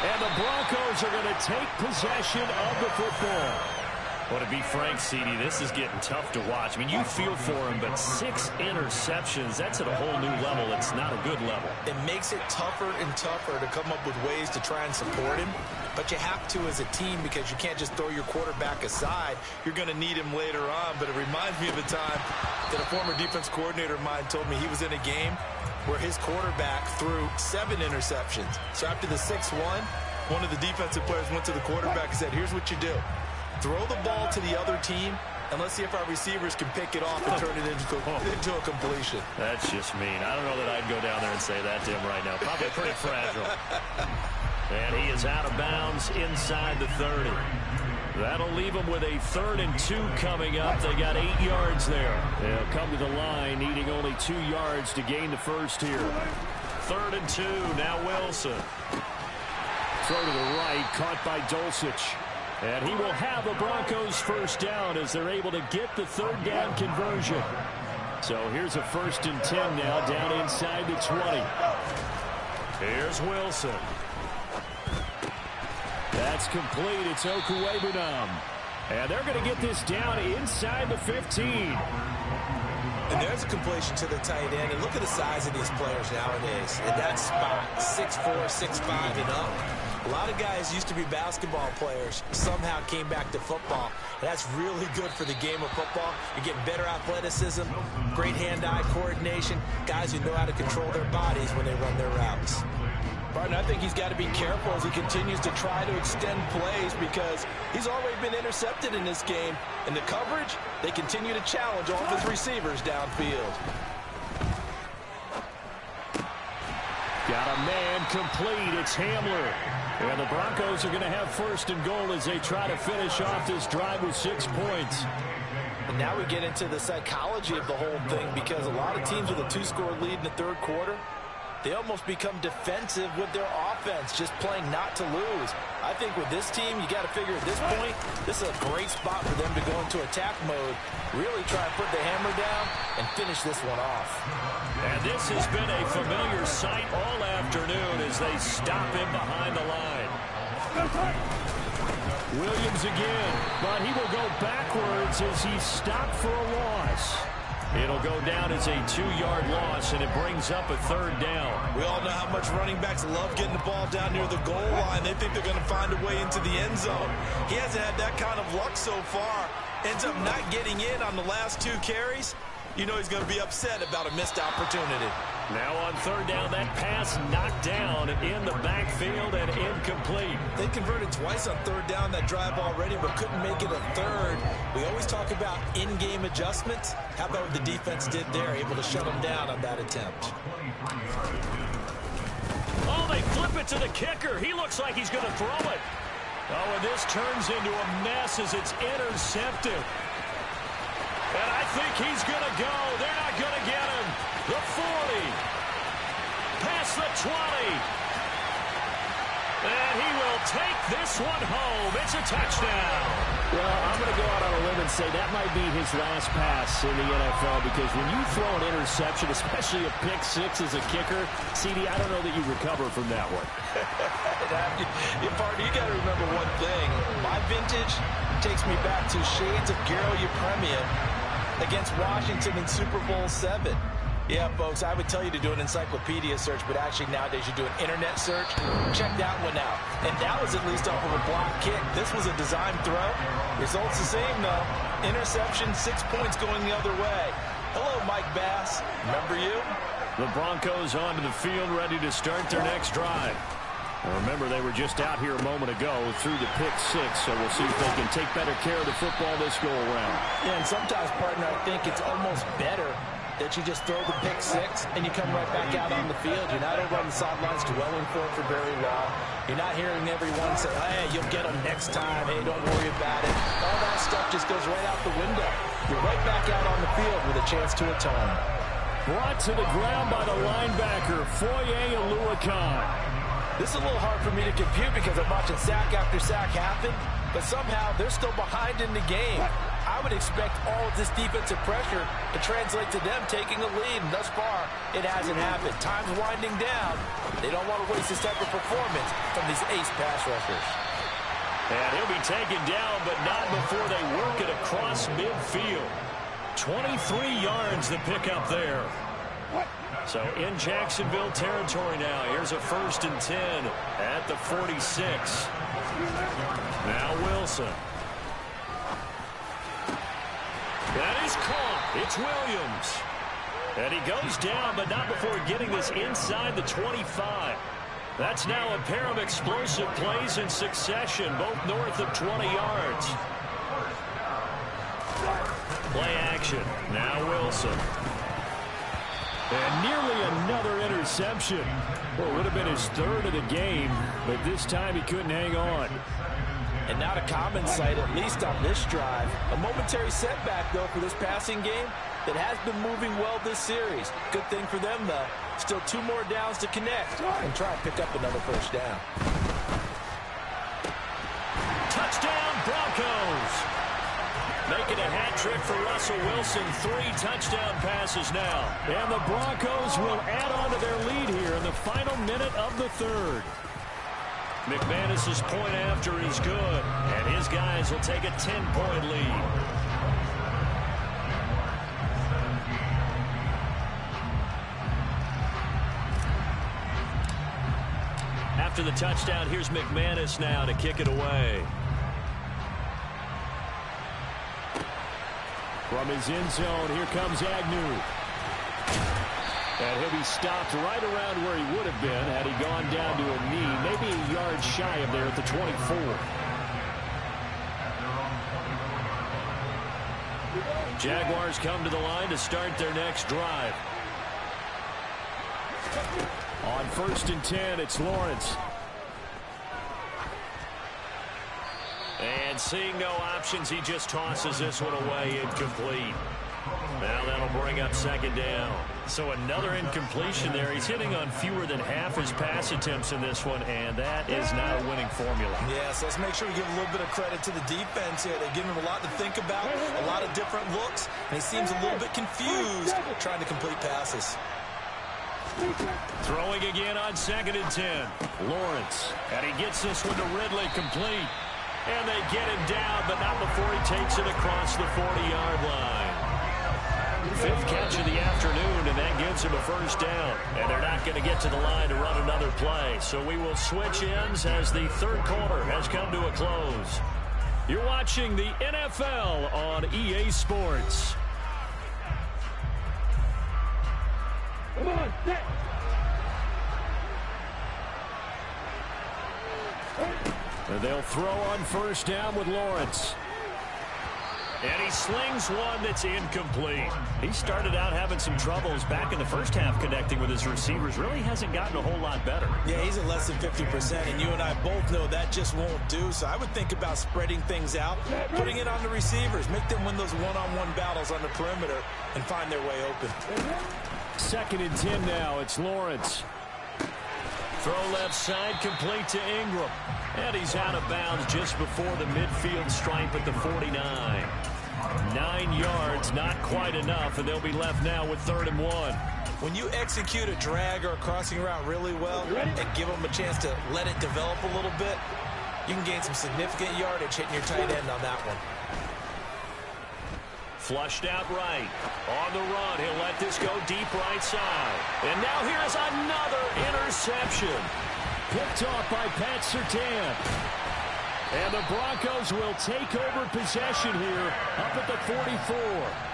And the Broncos are going to take possession of the football. Well, to be frank, CD, this is getting tough to watch. I mean, you feel for him, but six interceptions, that's at a whole new level. It's not a good level. It makes it tougher and tougher to come up with ways to try and support him. But you have to as a team because you can't just throw your quarterback aside. You're going to need him later on. But it reminds me of a time that a former defense coordinator of mine told me he was in a game where his quarterback threw seven interceptions. So after the 6-1, one of the defensive players went to the quarterback and said, here's what you do. Throw the ball to the other team, and let's see if our receivers can pick it off and turn it into, oh. into a completion. That's just mean. I don't know that I'd go down there and say that to him right now. Probably pretty fragile. And he is out of bounds inside the 30. That'll leave them with a third and two coming up. They got eight yards there. They'll come to the line needing only two yards to gain the first here. Third and two. Now Wilson. Throw to the right. Caught by Dulcich. And he will have the Broncos first down as they're able to get the third down conversion. So here's a first and 10 now down inside the 20. Here's Wilson. That's complete. It's Okwuegbunam. And they're going to get this down inside the 15. And there's a completion to the tight end. And look at the size of these players nowadays. In that spot, 6'4", 6'5", and up. A lot of guys used to be basketball players, somehow came back to football. And that's really good for the game of football. You're getting better athleticism, great hand-eye coordination, guys who know how to control their bodies when they run their routes. Barton, I think he's got to be careful as he continues to try to extend plays because he's already been intercepted in this game. And the coverage, they continue to challenge all of his receivers downfield. Got a man complete. It's Hamler. And the Broncos are going to have first and goal as they try to finish off this drive with six points. And now we get into the psychology of the whole thing because a lot of teams with a two-score lead in the third quarter, they almost become defensive with their offense, just playing not to lose. I think with this team, you got to figure at this point, this is a great spot for them to go into attack mode, really try and put the hammer down and finish this one off. And this has been a familiar sight all afternoon as they stop him behind the line. Williams again, but he will go backwards as he's stopped for a loss. It'll go down as a two-yard loss, and it brings up a third down. We all know how much running backs love getting the ball down near the goal line. They think they're going to find a way into the end zone. He hasn't had that kind of luck so far. Ends up not getting in on the last two carries. You know he's going to be upset about a missed opportunity. Now on third down, that pass knocked down in the backfield and incomplete. They converted twice on third down that drive already, but couldn't make it a third. We always talk about in-game adjustments. How about what the defense did there, able to shut them down on that attempt. Oh, they flip it to the kicker. He looks like he's going to throw it. Oh, and this turns into a mess as it's intercepted. And I think he's going to go. They're not going to get him. The 40. Past the 20. And he will take this one home. It's a touchdown. Well, I'm going to go out on a limb and say that might be his last pass in the NFL because when you throw an interception, especially a pick six as a kicker, CD, I don't know that you recover from that one. Party, you got to remember one thing. My vintage takes me back to shades of Garo Yepremian against Washington in Super Bowl Seven. Yeah, folks, I would tell you to do an encyclopedia search, but actually nowadays you do an internet search. Check that one out. And that was at least off of a block kick. This was a design throw. Results the same, though. Interception, six points going the other way. Hello, Mike Bass. Remember you? The Broncos onto the field ready to start their next drive. Remember, they were just out here a moment ago through the pick six, so we'll see if they can take better care of the football this go-around. Yeah, and sometimes, partner, I think it's almost better that you just throw the pick six and you come right back out on the field. You're not over on the sidelines dwelling for it for very long. You're not hearing everyone say, hey, you'll get them next time. Hey, don't worry about it. All that stuff just goes right out the window. You're right back out on the field with a chance to atone. Brought to the ground by the linebacker, Foye Oluokun. This is a little hard for me to compute because I'm watching sack after sack happen, but somehow they're still behind in the game. I would expect all of this defensive pressure to translate to them taking a lead. And thus far, it hasn't happened. Time's winding down. They don't want to waste this type of performance from these ace pass rushers. And he'll be taken down, but not before they work it across midfield. 23 yards the pickup there. So in Jacksonville territory now. Here's a first and 10 at the 46. Now Wilson. That is caught. It's Williams. And he goes down, but not before getting this inside the 25. That's now a pair of explosive plays in succession, both north of 20 yards. Play action. Now Wilson. And nearly another interception. Well, it would have been his third of the game, but this time he couldn't hang on. And not a common sight, at least on this drive. A momentary setback, though, for this passing game that has been moving well this series. Good thing for them, though. Still two more downs to connect and try and pick up another first down. Touchdown, Broncos! Making a hat trick for Russell Wilson. Three touchdown passes now. And the Broncos will add on to their lead here in the final minute of the third. McManus's point after is good, and his guys will take a 10-point lead. After the touchdown, here's McManus now to kick it away. From his end zone, here comes Agnew. And he'll be stopped right around where he would have been had he gone down to a knee, maybe a yard shy of there at the 24. Jaguars come to the line to start their next drive. On first and 10, it's Lawrence. And seeing no options, he just tosses this one away incomplete. Now that'll bring up second down. So another incompletion there. He's hitting on fewer than half his pass attempts in this one, and that is not a winning formula. Yes, let's make sure we give a little bit of credit to the defense here. They've given him a lot to think about, a lot of different looks, and he seems a little bit confused trying to complete passes. Throwing again on second and 10. Lawrence. And he gets this one to Ridley complete. And they get him down, but not before he takes it across the 40-yard line. Fifth catch of the afternoon, and that gives him a first down. And they're not going to get to the line to run another play. So we will switch ends as the third quarter has come to a close. You're watching the NFL on EA Sports. Come on, set. And they'll throw on first down with Lawrence. And he slings one that's incomplete. He started out having some troubles back in the first half connecting with his receivers. Really hasn't gotten a whole lot better. Yeah, he's at less than 50%, and you and I both know that just won't do. So I would think about spreading things out, putting it on the receivers, make them win those one-on-one -on -one battles on the perimeter, and find their way open. Second and 10 now. It's Lawrence. Throw left side, complete to Engram. And he's out of bounds just before the midfield stripe at the 49. Nine yards, not quite enough, and they'll be left now with third and one. When you execute a drag or a crossing route really well and give them a chance to let it develop a little bit, you can gain some significant yardage hitting your tight end on that one. Flushed out right. On the run, he'll let this go deep right side. And now here's another interception. Picked off by Pat Surtain. And the Broncos will take over possession here up at the 44.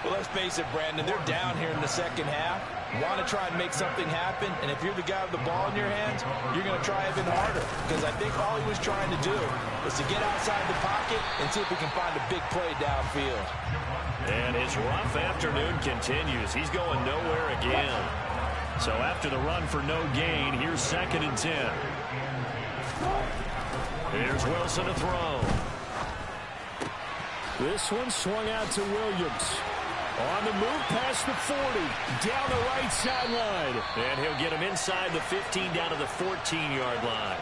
Well, let's face it, Brandon. They're down here in the second half. Want to try and make something happen. And if you're the guy with the ball in your hands, you're going to try even harder. Because I think all he was trying to do was to get outside the pocket and see if he can find a big play downfield. And his rough afternoon continues. He's going nowhere again. So after the run for no gain, here's second and 10. Here's Wilson to throw. This one swung out to Williams. On the move past the 40. Down the right sideline. And he'll get him inside the 15 down to the 14-yard line.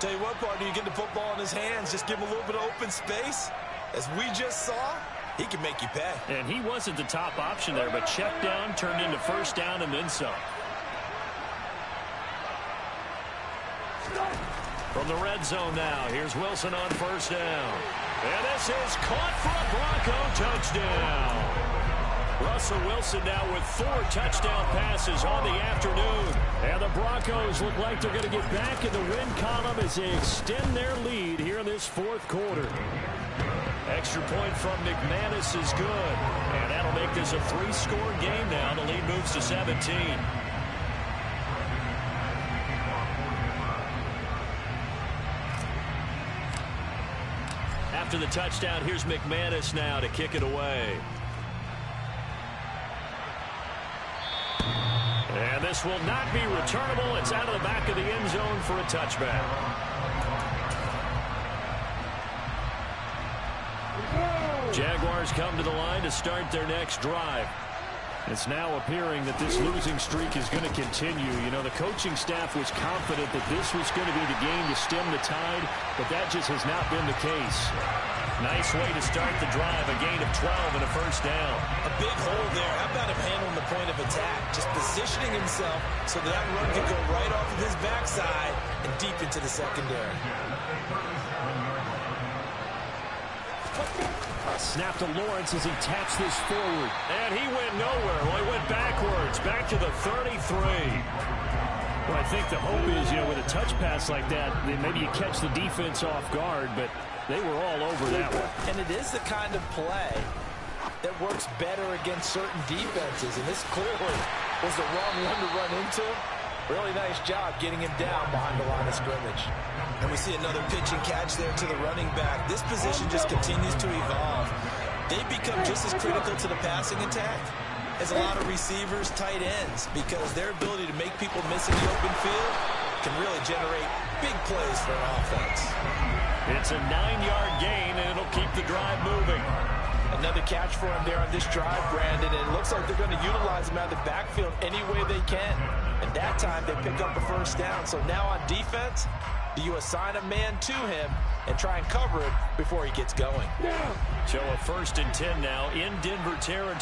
Tell you what, partner, you get the football in his hands, just give him a little bit of open space. As we just saw, he can make you pay. And he wasn't the top option there, but check down turned into first down and then some. From the red zone now, here's Wilson on first down. And this is caught for a Bronco touchdown. Russell Wilson now with four touchdown passes on the afternoon. And the Broncos look like they're going to get back in the win column as they extend their lead here in this fourth quarter. Extra point from McManus is good. And that'll make this a three-score game now. The lead moves to 17. After the touchdown, here's McManus now to kick it away. And this will not be returnable. It's out of the back of the end zone for a touchback. Jaguars come to the line to start their next drive. It's now appearing that this losing streak is going to continue. You know, the coaching staff was confident that this was going to be the game to stem the tide, but that just has not been the case. Nice way to start the drive. A gain of 12 and a first down. A big hole there. How about him handling the point of attack? Just positioning himself so that, that run could go right off of his backside and deep into the secondary. Snap to Lawrence as he taps this forward. And he went nowhere. Well, he went backwards, back to the 33. Well, I think the hope is, you know, with a touch pass like that, maybe you catch the defense off guard, but they were all over that one. And it is the kind of play that works better against certain defenses, and this clearly was the wrong one to run into. Really nice job getting him down behind the line of scrimmage. And we see another pitch and catch there to the running back. This position just continues to evolve. They become just as critical to the passing attack as a lot of receivers, tight ends, because their ability to make people miss in the open field can really generate big plays for an offense. It's a nine-yard gain, and it'll keep the drive moving. Another catch for him there on this drive, Brandon, and it looks like they're going to utilize him out of the backfield any way they can. And that time, they pick up a first down. So now on defense, do you assign a man to him and try and cover it before he gets going? Show a first and 10 now in Denver territory.